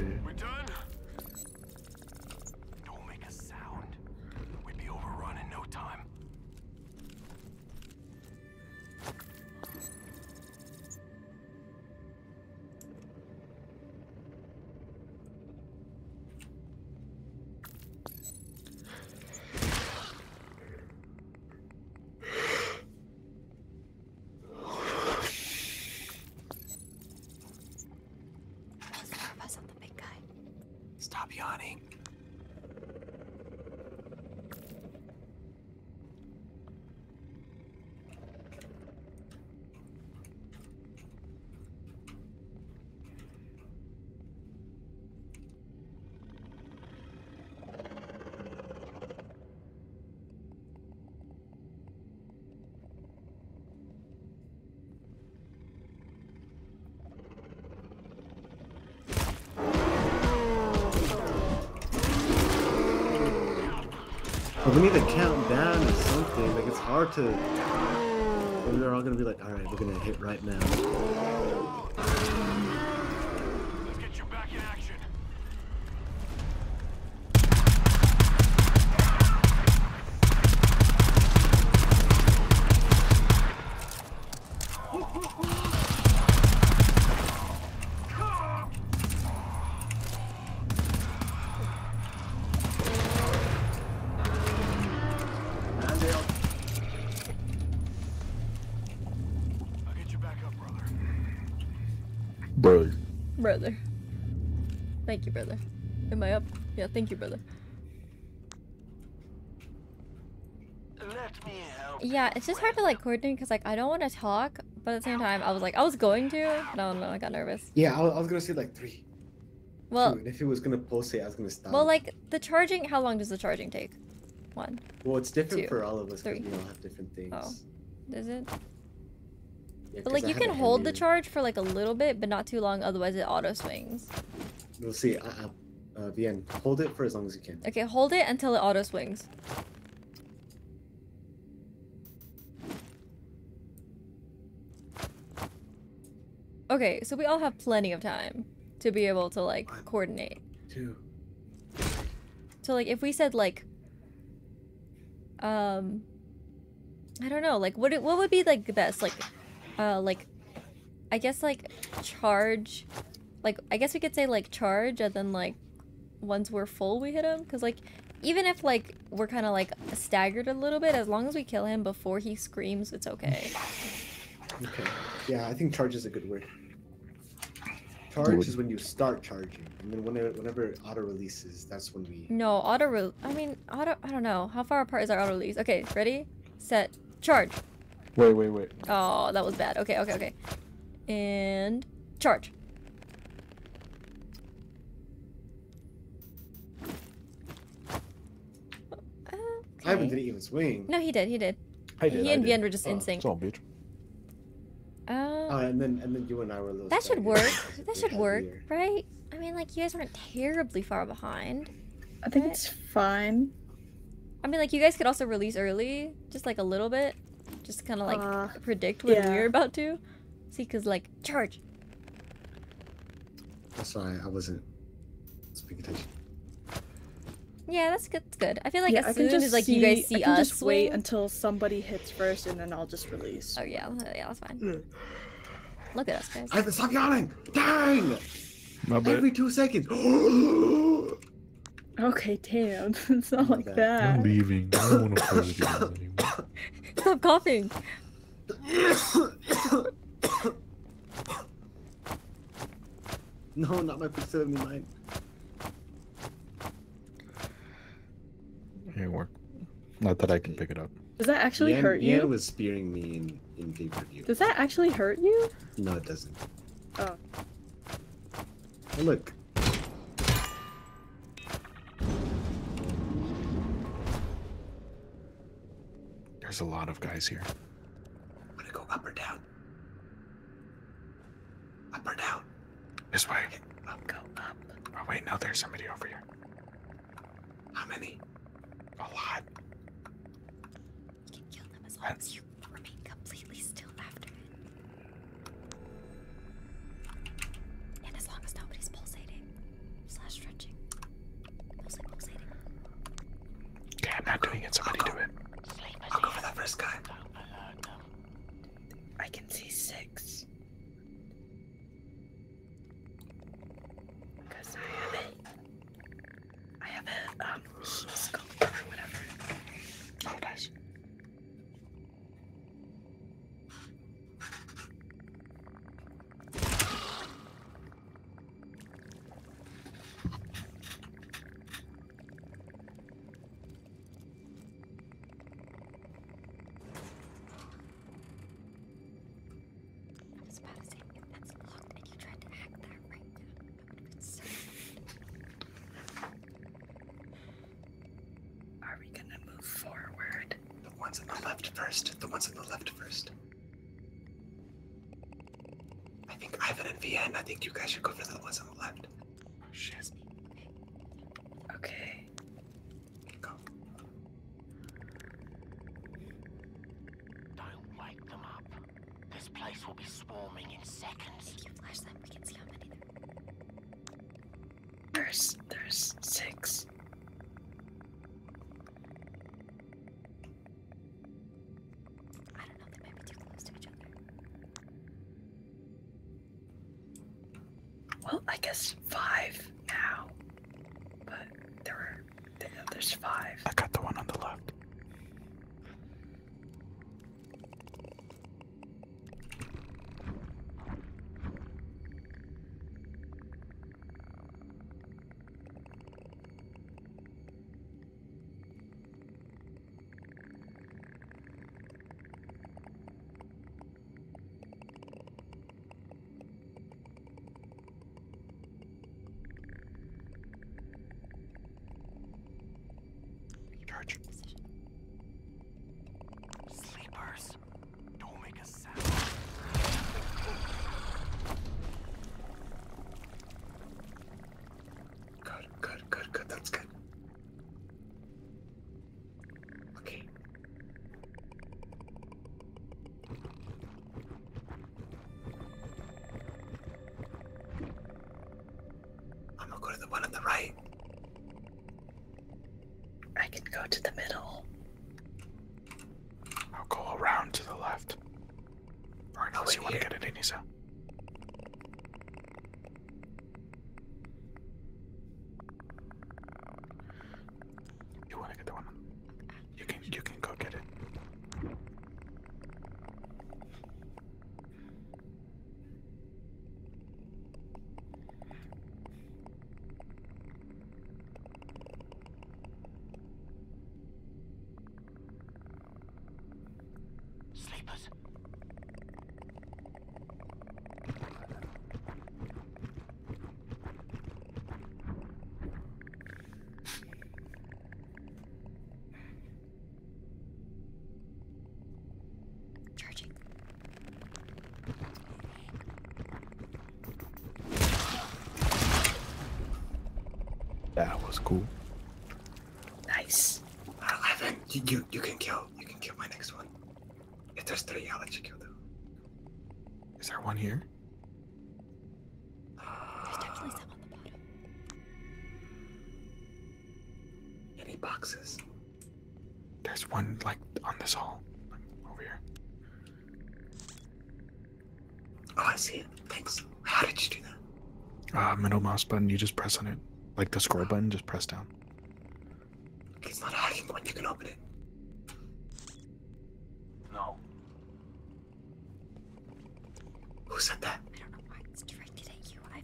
Hard to. They're all gonna be like, all right, we're gonna hit right now. Let's get you back in action. I'll get you back up, brother. Bro. Brother. Thank you, brother. Am I? Yeah, thank you, brother. Let me help. Yeah, it's just hard to like coordinate because like I don't want to talk, but at the same time I was like I was going to. but I don't know. I got nervous. Yeah, I was, I was gonna say like three. Well, two, and if it was gonna pulse it, I was gonna stop. well, like the charging. How long does the charging take? One. well, it's different two, for all of us three. because we all have different things. Oh. Is it? Yeah, But 'cause like I you can hold the charge for like a little bit, but not too long. Otherwise, it auto swings. We'll see. Uh, uh, uh, Vian, hold it for as long as you can. Okay, hold it until it auto swings. Okay, so we all have plenty of time to be able to like One. coordinate. Two. So like if we said like um I don't know, like what it- what would be like the best like uh like I guess like charge like I guess we could say like charge and then like once we're full we hit him cuz like even if like we're kind of like staggered a little bit as long as we kill him before he screams it's okay. Okay. Yeah, I think charge is a good word. Charge Would. is when you start charging, and then whenever whenever auto releases, that's when we. No, auto re- I mean auto I don't know. How far apart is our auto release? Okay, ready? Set. Charge. Wait, wait, wait. Oh, that was bad. Okay, okay, okay. And charge. Ivan Okay. didn't even swing. No, he did. He did. I did. he I and did. Vian were just Oh, in sync. It's all bitch. Uh, Oh, and then and then you and I were a little. that should work. That should work, heavier. right? I mean, like you guys weren't terribly far behind. I think Right. it's fine. I mean, like you guys could also release early, just like a little bit, just kind of like Uh, predict when yeah. we're about to. See, cause like charge. That's why I wasn't paying attention. Yeah, that's good. That's good. I feel like yeah, as I soon can just as like see, you guys see I can us, just wait until somebody hits first, and then I'll just release. Oh yeah, uh, yeah, that's fine. Look at us, guys. Ivan, stop yawning! Dang! My bad. Every two seconds. Okay, damn. it's not My like bad. I'm leaving. I don't want to play with you anymore. Stop coughing. no, not my Pick 79. It work. Not that I can pick it up. Does that actually Yan- hurt Yan you? was spearing me in, in pay per view. Does that actually hurt you? No, it doesn't. Oh. Oh, look. There's a lot of guys here. I'm gonna go up or down. Up or down. This way. Up, go up. Oh wait, no, there's somebody over here. How many? A lot. You can kill them as long as you remain completely still after it. And as long as nobody's pulsating slash stretching. Mostly pulsating. Okay, I'm not doing it. Somebody do it. I'll go for that first guy. I can see six. Because I have it. I have a um heat scope or whatever. Oh, nice. I was about to say if that's locked and you tried to hack that right now, I would have been so Are we gonna move forward? The ones on the left first. The ones on the left first. I think Ivan and Vian, I think you guys should go for the ones on the left. That was cool. Nice. Uh, Ivan, you, you you can kill. You can kill my next one. If there's three. I'll let you kill them. Is there one here? There's definitely some on the bottom. Any boxes? There's one like on this hall. Like, over here. Oh, I see it. Thanks. How did you do that? Uh, middle mouse button, you just press on it. Like the scroll button, just press down. It's not hiding when you can open it. No. Who said that? I don't know why it's directed at you, Ivan.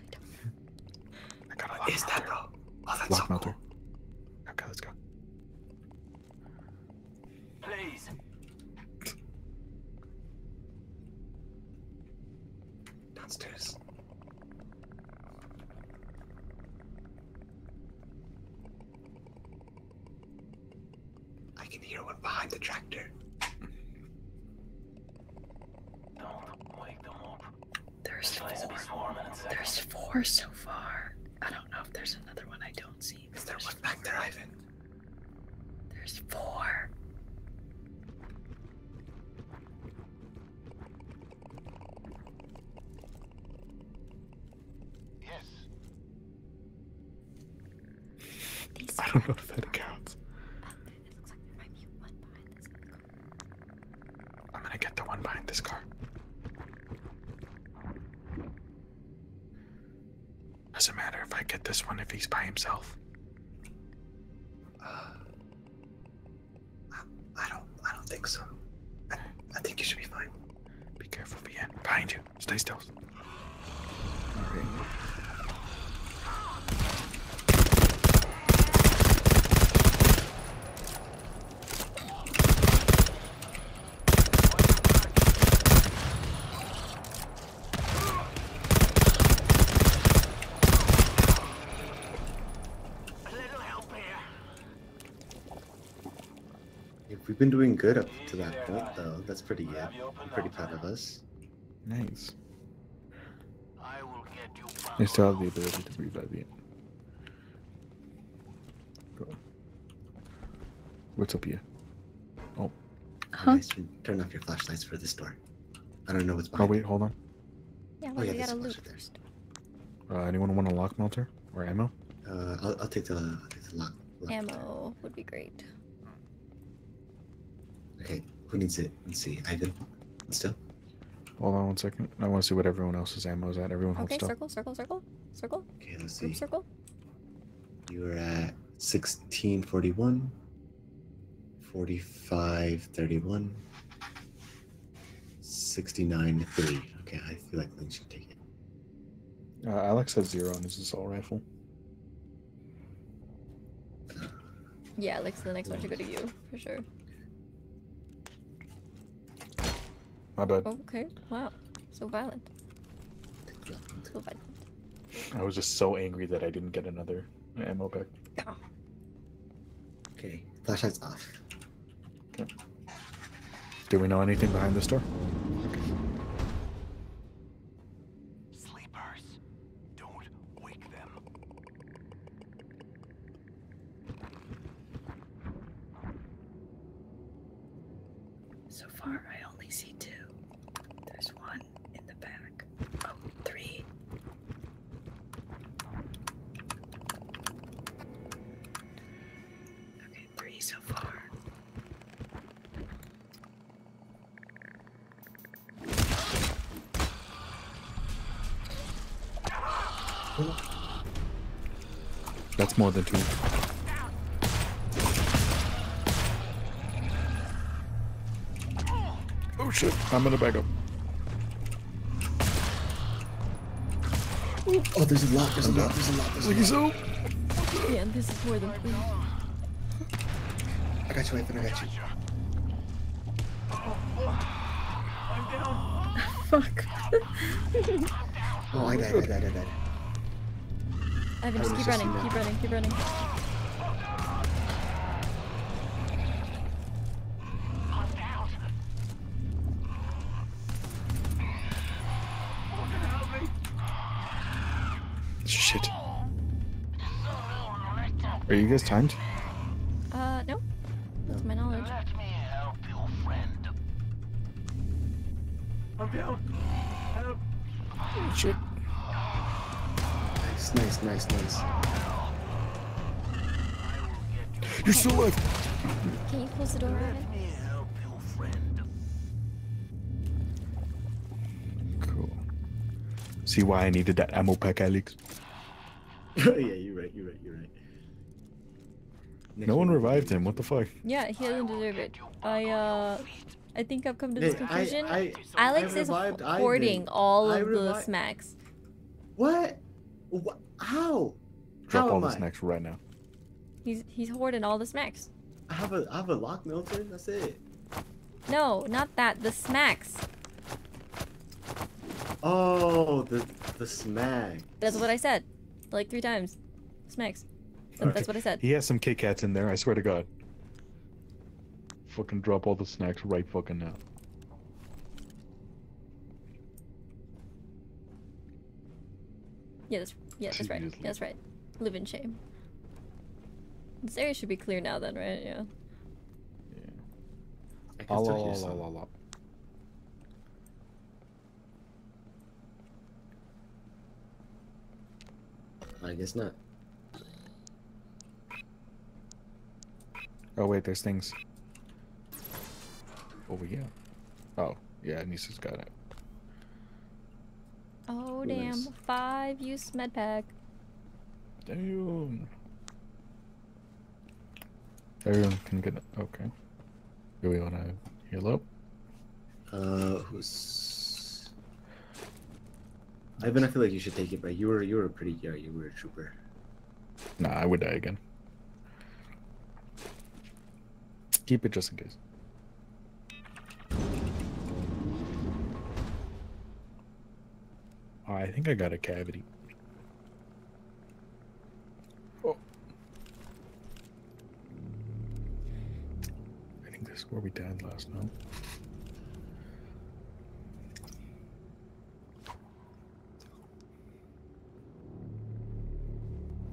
I don't know. I got a What lock is that, melter. bro? Oh, that's Lock so melter. cool. Okay, let's go. Please. Downstairs. I can hear one behind the tractor. Don't wake them up. There's This place will be four. swarming in seconds. There's four so far. I don't know if there's another one I don't see. but Is there there's one back there, Ivan? There's four. Yes. These I don't know if that counts. It looks like there might be one behind this car. I'm gonna get the one behind this car. Doesn't matter if I get this one if he's by himself. Uh, I, I don't. I don't think so. I, I think you should be fine. Be careful, Vian. Behind you. Stay still. Alright. A little help here. If we've been doing good up to that point, though, that's pretty good. I'm pretty proud of us. Nice. I will get you back. Still have the ability to revive you. Go. What's up here? Oh. Huh? Guys, turn- turn off your flashlights for this door. I don't know what's behind. Oh wait, hold on. Yeah, Oh yeah, we this gotta is loot there. first. Uh, anyone want a lock melter or ammo? Uh, I'll, I'll take the, I'll take the lock. lock. Ammo would be great. Okay, who needs it? Let's see. Ivan. Still. Hold on one second. I want to see what everyone else's ammo is at. Everyone hold Okay, still. circle, circle, circle, circle, Okay, let's group see. circle. You are at 1641, 4531, 69 3. Okay, I feel like Lynn should take it. Uh, Alex has zero on his assault rifle. Yeah, Alex, the next one should go to you for sure. My bad. Oh, okay. Wow. So violent. Take the. So violent. I was just so angry that I didn't get another ammo pack. Okay, flashlight's off. Do we know anything behind this door? Sleepers. Don't wake them. So far, I only see two. There's one in the back. Oh, three. Okay, three so far. That's more than two. Oh shit! I'm gonna back up. Oh, there's a lot. There's a lot. There's a lot. There's a lot. so. Yeah, this is more than. I got you, Ivan. I got you. Fuck. Oh, I died. I died. I died. Evan, I just was keep just running, keep running, keep running. Are you guys timed? Uh, no. To my knowledge. Let me help you, friend. Shit. Nice, nice, nice, nice. You're still alive. Can you close the door, Ivan? Cool. See why I needed that ammo pack, Alex? yeah, you're right. You're right. You're right. Next No one revived him. What the fuck? Yeah, he doesn't deserve it. I uh, I think I've come to this Hey, I- conclusion. I- Alex I is revived Ivan. hoarding all of the smacks. What? What? How? Drop How all the I? snacks right now. He's he's hoarding all the smacks. I have a I have a lock, melter. That's it. No, not that. The smacks. Oh, the the smack. That's what I said, like three times. Smacks. That- That's what I said. He has some Kit Kats in there. I swear to God. Fucking drop all the snacks right fucking now. Yeah, that's yeah, that's right. Yeah, that's right. Live in shame. This area should be clear now, then, right? Yeah. I can still la, hear some. la, la. I guess not. Oh wait, there's things over here. Oh yeah, Nisa's got it. Oh Nice. damn! Five use med pack. Damn. Everyone can get it. Okay. Do we wanna heal up? Uh, who's? Ivan, I feel like you should take it, but you were you were pretty yeah, you were a trooper. Nah, I would die again. Keep it just in case. Oh, I think I got a cavity. Oh. I think this is where we died last night.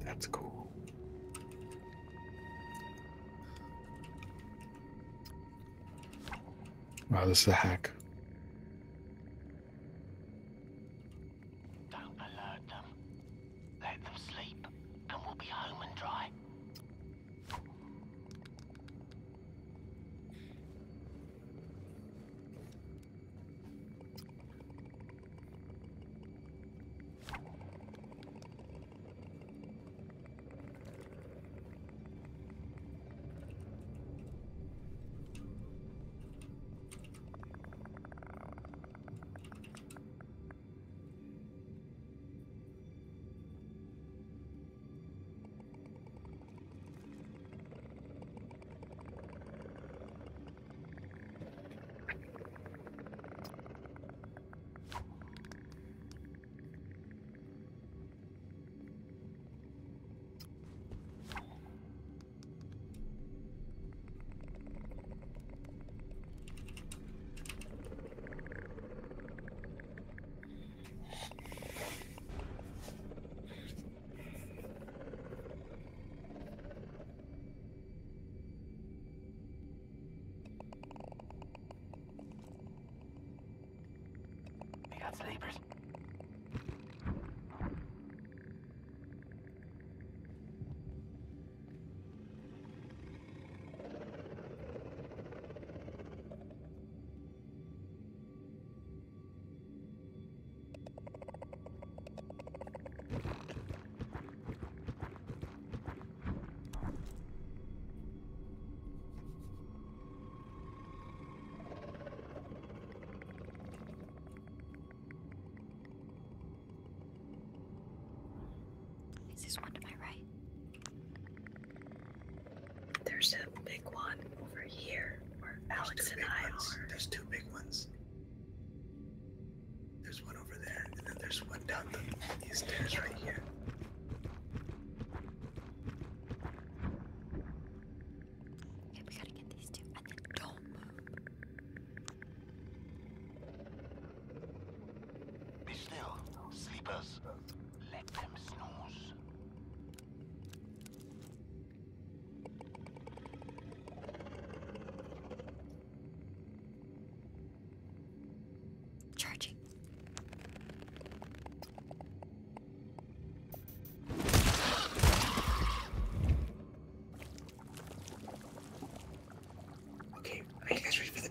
That's cool. Wow, this is a hack.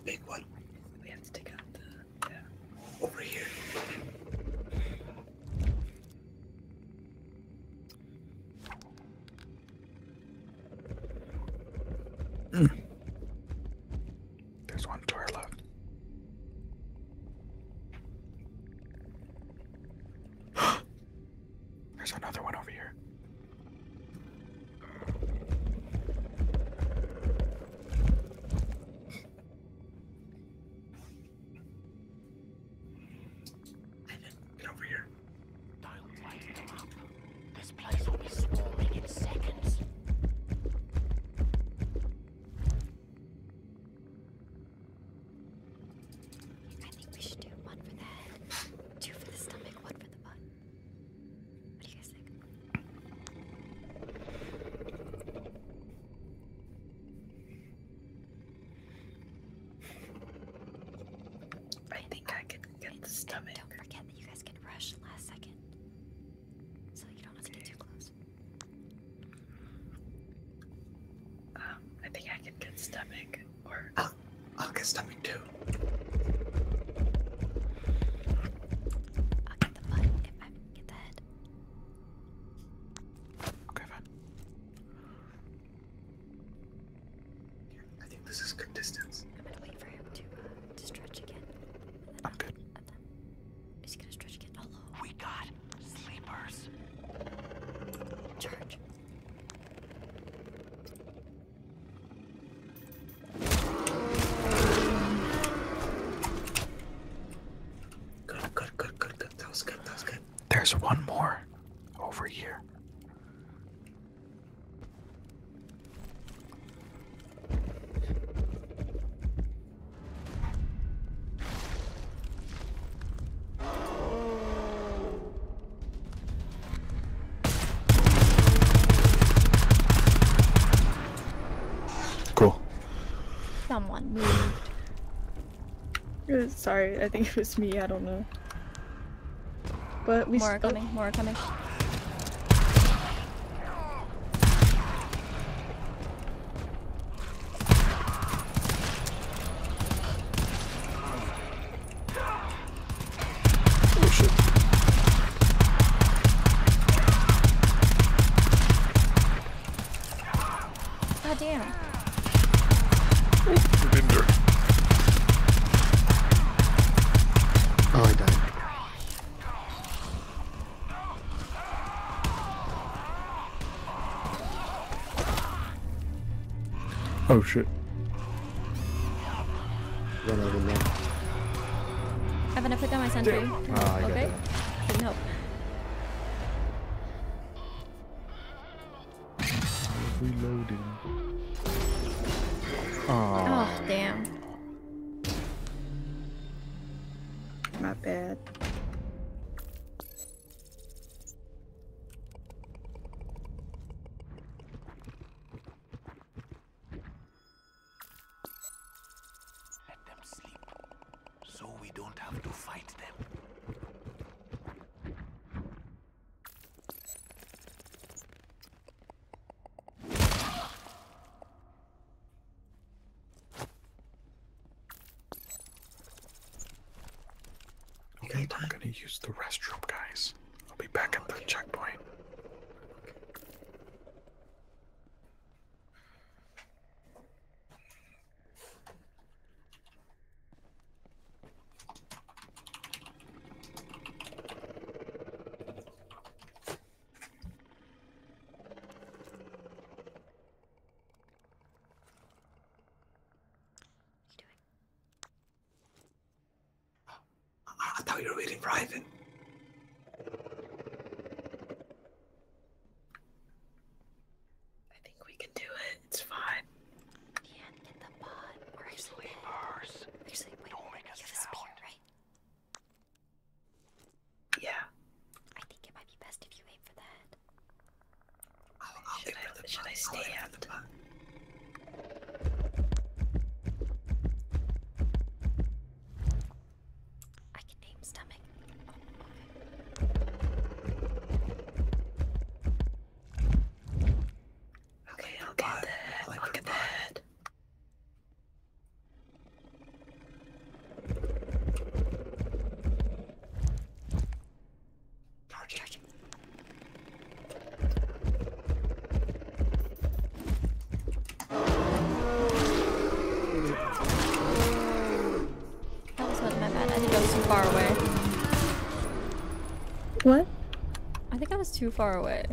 big one. We have to take out the. Yeah. Over here. stomach or I'll, I'll get stomach too. there's one more over here. Cool. Someone moved. Sorry, I think it was me, I don't know. But we more are coming. More are coming. Sentry. private. I think we can do it. It's fine. Can't get the pod. We're actually ours. Actually, wait. Don't make a you sound. a spear, right? Yeah. I think it might be best if you aim for that. I'll, I'll should, I, should I stay out? Too far away.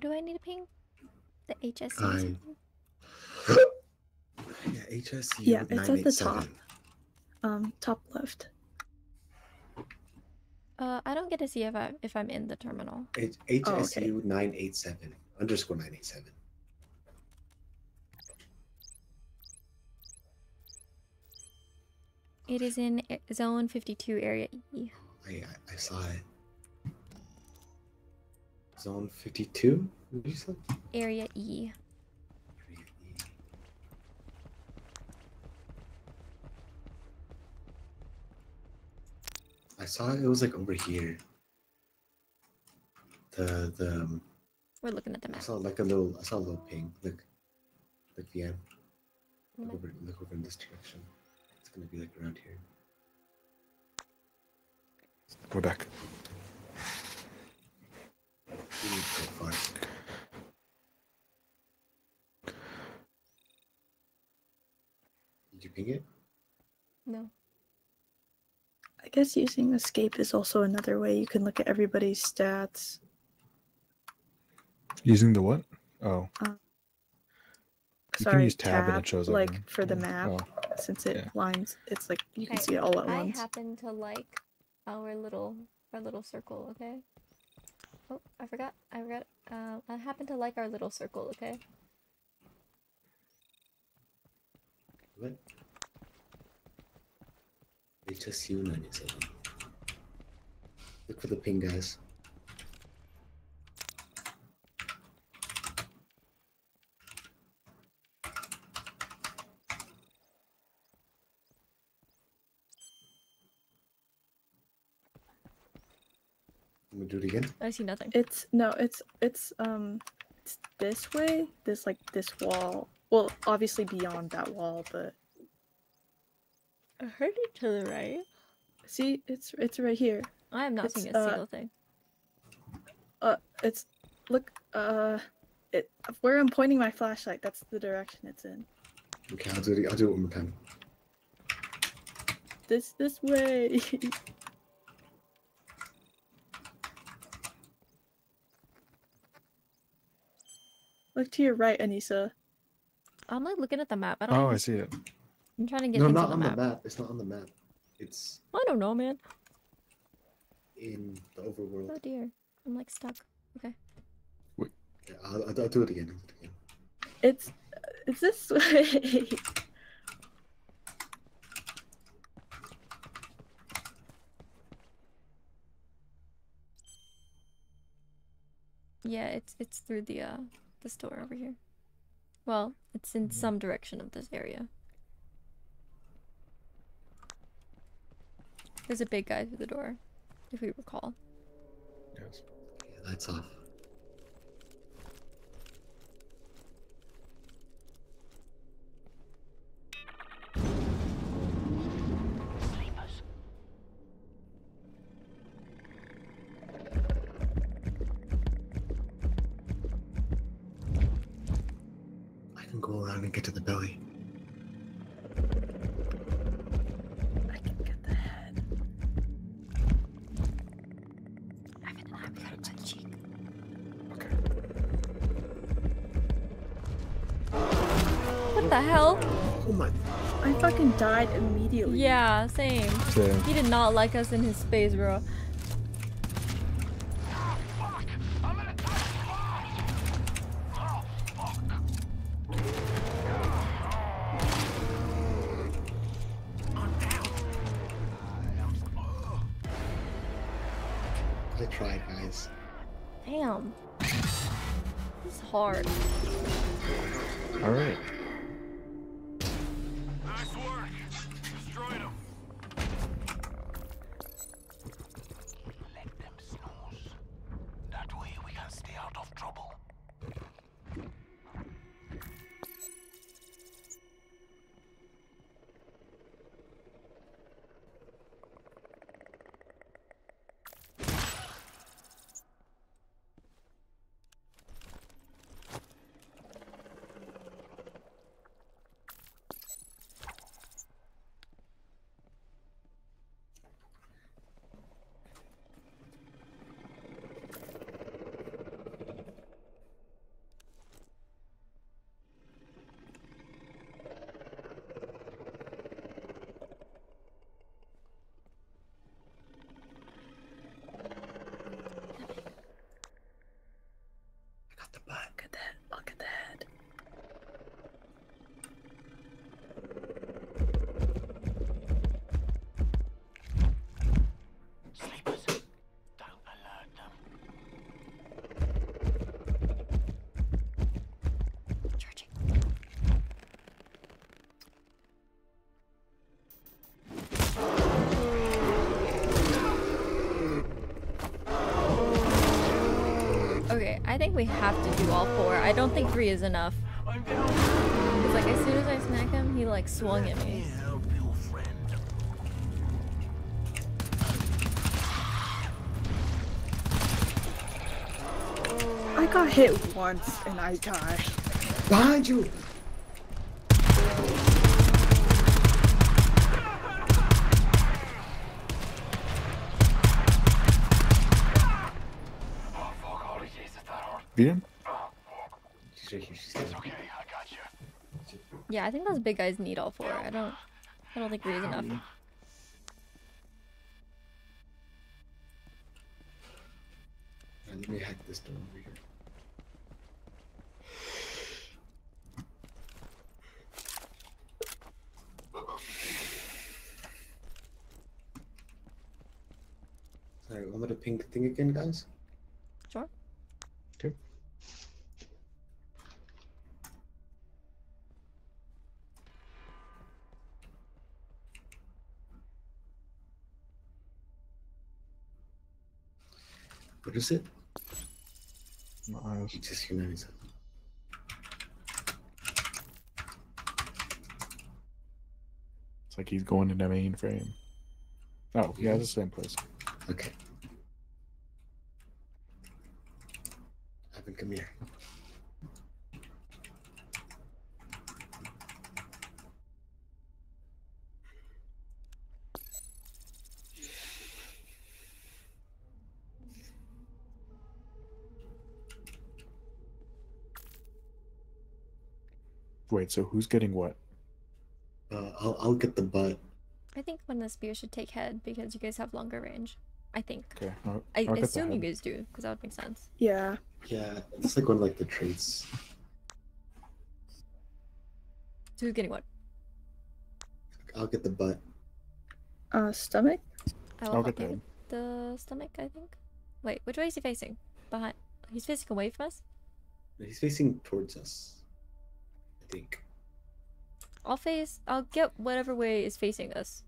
What do I need to ping? The HSC. or I- Yeah, HSU Yeah, it's at the top. Um, top left. Uh, I don't get to see if I if I'm in the terminal. H- Oh, okay. HSU 987 underscore 987. It is in zone 52, area E. I, I, I saw it. Zone 52? Did you say? Area E. I saw it was like over here. The the um, We're looking at the map. I saw like a little I saw a little ping. Look. Look VM. Look over look over in this direction. It's gonna be like around here. We're back. We need to go far. Did you ping it? No. I guess using escape is also another way you can look at everybody's stats. Using the what? Oh, Uh, You can Sorry, use tab and it shows like everything. for the map, Oh. since it yeah. lines, it's like you can see it all at once. I once. happen to like our little our little circle, okay? Oh, I forgot. I forgot. Uh, I happen to like our little circle, okay? What? HSU 97. Look for the ping guys. Do it again. I see nothing. It's no, it's it's um, it's this way. This like this wall. Well, obviously beyond that wall, but I heard it to the right. see, it's it's right here. I am not It's, seeing a uh, single thing. Uh, it's look. Uh, it where I'm pointing my flashlight. That's the direction it's in. Okay, I'll do it. I'll do it one more time. This this way. Look to your right, Anissa. I'm like looking at the map. I don't. Oh, even- I see it. I'm trying to get it. No, into not the on map. the map. It's not on the map. It's I don't know, man. in the overworld. Oh dear, I'm like stuck. Okay. Wait. Yeah, I'll, I'll, I'll do it again. I'll do it again. It's it's this way. Yeah, it's it's through the uh the store over here. Well, it's in mm-hmm. some direction of this area. There's a big guy through the door, if we recall. Yes. Yeah, that's off. Died immediately. Yeah, same. Same. He did not like us in his space, bro. We have to do all four. I don't think three is enough. Cause like as soon as I smack him, he like swung at me. Help your friend. I got hit once and I died. Behind you! Oh, fuck. Holy Jesus, that hurt. Beat him? She's right here. She's right Okay, I got you. Yeah, I think those big guys need all four. I don't. I don't think we is enough. Let me hack this door over here. Sorry, want me to pink thing again, guys? What is it? Nice. It's just humanities. It's like he's going into mainframe. Oh, yeah, it's the same place. Okay. Evan, come here. Wait, so who's getting what? Uh, I'll I'll get the butt. I think one of the spears should take head because you guys have longer range. I think. Okay. I'll, I I'll get assume you guys do because that would make sense. Yeah. Yeah, it's like one of like the traits. So who's getting what? I'll get the butt. Uh, stomach? I will I'll get the with the stomach. I think. Wait, which way is he facing? Behind. He's facing away from us. He's facing towards us. I think. I'll face. I'll get whatever way is facing us.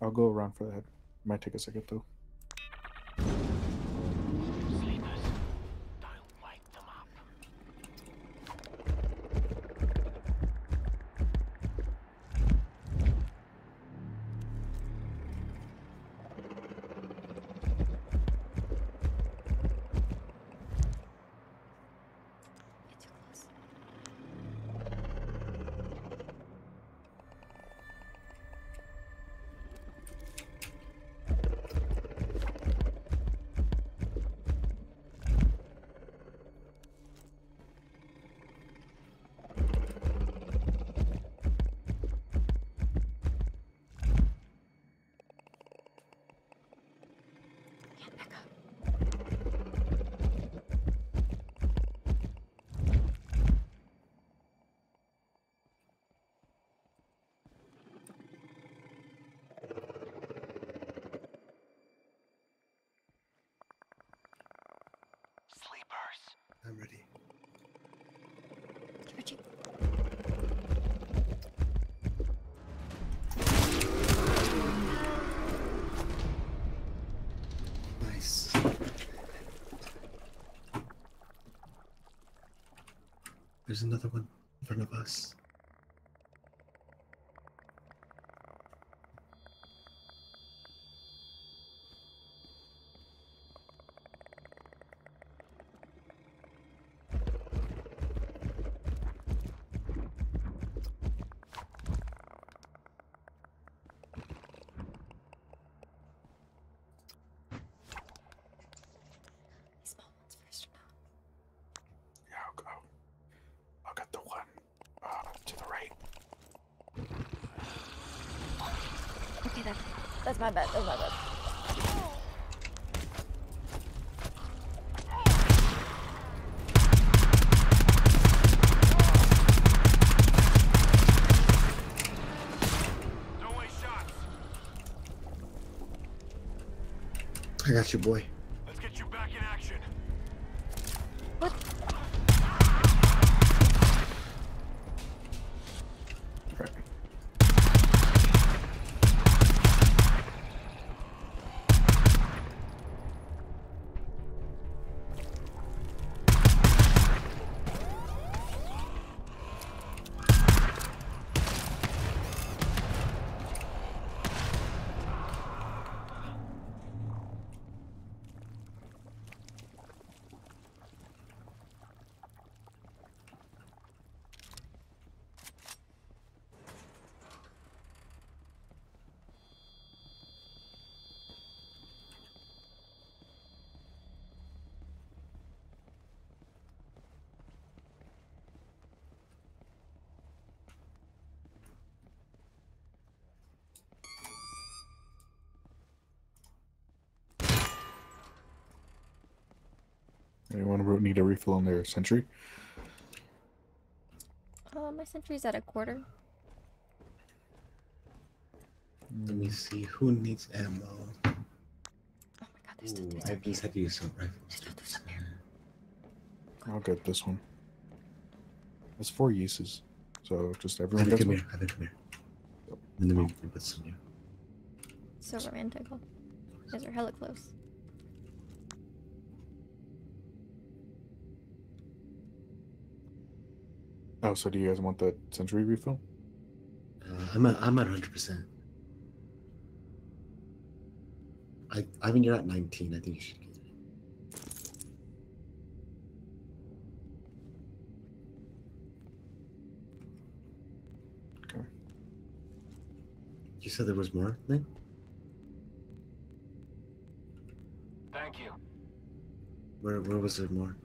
I'll go around for the head. Might take a second though. Another one in front of us. Small ones first or not? Yeah, I'll go. I'll get the one uh, to the right. Okay, that's that's my bad. That's my bad. Don't waste shots. I got you, boy. Anyone need a refill on their sentry? Uh, my sentry's at a quarter. Let me see who needs ammo. Oh my god, there's still Ooh, I've just had to use some rifles. There's still some here. I'll get this one. There's four uses, so just everyone Evan, gets come one. here. Evan, come here. And then we can put some new. So romantic. You guys are hella close. Oh, so do you guys want that sentry refill? Uh, I'm at I'm at 100. percent I Ivan, you're at 19. I think you should get it. Okay. You said there was more, then? Thank you. Where where was there more?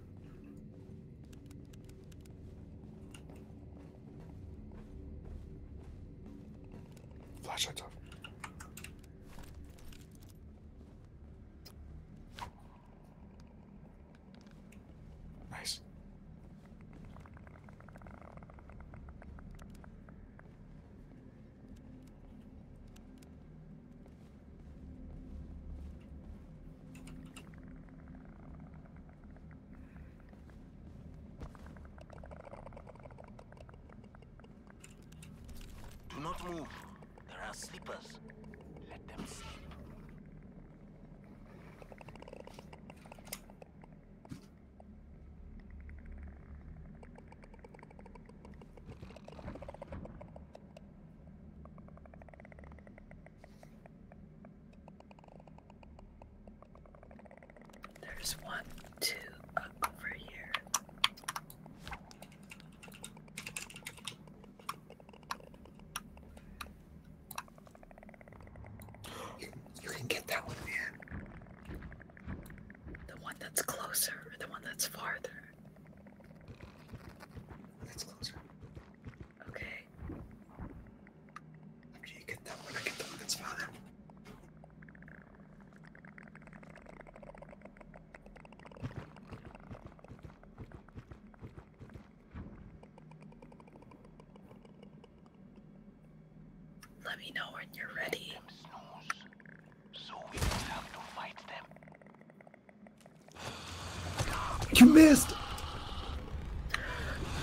Missed.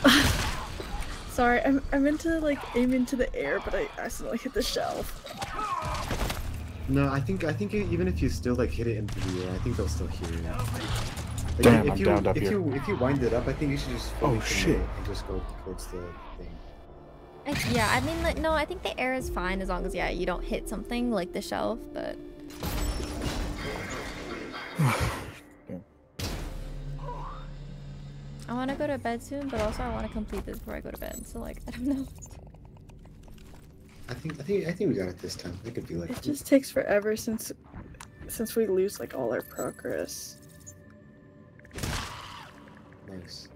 Sorry, I, I meant to like aim into the air, but I accidentally hit the shelf. No, I think I think even if you still like hit it into the air, I think they'll still hear it. Like, Damn, if I'm you, downed up if here. you if you wind it up, I think you should just Oh, shit. and just go towards the thing. I, yeah, I mean, like, no, I think the air is fine as long as yeah you don't hit something like the shelf. But bed soon, but also I want to complete this before I go to bed. So like, I don't know. I think I think I think we got it this time. It could be like. It just takes forever since since we lose like all our progress. Nice.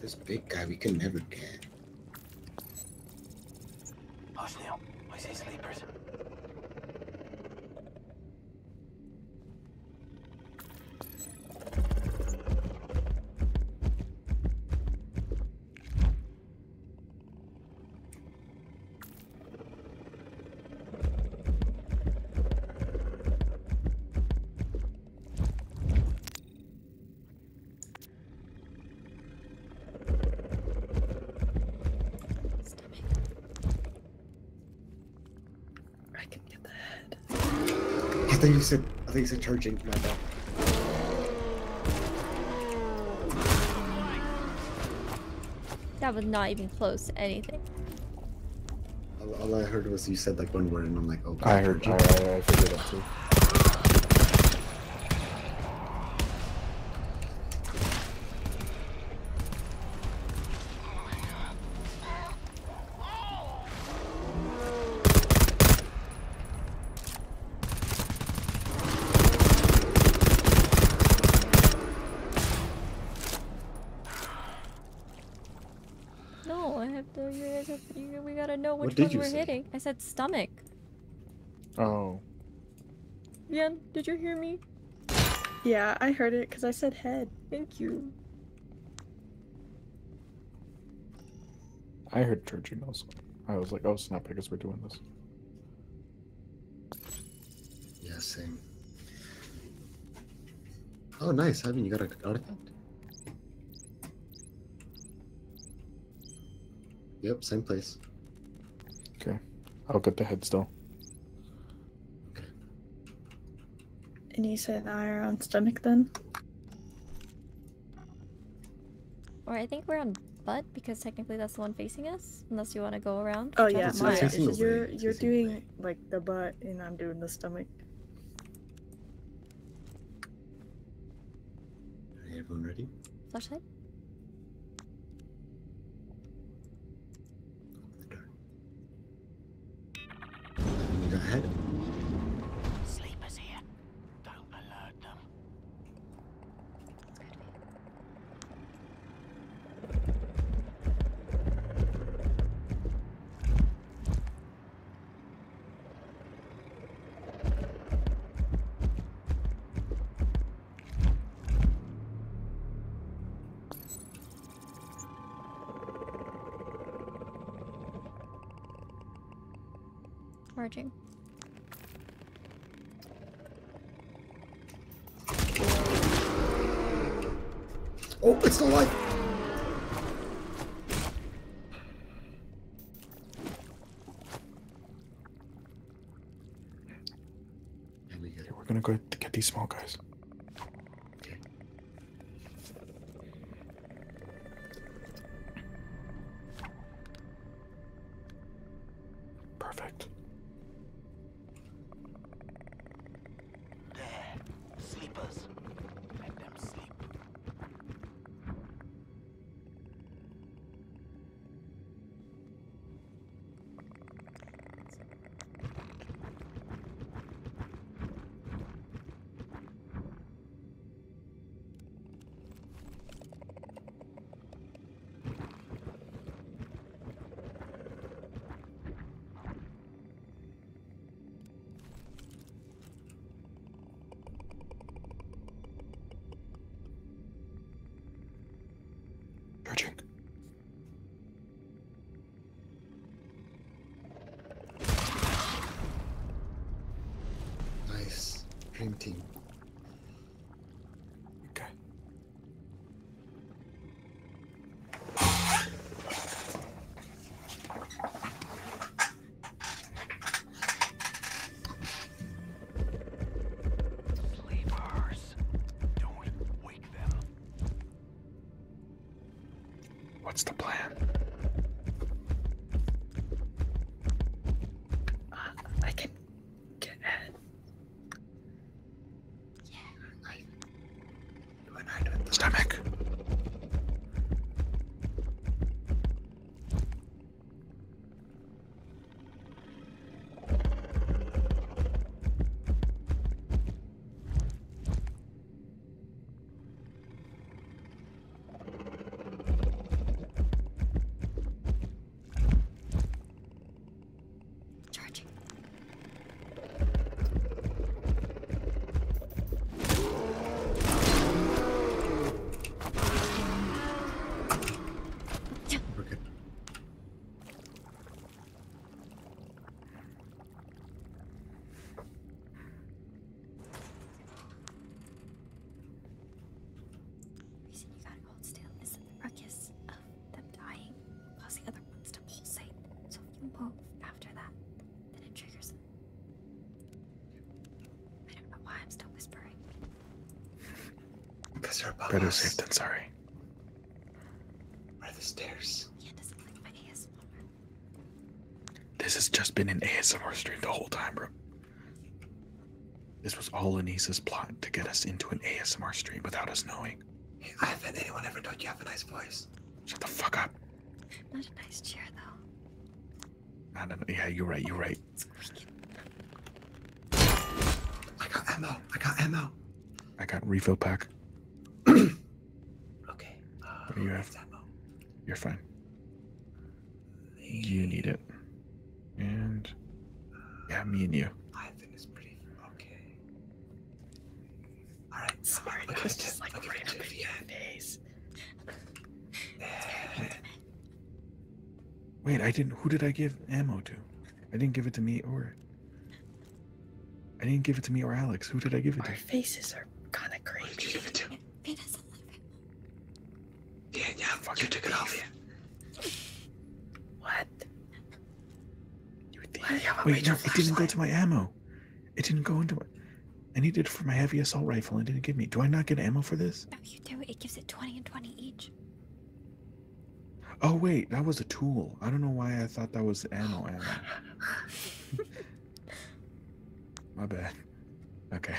This big guy we can never get. I think you said I think you said charging. My bad. That was not even close to anything. All, all I heard was you said like one word, and I'm like, oh. I heard. I, I, I figured that too. No, I have to. You guys have to. You, we gotta know What which did ones you we're say? hitting. I said stomach. Oh. Yan, did you hear me? Yeah, I heard it because I said head. Thank you. I heard charging also. I was like, oh snap! I guess we're doing this. Yeah, same. Oh, nice. Ivan, you got an artifact? Yep, same place. Okay, I'll get the head still. And you said eye on stomach then? Or I think we're on butt because technically that's the one facing us. Unless you want to go around. Oh yeah, don't It's- my it's mind. facing it's you're you're doing away. like the butt and I'm doing the stomach. Alright, everyone ready? Flashlight. It's still alive! We're gonna go get these small guys. Because above Better us. safe than sorry. Where are the stairs? Ian doesn't like my ASMR. This has just been an ASMR stream the whole time, bro. This was all Anissa's plot to get us into an ASMR stream without us knowing. Hey, Ivan, anyone ever told you have a nice voice? Shut the fuck up. Not a nice chair though. I don't know. Yeah, you're right. You're right. I got ammo. I got ammo. I got refill pack. Okay. Uh, What do you who have? needs ammo? You're fine. You need it. And yeah, me and you. Ivan is pretty. Okay. All right. Sorry, look that at was the just tip. like Look right at up the in tip. your Yeah. face. Yeah. Wait, I didn't. Who did I give ammo to? I didn't give it to me or. I didn't give it to me or Alex. Who did I give it to? Our faces are kind of Who did you crazy. give it to? Vin has a lot of ammo. Yeah, yeah. Fuck, you took it off. What? You Why do you have a Wait, no, it didn't go to my ammo. It didn't go into my. I needed it for my heavy assault rifle and didn't give me. Do I not get ammo for this? No, you do. It gives it 20 and 20 each. Oh wait, that was a tool. I don't know why I thought that was ammo. Oh. Ammo. My bad. Okay.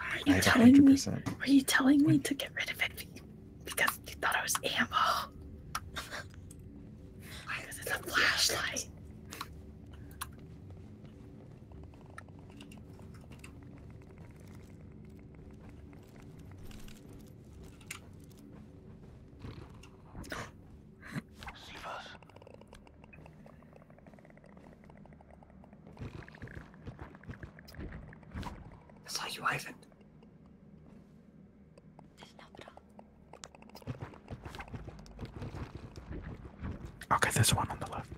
Are you have telling me? Were you telling me to get rid of it because you thought I was ammo? Because it's a flashlight. Cephas, I saw you, Ivan. Didn't help at all. Okay, this one on the left.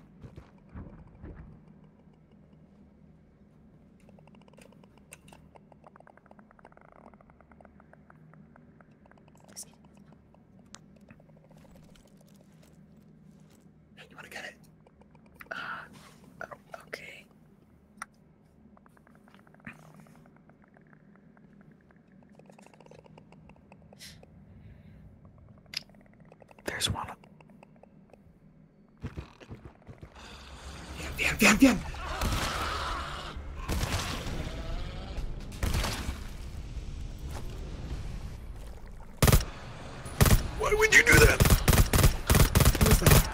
Just kidding. Hey, you want to get it? Uh, okay. There's one. Vian. Why would you do that? Who is that?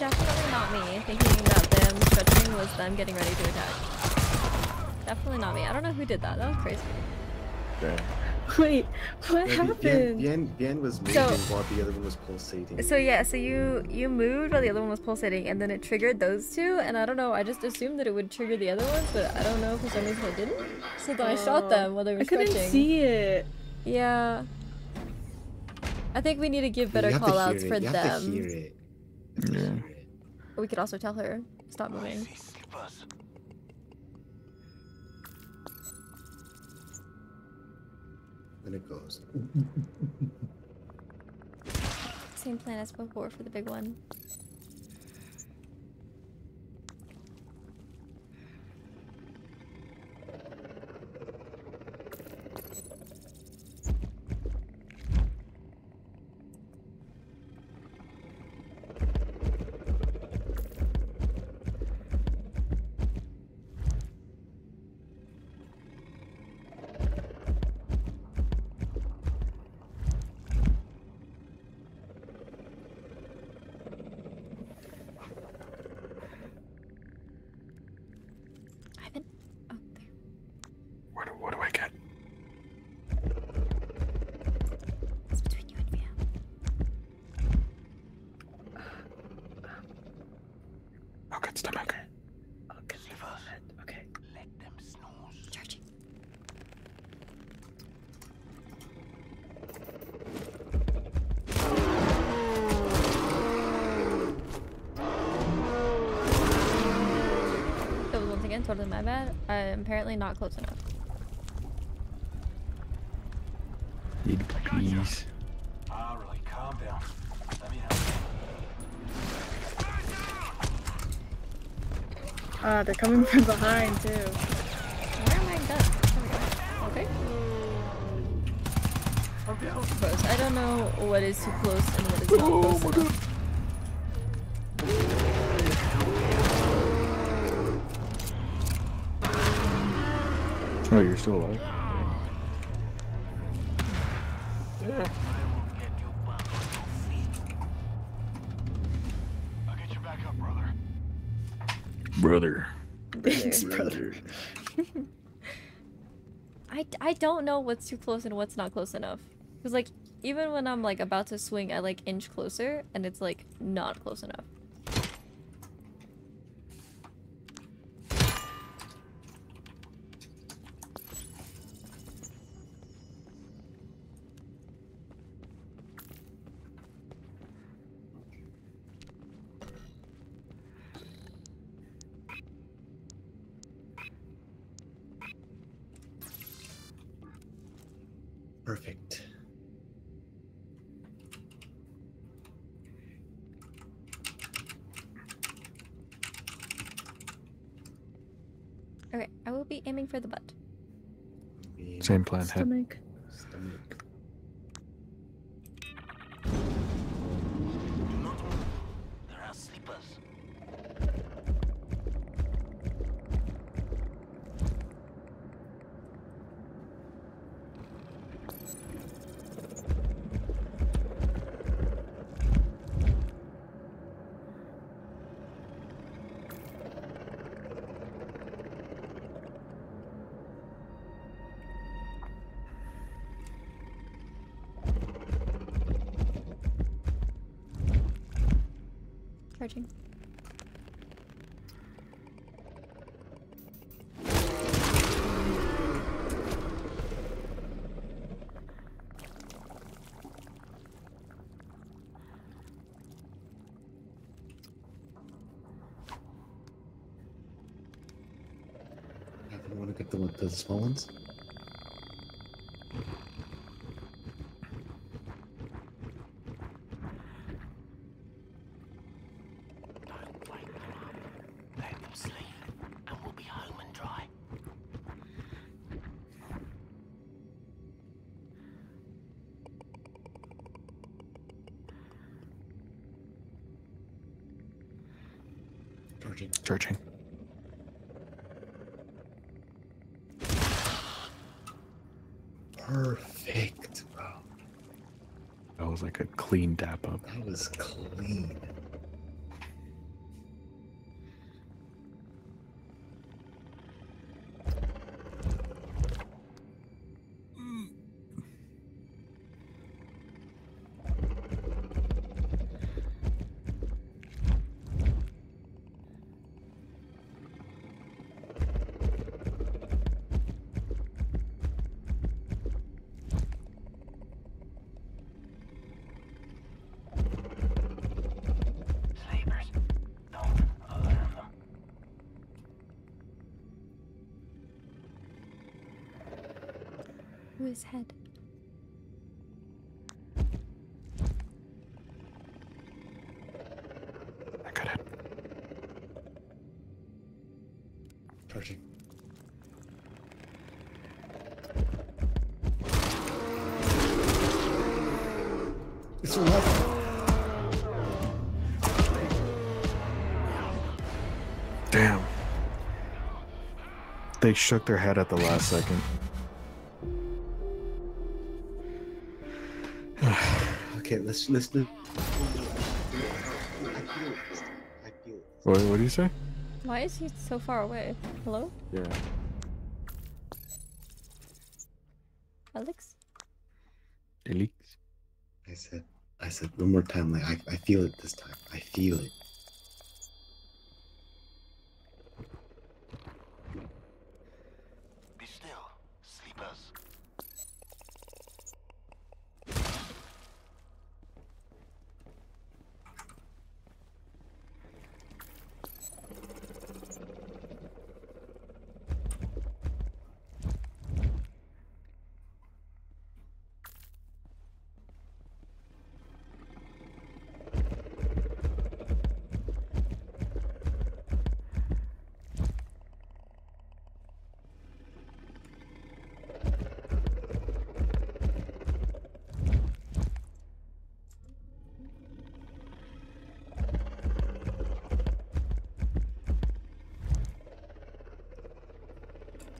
Definitely not me thinking that them stretching was them getting ready to attack. Definitely not me. I don't know who did that. That was crazy. Damn. Wait, what Yeah, happened? Vian, Vian, Vian was moving So- while the other one was pulsating. So yeah, so you you moved while the other one was pulsating, and then it triggered those two, and I don't know. I just assumed that it would trigger the other ones, but I don't know for some reason it didn't. So then I shot Oh, them while they were I couldn't see it. Yeah. I think we need to give better you call outs for you have to hear them. it. You have to Yeah. We could also tell her stop I moving. Same plan as before for the big one. Was once again totally my bad. I'm apparently not close enough. Need peas. Alright, calm down. Let me help you. Uh, they're coming from behind too. Where am I done? There we go. Okay. Close. I don't know what is too close and what is not close get you back up, brother. Brother. It's brother. I, I don't know what's too close and what's not close enough. Because, like, even when I'm, like, about to swing, I, like, inch closer, and it's, like, not close enough. Perfect. Okay, I will be aiming for the butt. We- Same plan. Charging. Want to get the, the small ones? Don't wake them up. Let them sleep, and we'll be home and dry. Charging. Perfect, bro. That was like a clean dap up. That was clean. They shook their head at the last second. Okay, let's let's do. I feel it. I feel it. What, what do you say? Why is he so far away? Hello? Yeah. Alex? Elix. I said, I said one more time. Like I, I feel it this time. I feel it. Be still, sleepers.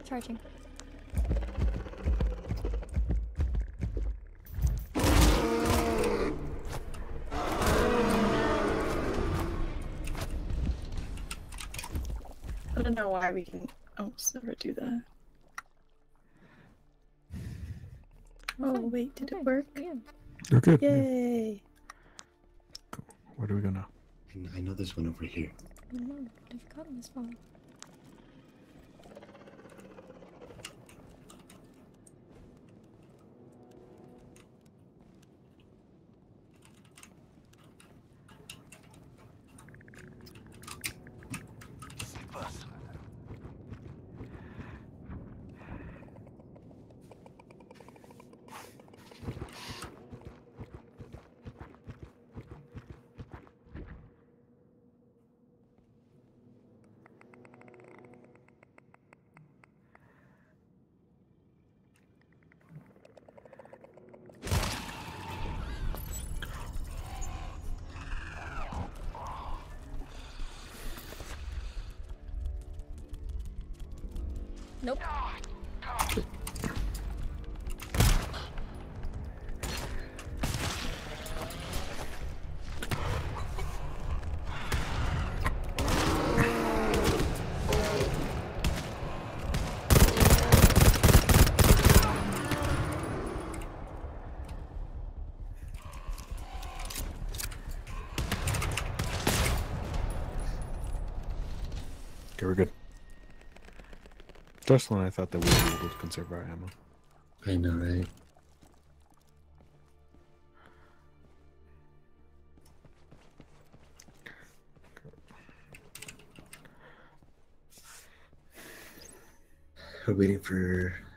Charging. I don't know why we can almost never do that. Oh Fine. wait, did Okay, it work? Yeah. You're good. yeah. Yay! Where do we go now? I know there's one over here. I don't know. What have you got on this phone? Sleepers. Nope. Just when I thought that we would be able to conserve our ammo. I know, right? We're waiting for.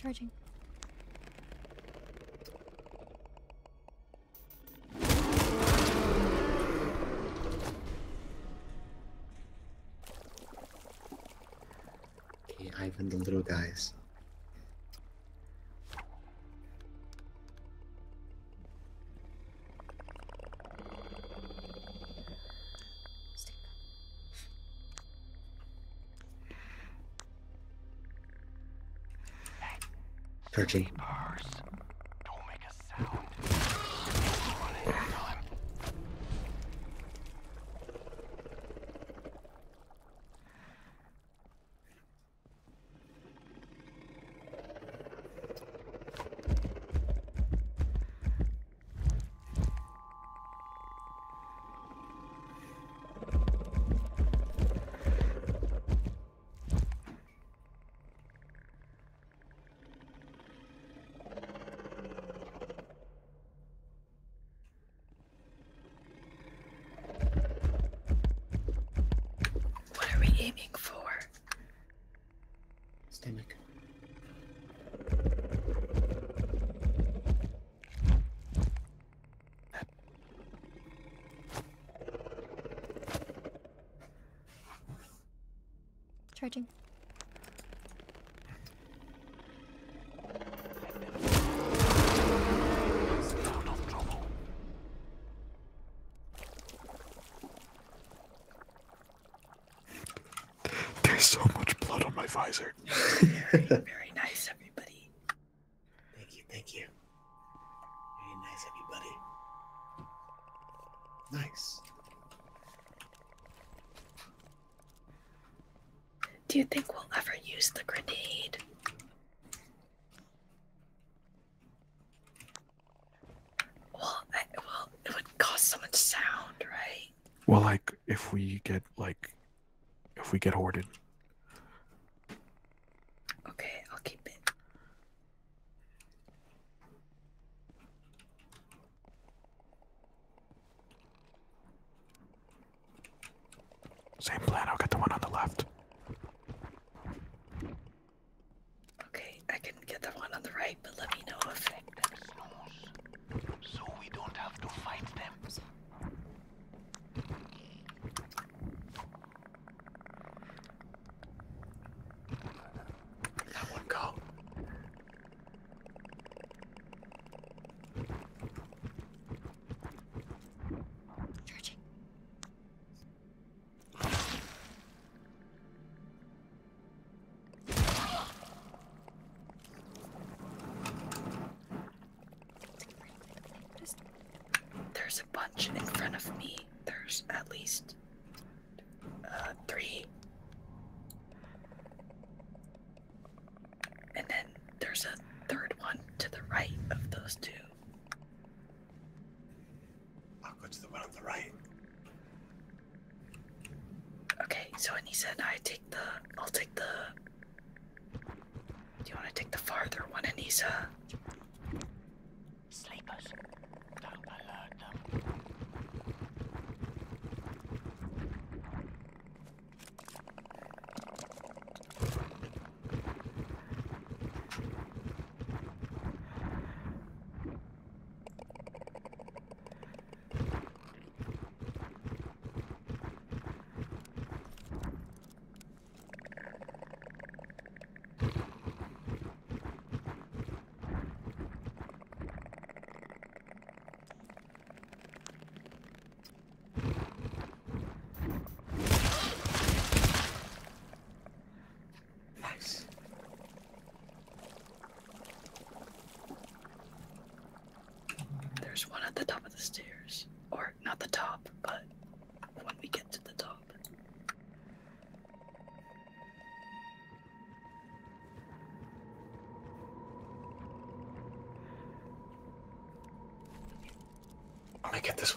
Charging. okay, Ivan, the little guys. Searching. Charging. Out of trouble. There's so much blood on my visor. Very nice, everybody. Thank you, thank you. Very nice, everybody. Nice. Do you think we'll ever use the grenade? Well, I, well, it would cause so much sound, right? Well, like if we get like if we get hoarded. Okay, I'll keep it. Same plan. I'll get the one on the left. Okay, I can get the one on the right, but let me know if Snooze. So we don't have to fight them. That one go. Charging. What is there's a bunch me. There's at least uh, three. And then there's a third one to the right of those two. I'll go to the one on the right. Okay, so Anissa and I take the. I'll take the. Do you want to take the farther one, Anissa?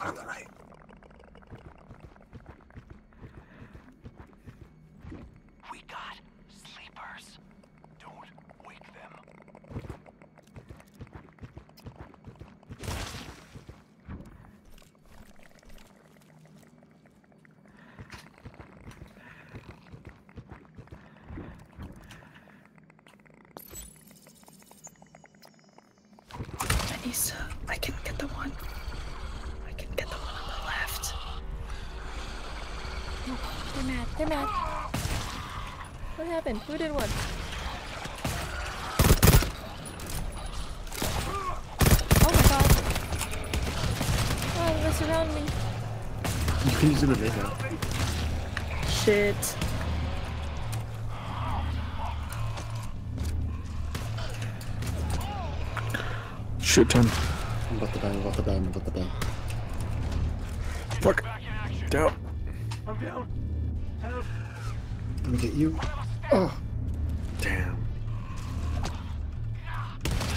さよない。They're mad. What happened? Who did what? Oh my god. Oh, they surround me. You can use it in now. Shit. Shit ton. I'm about to die, I'm about to die, I'm about to die. Fuck. Down. I'm down. Me get you. Oh, Damn.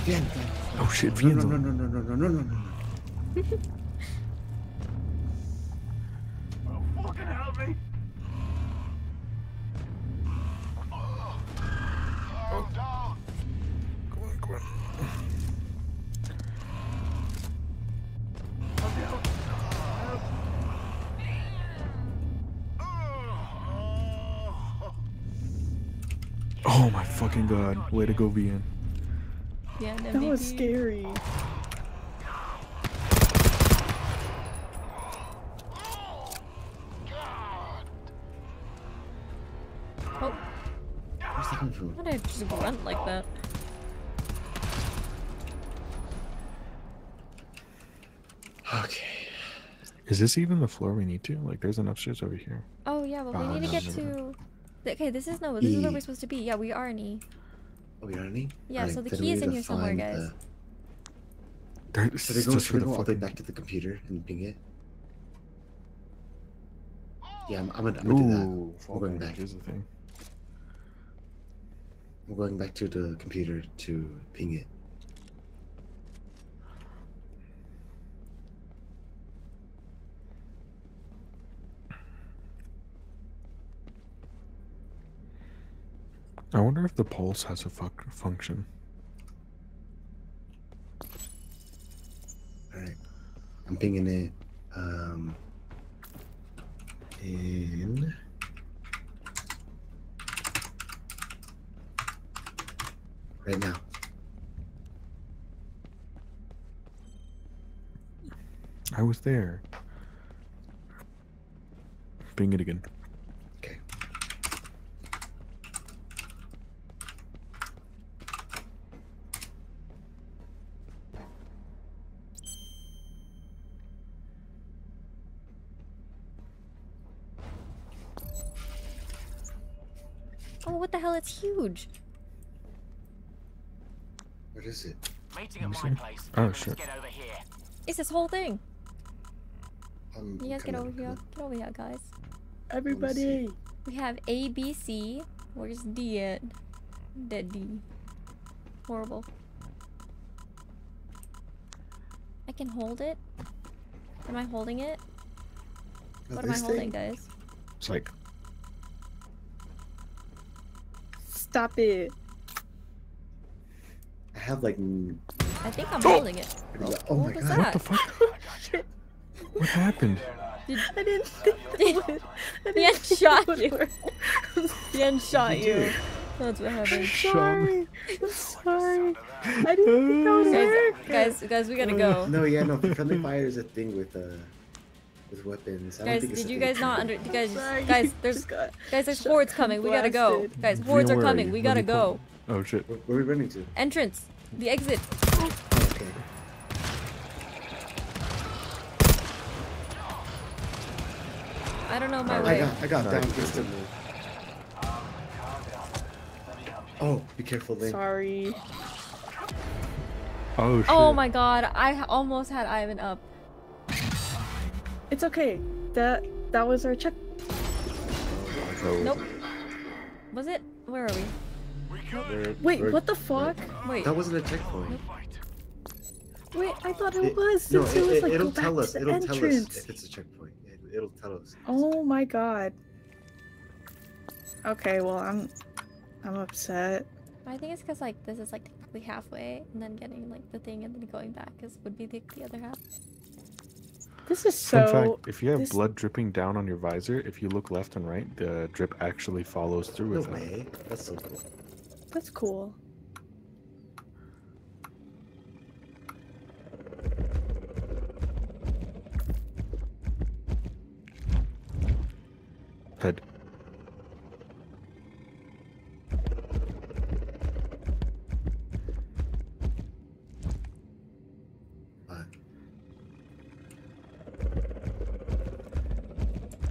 Vian. Oh shit, Vienzo. no, no, no, no, no, no, no, no, no. Way to go, VN. Yeah, an That was scary. Oh, Where's that coming from? why did I just grunt like that? Okay. Is this even the floor we need to? Like, there's enough upstairs over here. Oh yeah, but we Ah, need to no, get never to. Okay, this is no. This is where E. we're supposed to be. Yeah, we are in E. Oh, we are any? Yeah, so the key is in here somewhere, guys. There, So they're it's going just to go the all the way back to the computer and ping it. Yeah, I'm, I'm gonna, I'm gonna do that. We're going back. Here's the thing. We're going back to the computer to ping it. I wonder if the pulse has a fuck function. Alright. I'm pinging it. Um. In. Right now. I was there. Bing it again. Huge. What is it? Meeting at my see. place. Oh, Everyone shit. Get over here. It's this whole thing. Um, You guys get come on, over here. Get over here, guys. Everybody. We have A, B, C. Where's D at? Dead D. Horrible. I can hold it. Am I holding it? Now What am I holding, thing- guys? It's like, Stop it. I have like. I think I'm holding it. Oh, oh my what was god. what the fuck? what happened? I didn't think that would. I The didn't end shot you. work. The end shot you. That's what happened. I'm sorry. I'm sorry. I didn't think that would Guys, work. guys, guys, we gotta go. No, yeah, no. Friendly fire is a thing with uh, with weapons. I don't Guys, think did you guys not under? Guys, Sorry. guys, there's guys, there's shot- hordes coming. We gotta go. Guys, hordes are where coming. We gotta go. Oh shit. Where, where are we running to? Entrance. The exit. Oh, okay. I don't know my oh, I way. got, I got Sorry. down instantly. Oh, be careful, Lynn. Sorry. Oh, oh shit. Oh my god, I almost had Ivan up. It's okay. That that was our check. So- Nope. Was it? Where are we? We're- Wait, we're- what the fuck? Wait. That wasn't a checkpoint. Wait, I thought it, It- was. No, Since it, was like it'll go tell us. It'll tell us if it's a checkpoint. It, it'll tell us. Oh my god. Okay, well I'm I'm upset. I think it's because like this is like technically halfway, and then getting like the thing and then going back is would be the, the other half. This is Fun so fact: If you have this- blood dripping down on your visor, if you look left and right, the drip actually follows through No with it. way. That's so cool. that's cool. Head.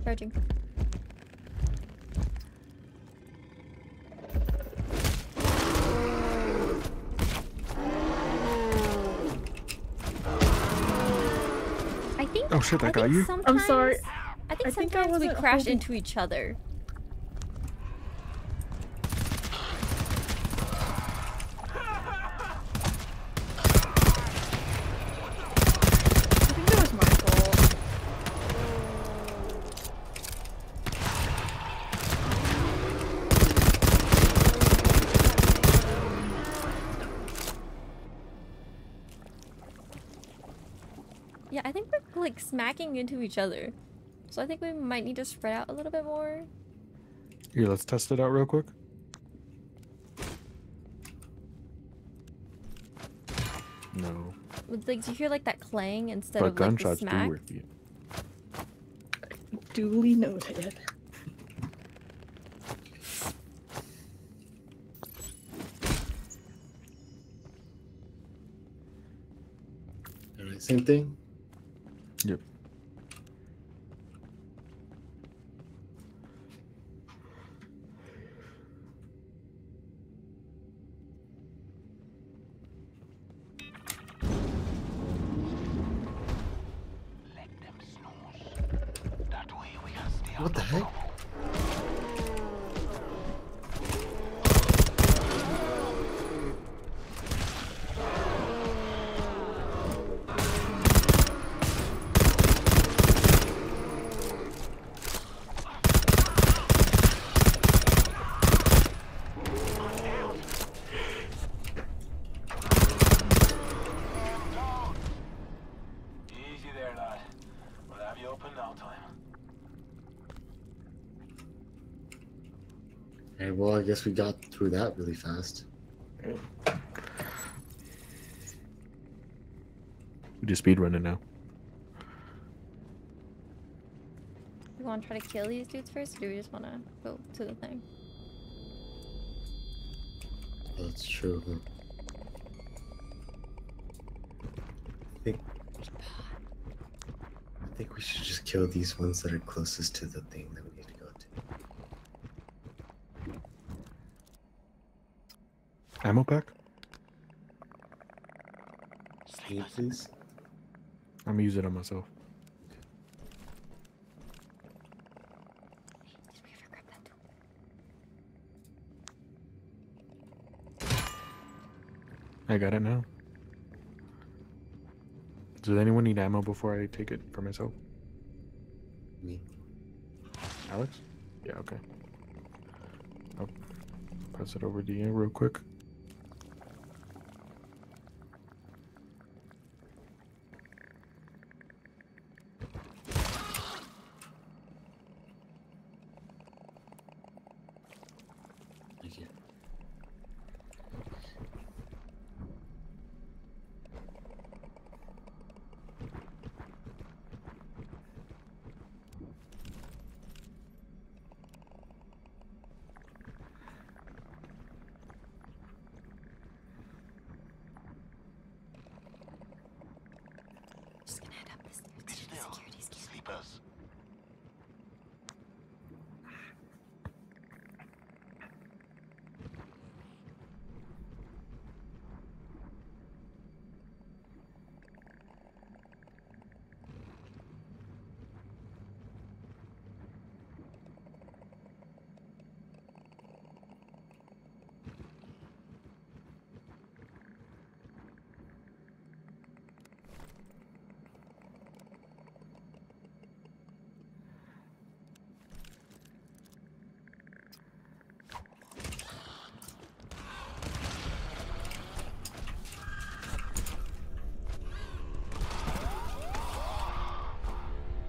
Charging. I think. Oh shit! I got you. I'm sorry. I think I think I sometimes we crash holding- into each other. like smacking into each other. So I think we might need to spread out a little bit more. Here, let's test it out real quick. No. Like, do you hear like that clang instead but of like the smack? Do work you. Duly noted. All right, same thing. Guess we got through that really fast. We just speed running now. We want to try to kill these dudes first, or do we just want to go to the thing? That's true. huh? I think. I think we should just kill these ones that are closest to the thing that we need to go to. Ammo pack? Can you please? I'm gonna use it on myself. Did we ever grab that tool? I got it now. Does anyone need ammo before I take it for myself? Me. Alex? Yeah, okay. I'll pass it over to you real quick. Thank you. Just gonna head up the stairs Be to the still, security scan. sleepers.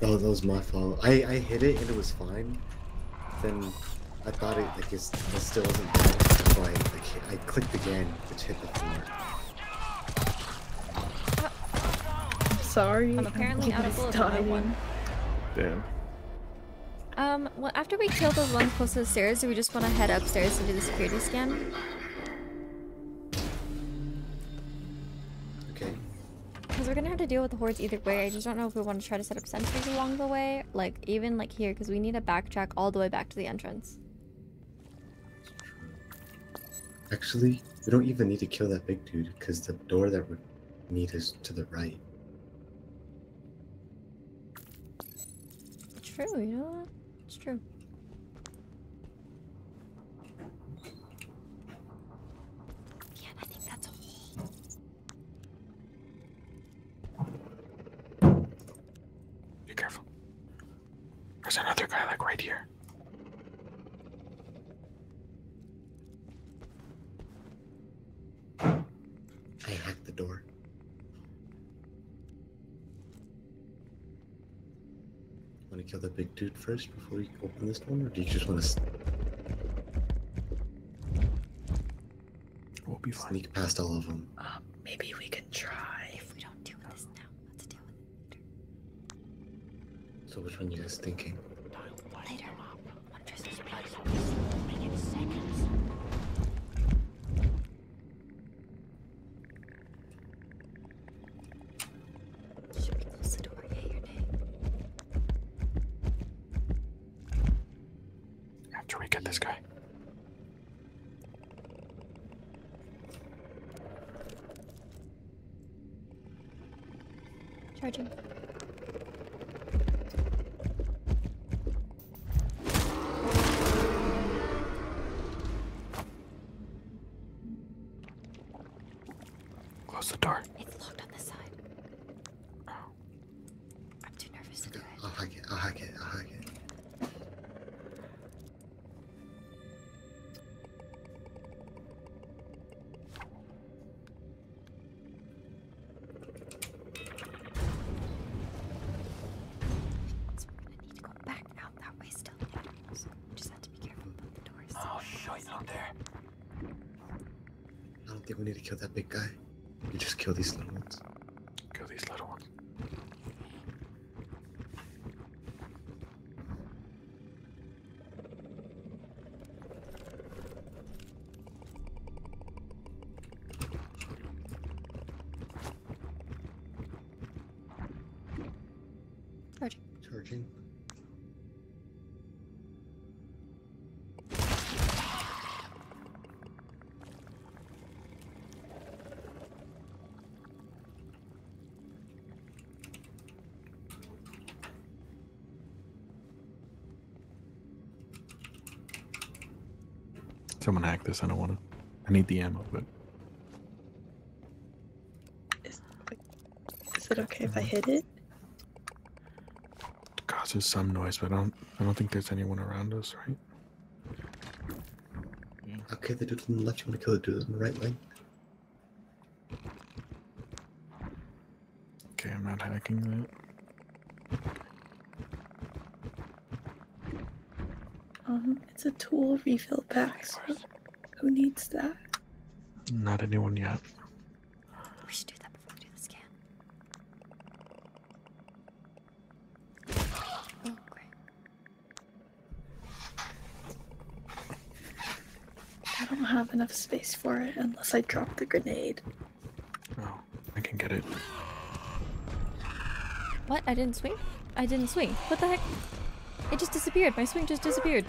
Oh, that was my fault. I I hit it and it was fine. Then I thought it like it's, it still wasn't dead. So I like I clicked again, which hit the floor. I'm sorry. I'm apparently out of bullets on one. Damn. Um, well, after we kill those ones close to the stairs, do we just want to head upstairs to do the security scan? Have to deal with the hordes either way. I just don't know if we want to try to set up sentries along the way, like even like here, because we need to backtrack all the way back to the entrance. Actually, we don't even need to kill that big dude because the door that we need is to the right. True, you know what? It's true. Yeah, I think that's all. Be careful. There's another guy like right here. I hacked the door. Want to kill the big dude first before we open this one, or do you just want to We'll be fine. sneak past all of them? Um, maybe we can try. If we don't So which one you guys thinking? Someone hack this. I don't want to. I need the ammo, but Is, is it okay if I hit it? it causes some noise. But I don't. I don't think there's anyone around us, right? Okay, the dude on the left. You want to kill the dude on the right leg? Okay, I'm not hacking that. Um, it's a tool refill pack. So who needs that? Not anyone yet. We should do that before we do the scan. Oh, great. I don't have enough space for it unless I drop the grenade. Oh, I can get it. What? I didn't swing? I didn't swing. What the heck? It just disappeared. My swing just disappeared.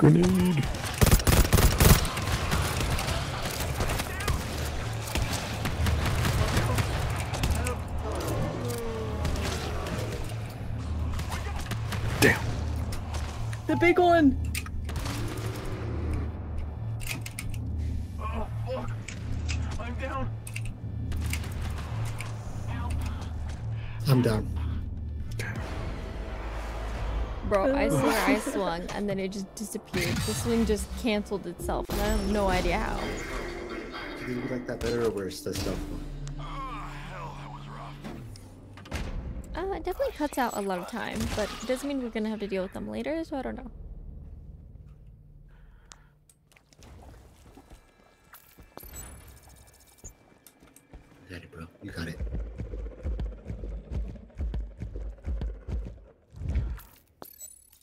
Grenade. Damn. The big one! And then it just disappeared. This swing just canceled itself and I have no idea how. Do you like that better or worse? The stealth one. Hell, that was rough. Uh, it definitely cuts out a lot of time, but it doesn't mean we're gonna have to deal with them later, so I don't know. You got it, bro. You got it.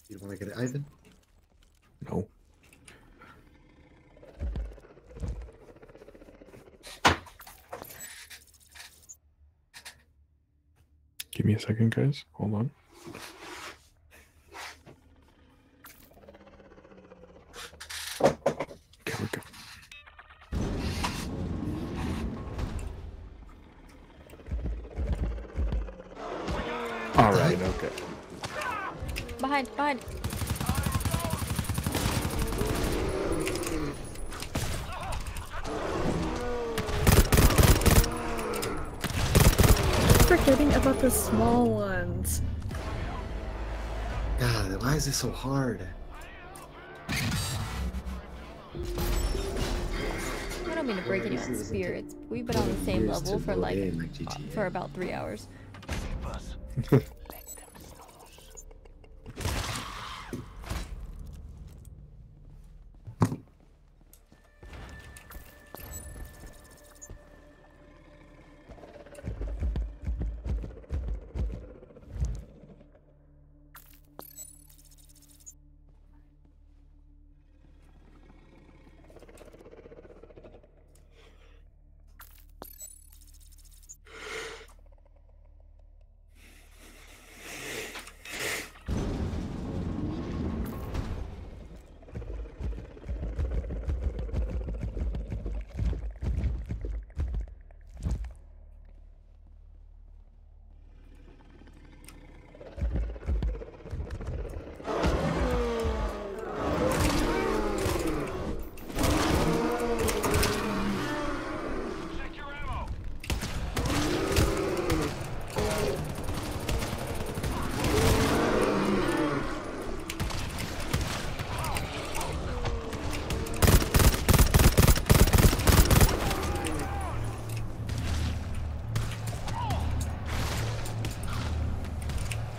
You want to get it, Ivan? No. Give me a second, guys. Hold on. Small ones. God, why is this so hard? I don't mean to break This anyone's isn't spirits. We've been on the same level for like, like uh, for about three hours.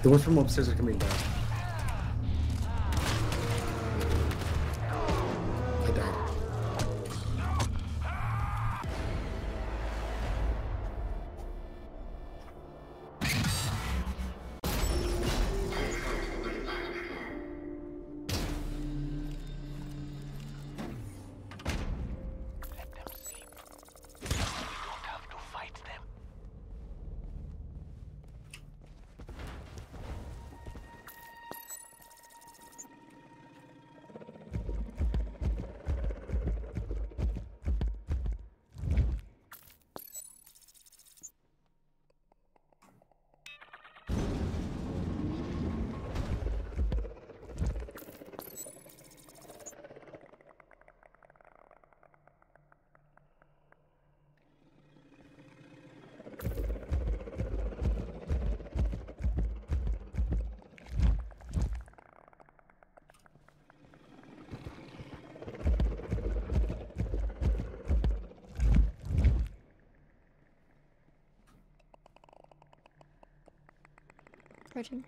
The ones from upstairs are coming down. I Charging.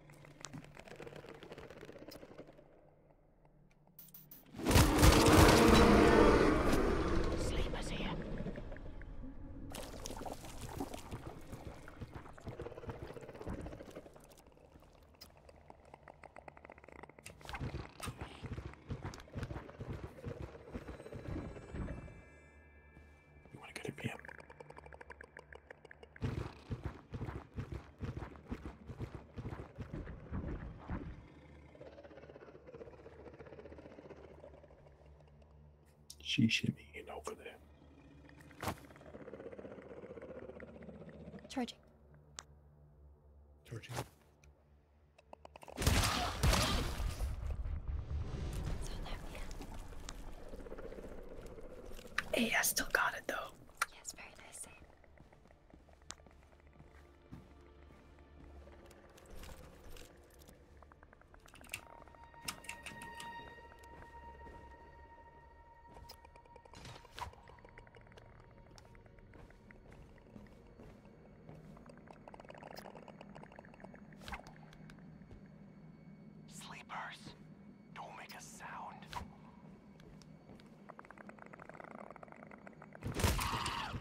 Sleepers here. You want to get a PM? She shimmying over there. Charging. Georgie. Hey, I still got it though. Yes, very nice. save. Sleepers. Don't make a sound. Ah!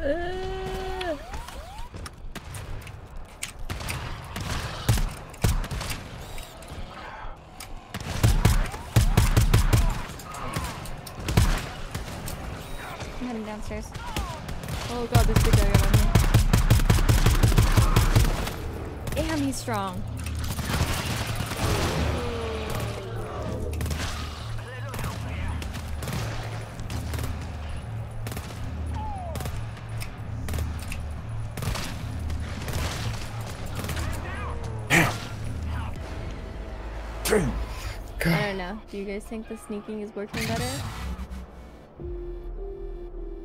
I'm heading downstairs. Oh god, this big guy got on me. Damn, he's strong. Do you guys think the sneaking is working better?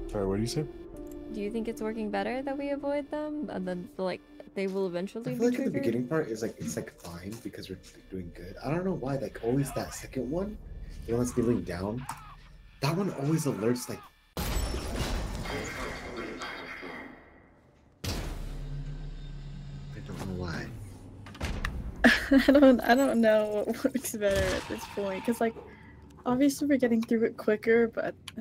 Sorry, what do you say? Do you think it's working better that we avoid them? Uh, and then, like, they will eventually I be feel like at the beginning part is like it's like fine because we're doing good. I don't know why. Like always that second one, the one that's kneeling down, that one always alerts like. I don't I don't know what works better at this point because like obviously we're getting through it quicker, but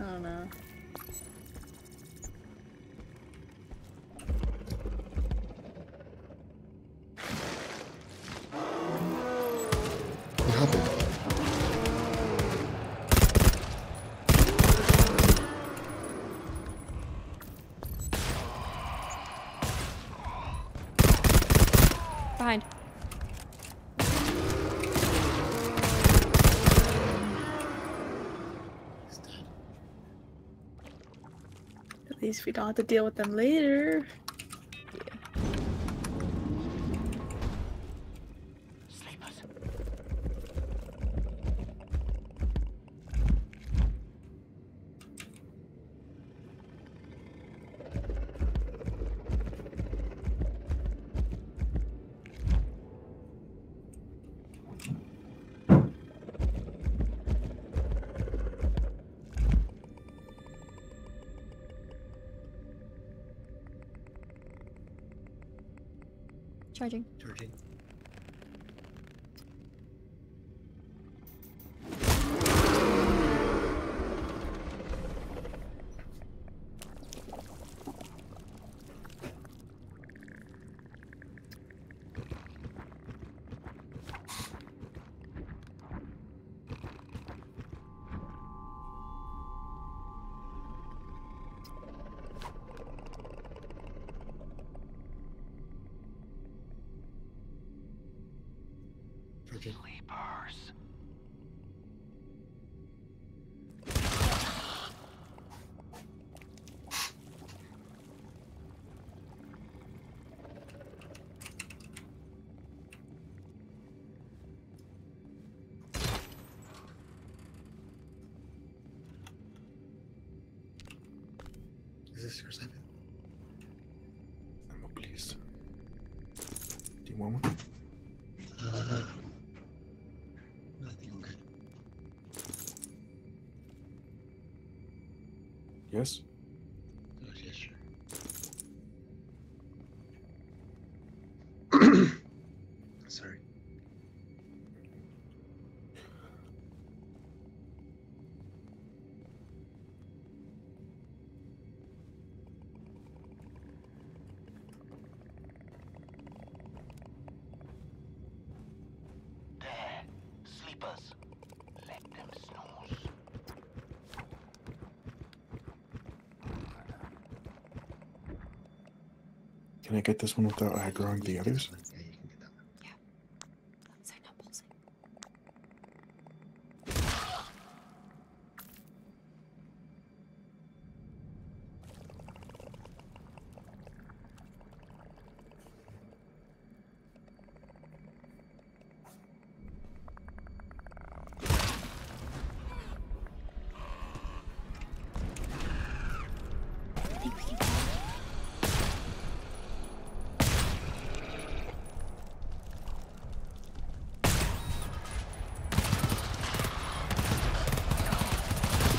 I don't know. Least we don't have to deal with them later. Is this Can I get this one without aggroing the others? Yeah, you can get that one. They're not pulsing. I think we can get it.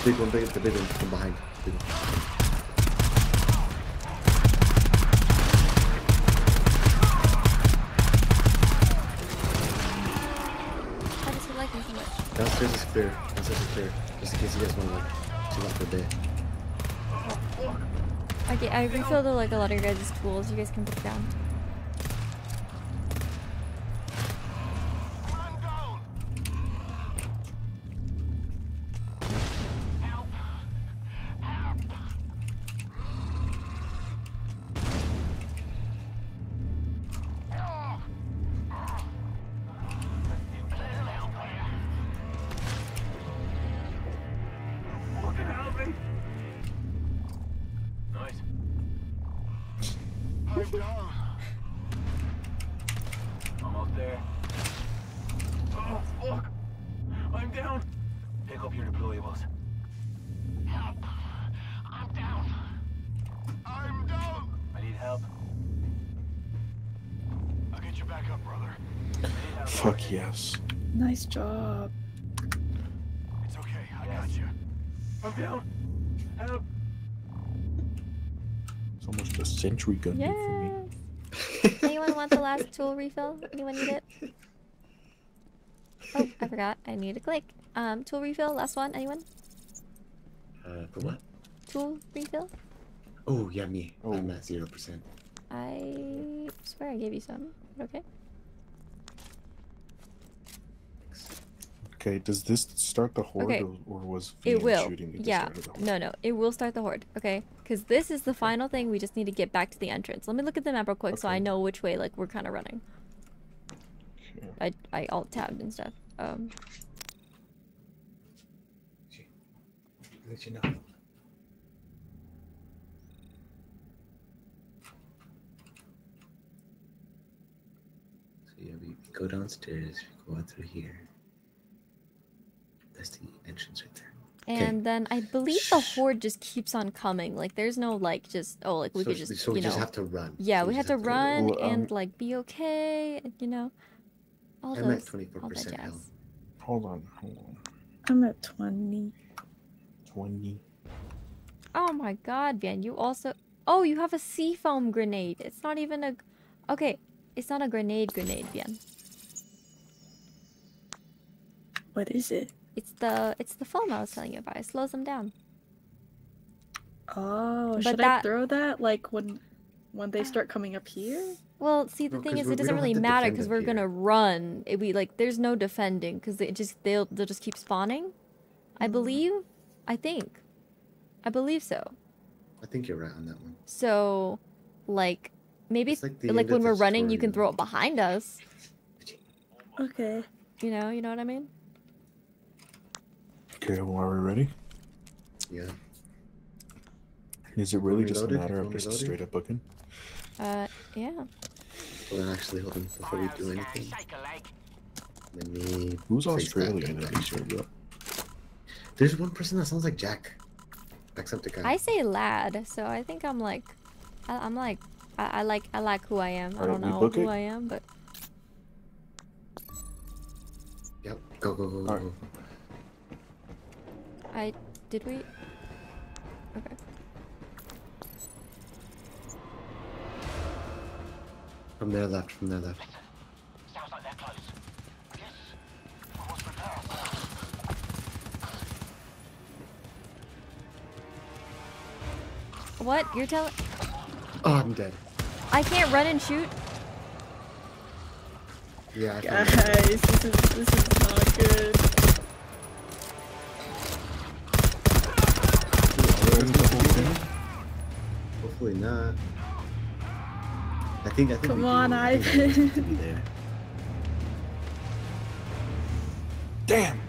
The big one, big, the big one from behind. Big one. Why does he like me so much? Downstairs is clear. Downstairs is clear. Just in case you guys want to like chill out for a bit. Okay, I refilled like a lot of your guys' tools. You guys can put down. Almost a sentry gun Yes. for me. Anyone want the last tool refill? Anyone need it? Oh, I forgot. I need to click. Um, tool refill. Last one. Anyone? Uh, for what? Tool refill. Oh, yeah, me. I'm Oh. at 0%. I swear I gave you some. Okay. Okay, does this start the horde Okay. or, or was It VM will. shooting at the Yeah. start the horde? No, no. It will start the horde. Okay. Because this is the final thing. We just need to get back to the entrance. Let me look at the map real quick so I know which way like we're kind of running. Okay. I I alt tabbed and stuff. Um. Let you know. So yeah, we go downstairs, we go out through here. That's the entrance right there. And then I believe the horde just keeps on coming. Like there's no like just oh like we so, could just so we you know just have to run. yeah So we have just to run Well, and um, like be okay and, you know all I'm those all that 24% jazz. health. Hold on, hold on. I'm at 20. 20. Oh my god, Van, you also oh you have a C-foam grenade. It's not even a okay. It's not a grenade grenade, Bien. What is it? It's the it's the foam I was telling you about. It slows them down. Oh, But should that- I throw that like when when they uh, start coming up here? Well, see, the No, thing 'cause is, it doesn't really matter because we're here. gonna run. It be like there's no defending because they just they'll they'll just keep spawning. I hmm. believe, I think, I believe so. I think you're right on that one. So, like maybe It's like like, when we're running, you can throw it behind us. Okay. You know, you know what I mean? Okay, well, are we ready? Yeah. Is it really Phone just a matter of just reloaded? straight up booking? Uh, yeah. Well, then actually, hold on. Before we do anything, let me. Who's place that Australian back. that he showed up? There's one person that sounds like Jack. Jacksepticeye. I say lad, so I think I'm like, I, I'm like, I, I like I like who I am. I don't we know book who it? I am, but Yep. Go go go go. Alright. go. I did we? Okay. From their left. From their left. Sounds like they're close. Yes. I prepared. What you're telling? Oh, I'm dead. I can't run and shoot. Yeah. I Guys, this is this is not good. Hopefully not. I think. I think. Come we on, do. I think Ivan. to be there. Damn!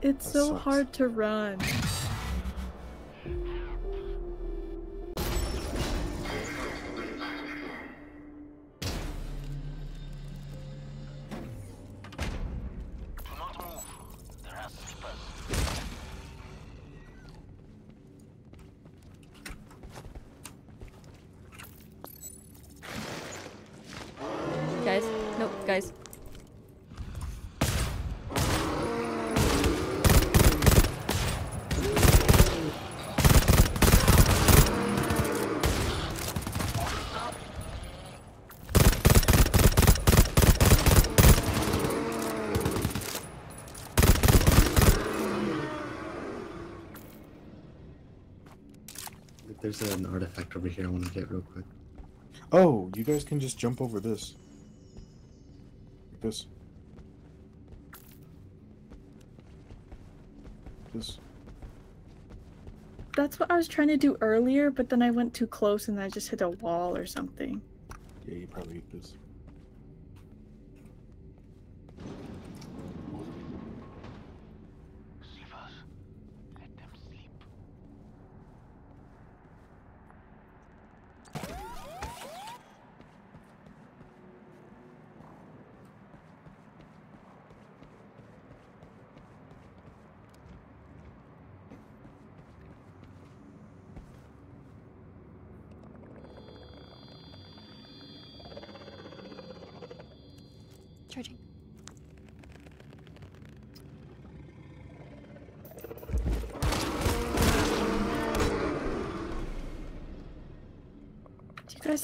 It's That so sucks. hard to run. There's an artifact over here I want to get real quick. Oh, you guys can just jump over this. Like this. This. That's what I was trying to do earlier, but then I went too close and I just hit a wall or something. Yeah, you probably eat this.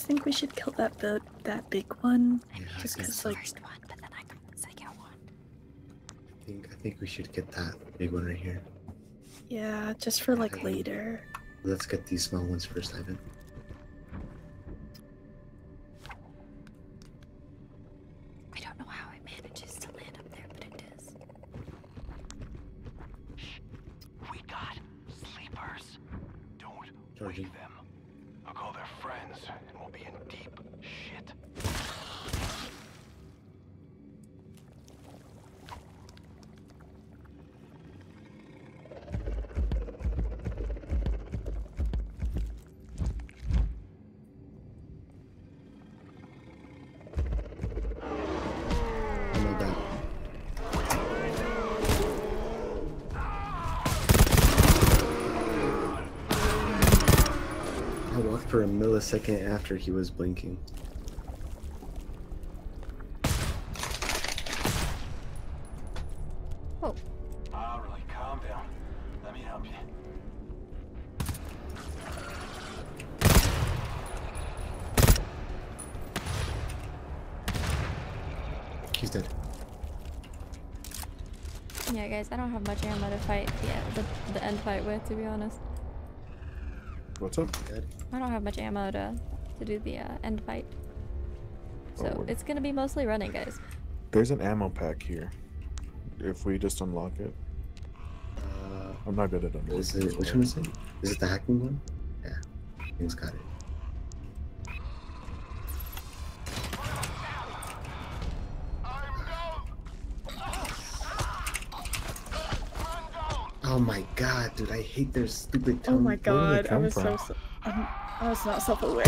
Think we should kill that big, that big one? Yeah, I Just think, because, like, First one, but then I got the second one. I think I think we should get that big one right here. yeah, just for like later. Let's get these small ones first, Ivan. a second after he was blinking. Oh. Ah, calm down. Let me help you. He's dead. Yeah, guys, I don't have much ammo to fight the, the end fight with, to be honest. What's up? Dead. I don't have much ammo to, to do the uh, end fight. Oh, So word. it's gonna be mostly running, guys. There's an ammo pack here. If we just unlock it, Uh, I'm not good at unlocking. is it, which one is it? Is it the hacking one? Yeah. Thing's got it. Oh my god, dude, I hate their stupid Oh my Where do they god, I come was so. from? s- I'm- I was not self aware.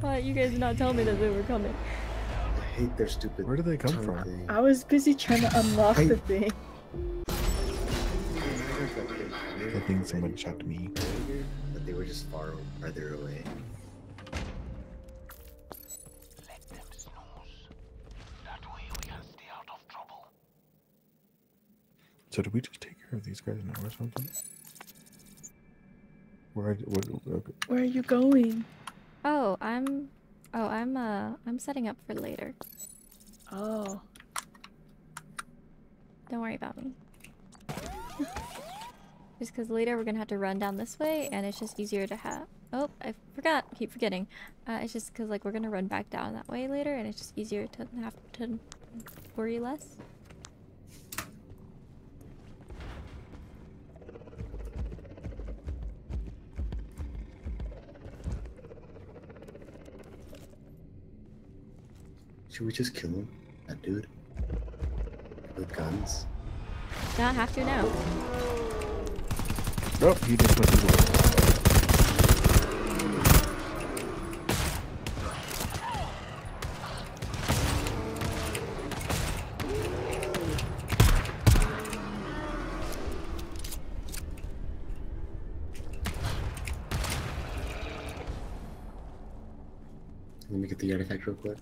But you guys did not tell me that they were coming. I hate their stupid Where do they come from? thing. I was busy trying to unlock I- the thing. I think someone shot me. But they were just far farther away. Let them snooze. That way we can stay out of trouble. So did we just take care of these guys now or something? Where? I, what, okay. Where are you going? Oh, I'm. Oh, I'm. Uh, I'm setting up for later. Oh. Don't worry about me. just because later we're gonna have to run down this way, and it's just easier to have. Oh, I forgot. Keep forgetting. Uh, it's just because like we're gonna run back down that way later, and it's just easier to have to worry less. Should we just kill him? That dude? With guns? Not have to now. Nope, he just went through the wall. Let me get the artifact real quick.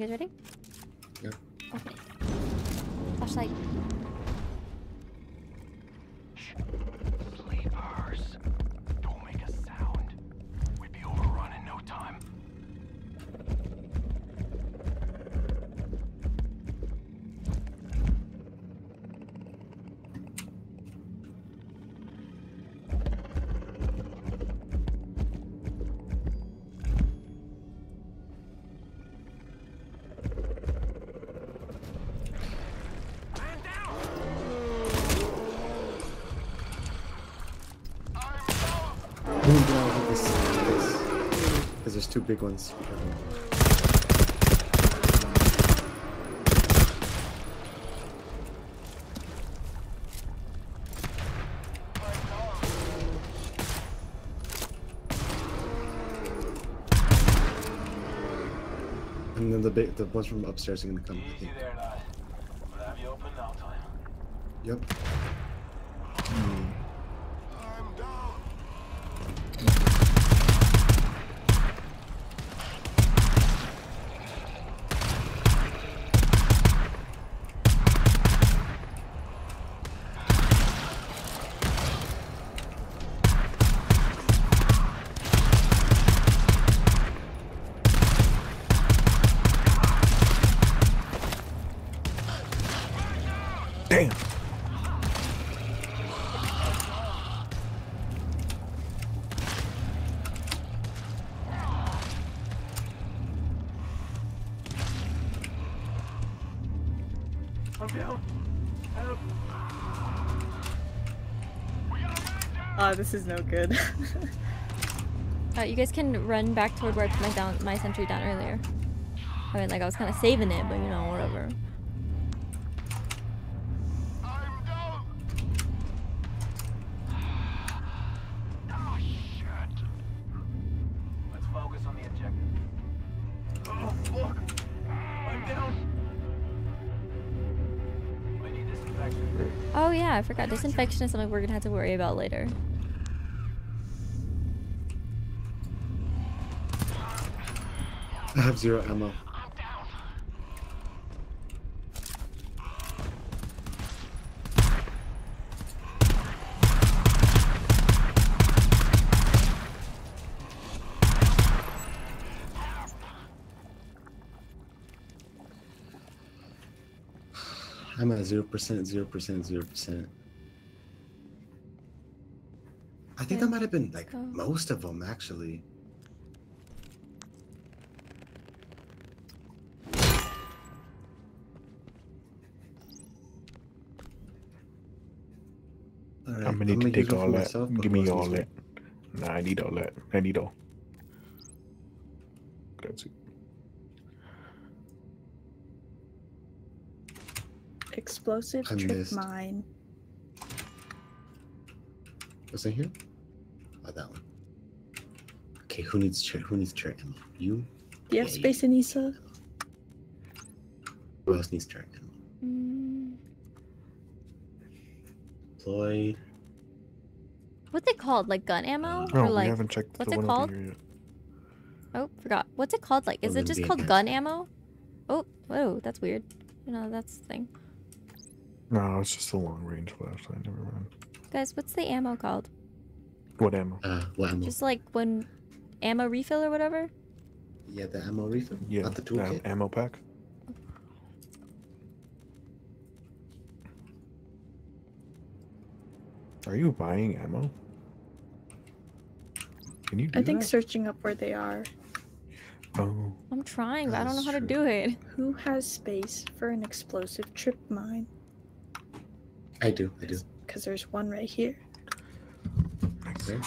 Guys ready? Big ones. And then the big, the ones from upstairs are gonna come. This is no good. Uh, you guys can run back toward where I put my down my sentry down earlier. I mean, like I was kind of saving it, but you know, whatever. Oh, shit. Let's focus on the objective. Oh, fuck. I'm down. I need disinfection. Oh yeah, I forgot. Disinfection is something we're gonna have to worry about later. I have zero ammo. I'm at zero percent, zero percent, zero percent. I think that might have been like oh. most of them actually. Myself, Give me else all that. Nah, I need all that. I need all. That's it. Explosive I trip missed. mine. one? Was it here? Oh, that one. Okay, who needs chair? Who needs chair Emma, You? Do you have Yeah, space, need Anissa? Who else needs chair ammo? Mm, Floyd. What's it called? Like gun ammo? Oh, or we like haven't checked what's the it one called? over here yet. oh, forgot. What's it called? Like, is Well, it just called gun ammo? Oh, whoa, that's weird. No, that's the thing. No, it's just a long range flashlight. Never mind. Guys, what's the ammo called? What ammo? Uh, what ammo? Just like when ammo refill or whatever. Yeah, the ammo refill. Yeah, Not the the toolkit. ammo pack. Are you buying ammo? Can you do I think that? searching up where they are. Oh, I'm trying, but I don't know That's how to do it. Who has space for an explosive trip mine? I do. I do. Because there's one right here. There.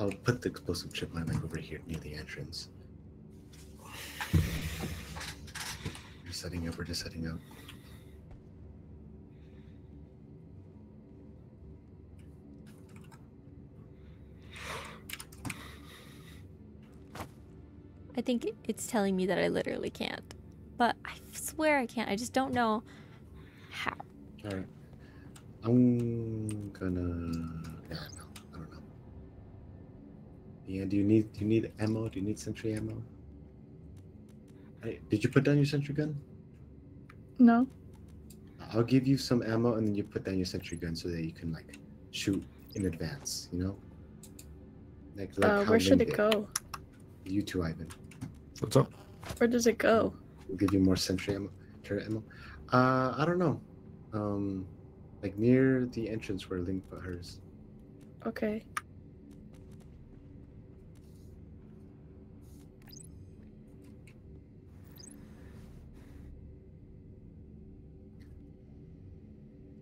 I'll put the explosive trip mine like over here near the entrance. We're setting up. We're just setting up. I think it's telling me that I literally can't. But I swear I can't. I just don't know how. All right. I'm gonna. Yeah, no, I don't know. Yeah. Do you need? Do you need ammo? Do you need sentry ammo? Hey, did you put down your sentry gun? No? I'll give you some ammo, and then you put down your sentry gun so that you can like shoot in advance. You know. Like, like Uh, where should it did. go? You too, Ivan. what's up? Where does it go? We'll give you more sentry ammo, turret ammo. Uh, I don't know. Um, like near the entrance where Link put hers. Okay.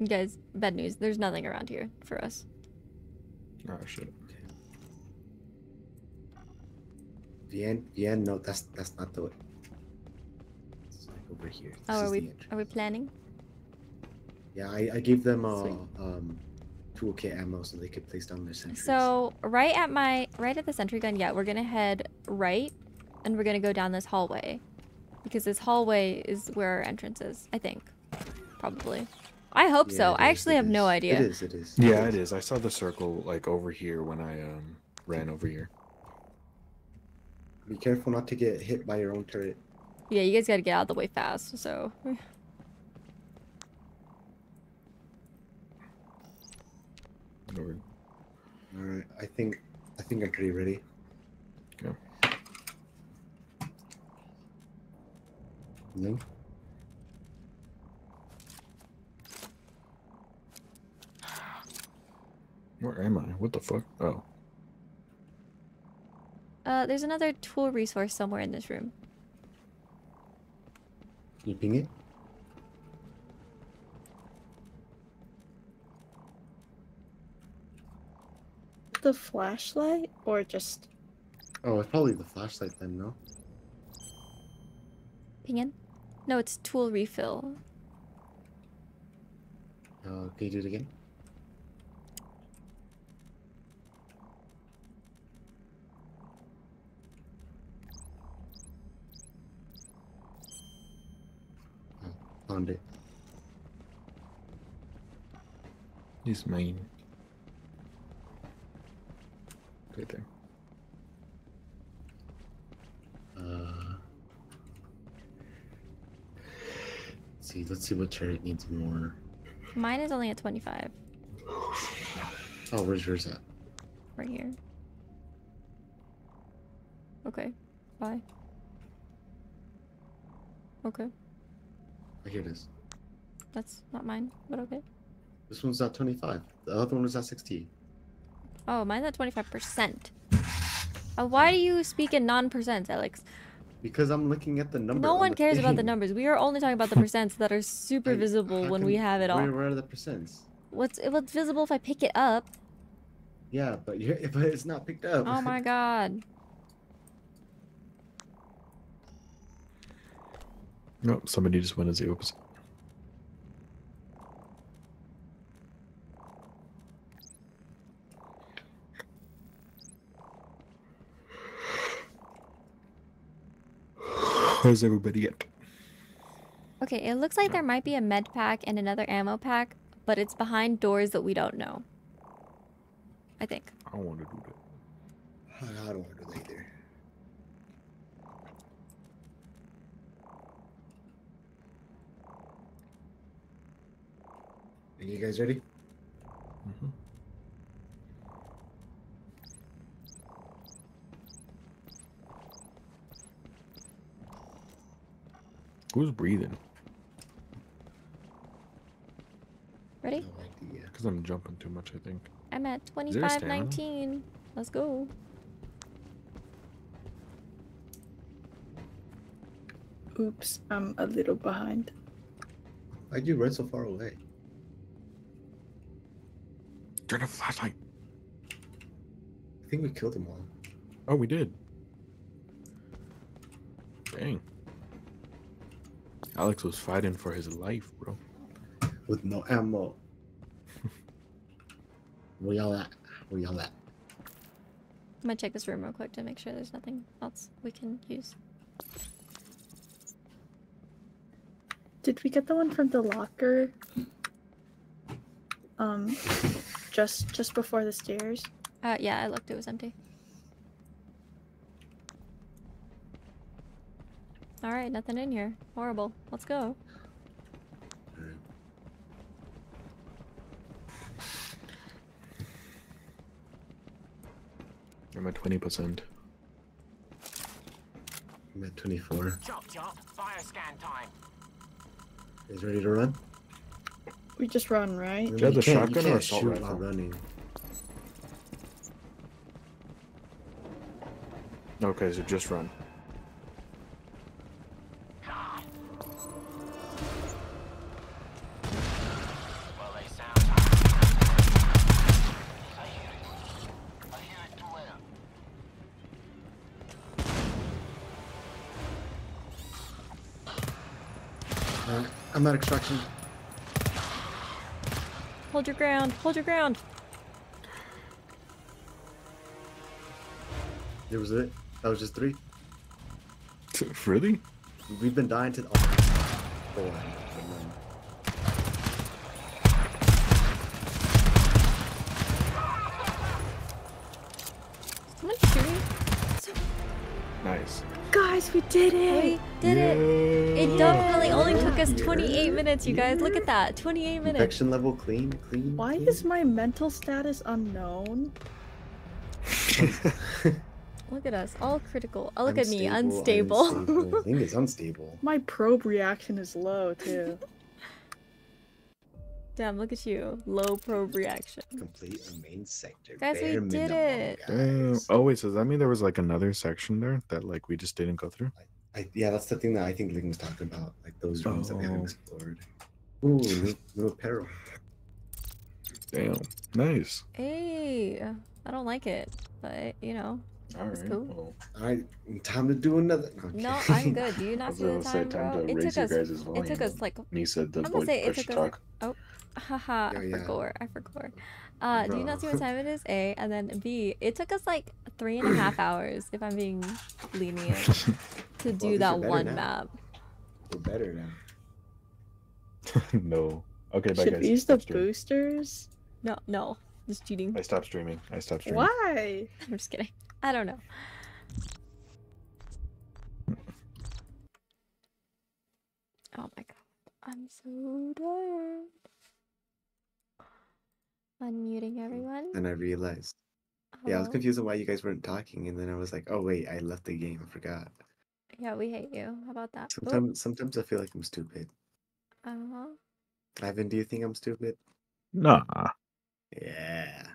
You guys, bad news. There's nothing around here for us. Oh shit. Vian, Vian, no, that's that's not the way. It's like over here. This Oh, are is we the are we planning? Yeah, I, I gave them uh, Sweet. um toolkit ammo so they could place down their sentries. So right at my right at the sentry gun, yeah, we're gonna head right, and we're gonna go down this hallway, because this hallway is where our entrance is. I think, probably. I hope Yeah, so. I is, actually it have no idea. It is. It is. Yeah, it is. I saw the circle like over here when I um ran over here. Be careful not to get hit by your own turret. Yeah, you guys gotta get out of the way fast. So Or- All right, I think I think I'm pretty ready. Okay. Link? Where am I? What the fuck? Oh, uh, there's another tool resource somewhere in this room. Can you ping it? The flashlight? Or just. Oh, it's probably the flashlight then. No. Ping in? No, it's tool refill. Uh, can you do it again? Found it. he's mine. Right there. Uh, let's see. Let's see what turret needs more. Mine is only at 25 Oh, where's yours at? right here. Okay. bye. Okay, Oh, here it is. that's not mine, but okay. This one's at 25. The other one was at 16. Oh, mine's at 25%. Uh, why do you speak in non-percents, Alex? Because I'm looking at the number. No on one cares about the numbers. We are only talking about the percents that are super I- visible when we have it all. Where, are the percents? What's what's visible if I pick it up? Yeah, but you're, but it's not picked up. Oh my god. No, somebody just went as the opposite. How's everybody at? Okay, it looks like there might be a med pack and another ammo pack, but it's behind doors that we don't know. I think. I don't want to do that. I don't want to do that either. Are you guys ready? Mhm. Who's breathing? Ready? No idea. Because I'm jumping too much, I think. I'm at there a 2519. Let's go. Oops, I'm a little behind. Why'd you run so far away? Turn a flashlight. I think we killed them all. Oh, we did. Dang. Alex was fighting for his life, bro. With no ammo. Where y'all at? Where y'all at? I'm gonna check this room real quick to make sure there's nothing else we can use. Did we get the one from the locker? Um, just just before the stairs. Uh, yeah, I looked. It was empty. All right, nothing in here. Horrible. Let's go. I'm at 20%. I'm at 24. Chop chop, fire scan time. You guys ready to run? We just run, right? you have the shotgun or can't assault rifle? while running. Okay, so just run. Well, they sound. I hear it. I hear it too well. Uh, I'm at extraction. Hold your ground. Hold your ground. There was it. That was just three. really? We've been dying to the. Oh, four. Never mind. Someone shooting? Nice. Guys, we did it! We did it. It definitely only took us Yeah. 28 minutes, you guys. Look at that. 28 minutes. Infection level clean, clean. Why clean. is my mental status unknown? Look at us. All critical. Oh, look at me. Unstable, Unstable. unstable. I think it's unstable. My probe reaction is low too. Damn, look at you. Low probe reaction. Complete a main sector. Guys, we bare did it. Damn. Oh wait, so does that mean there was like another section there that like we just didn't go through? I, yeah, that's the thing that I think Ling was talking about, like those rooms that we haven't Oh. explored. Ooh, new, new apparel. Damn. Nice. Hey, I don't like it, but you know. All That's right. cool. well, All right, time to do another. No, I'm good. Do you I not was see the gonna say time, time bro? to It raise took your us. It took us like. and said the I'm gonna say it push took us like. Oh, haha! Yeah, I yeah. forgot. I forgot. Uh, do you not see what time it is? A, and then B. It took us like three and a half hours, if I'm being lenient, to do least that one now. map. We're better now. no. Okay, bye Should guys. we use the Stop streaming. boosters? No, no, just cheating. I stopped streaming. I stopped streaming. Why? I'm just kidding. I don't know. Oh my god. I'm so tired. Unmuting everyone. Then I realized Yeah, I was confused on why you guys weren't talking, and then I was like, oh wait, I left the game. I forgot. Yeah, we hate you. How about that? Oop. Sometimes, sometimes I feel like I'm stupid. Uh-huh. Ivan, do you think I'm stupid? Nah. Yeah.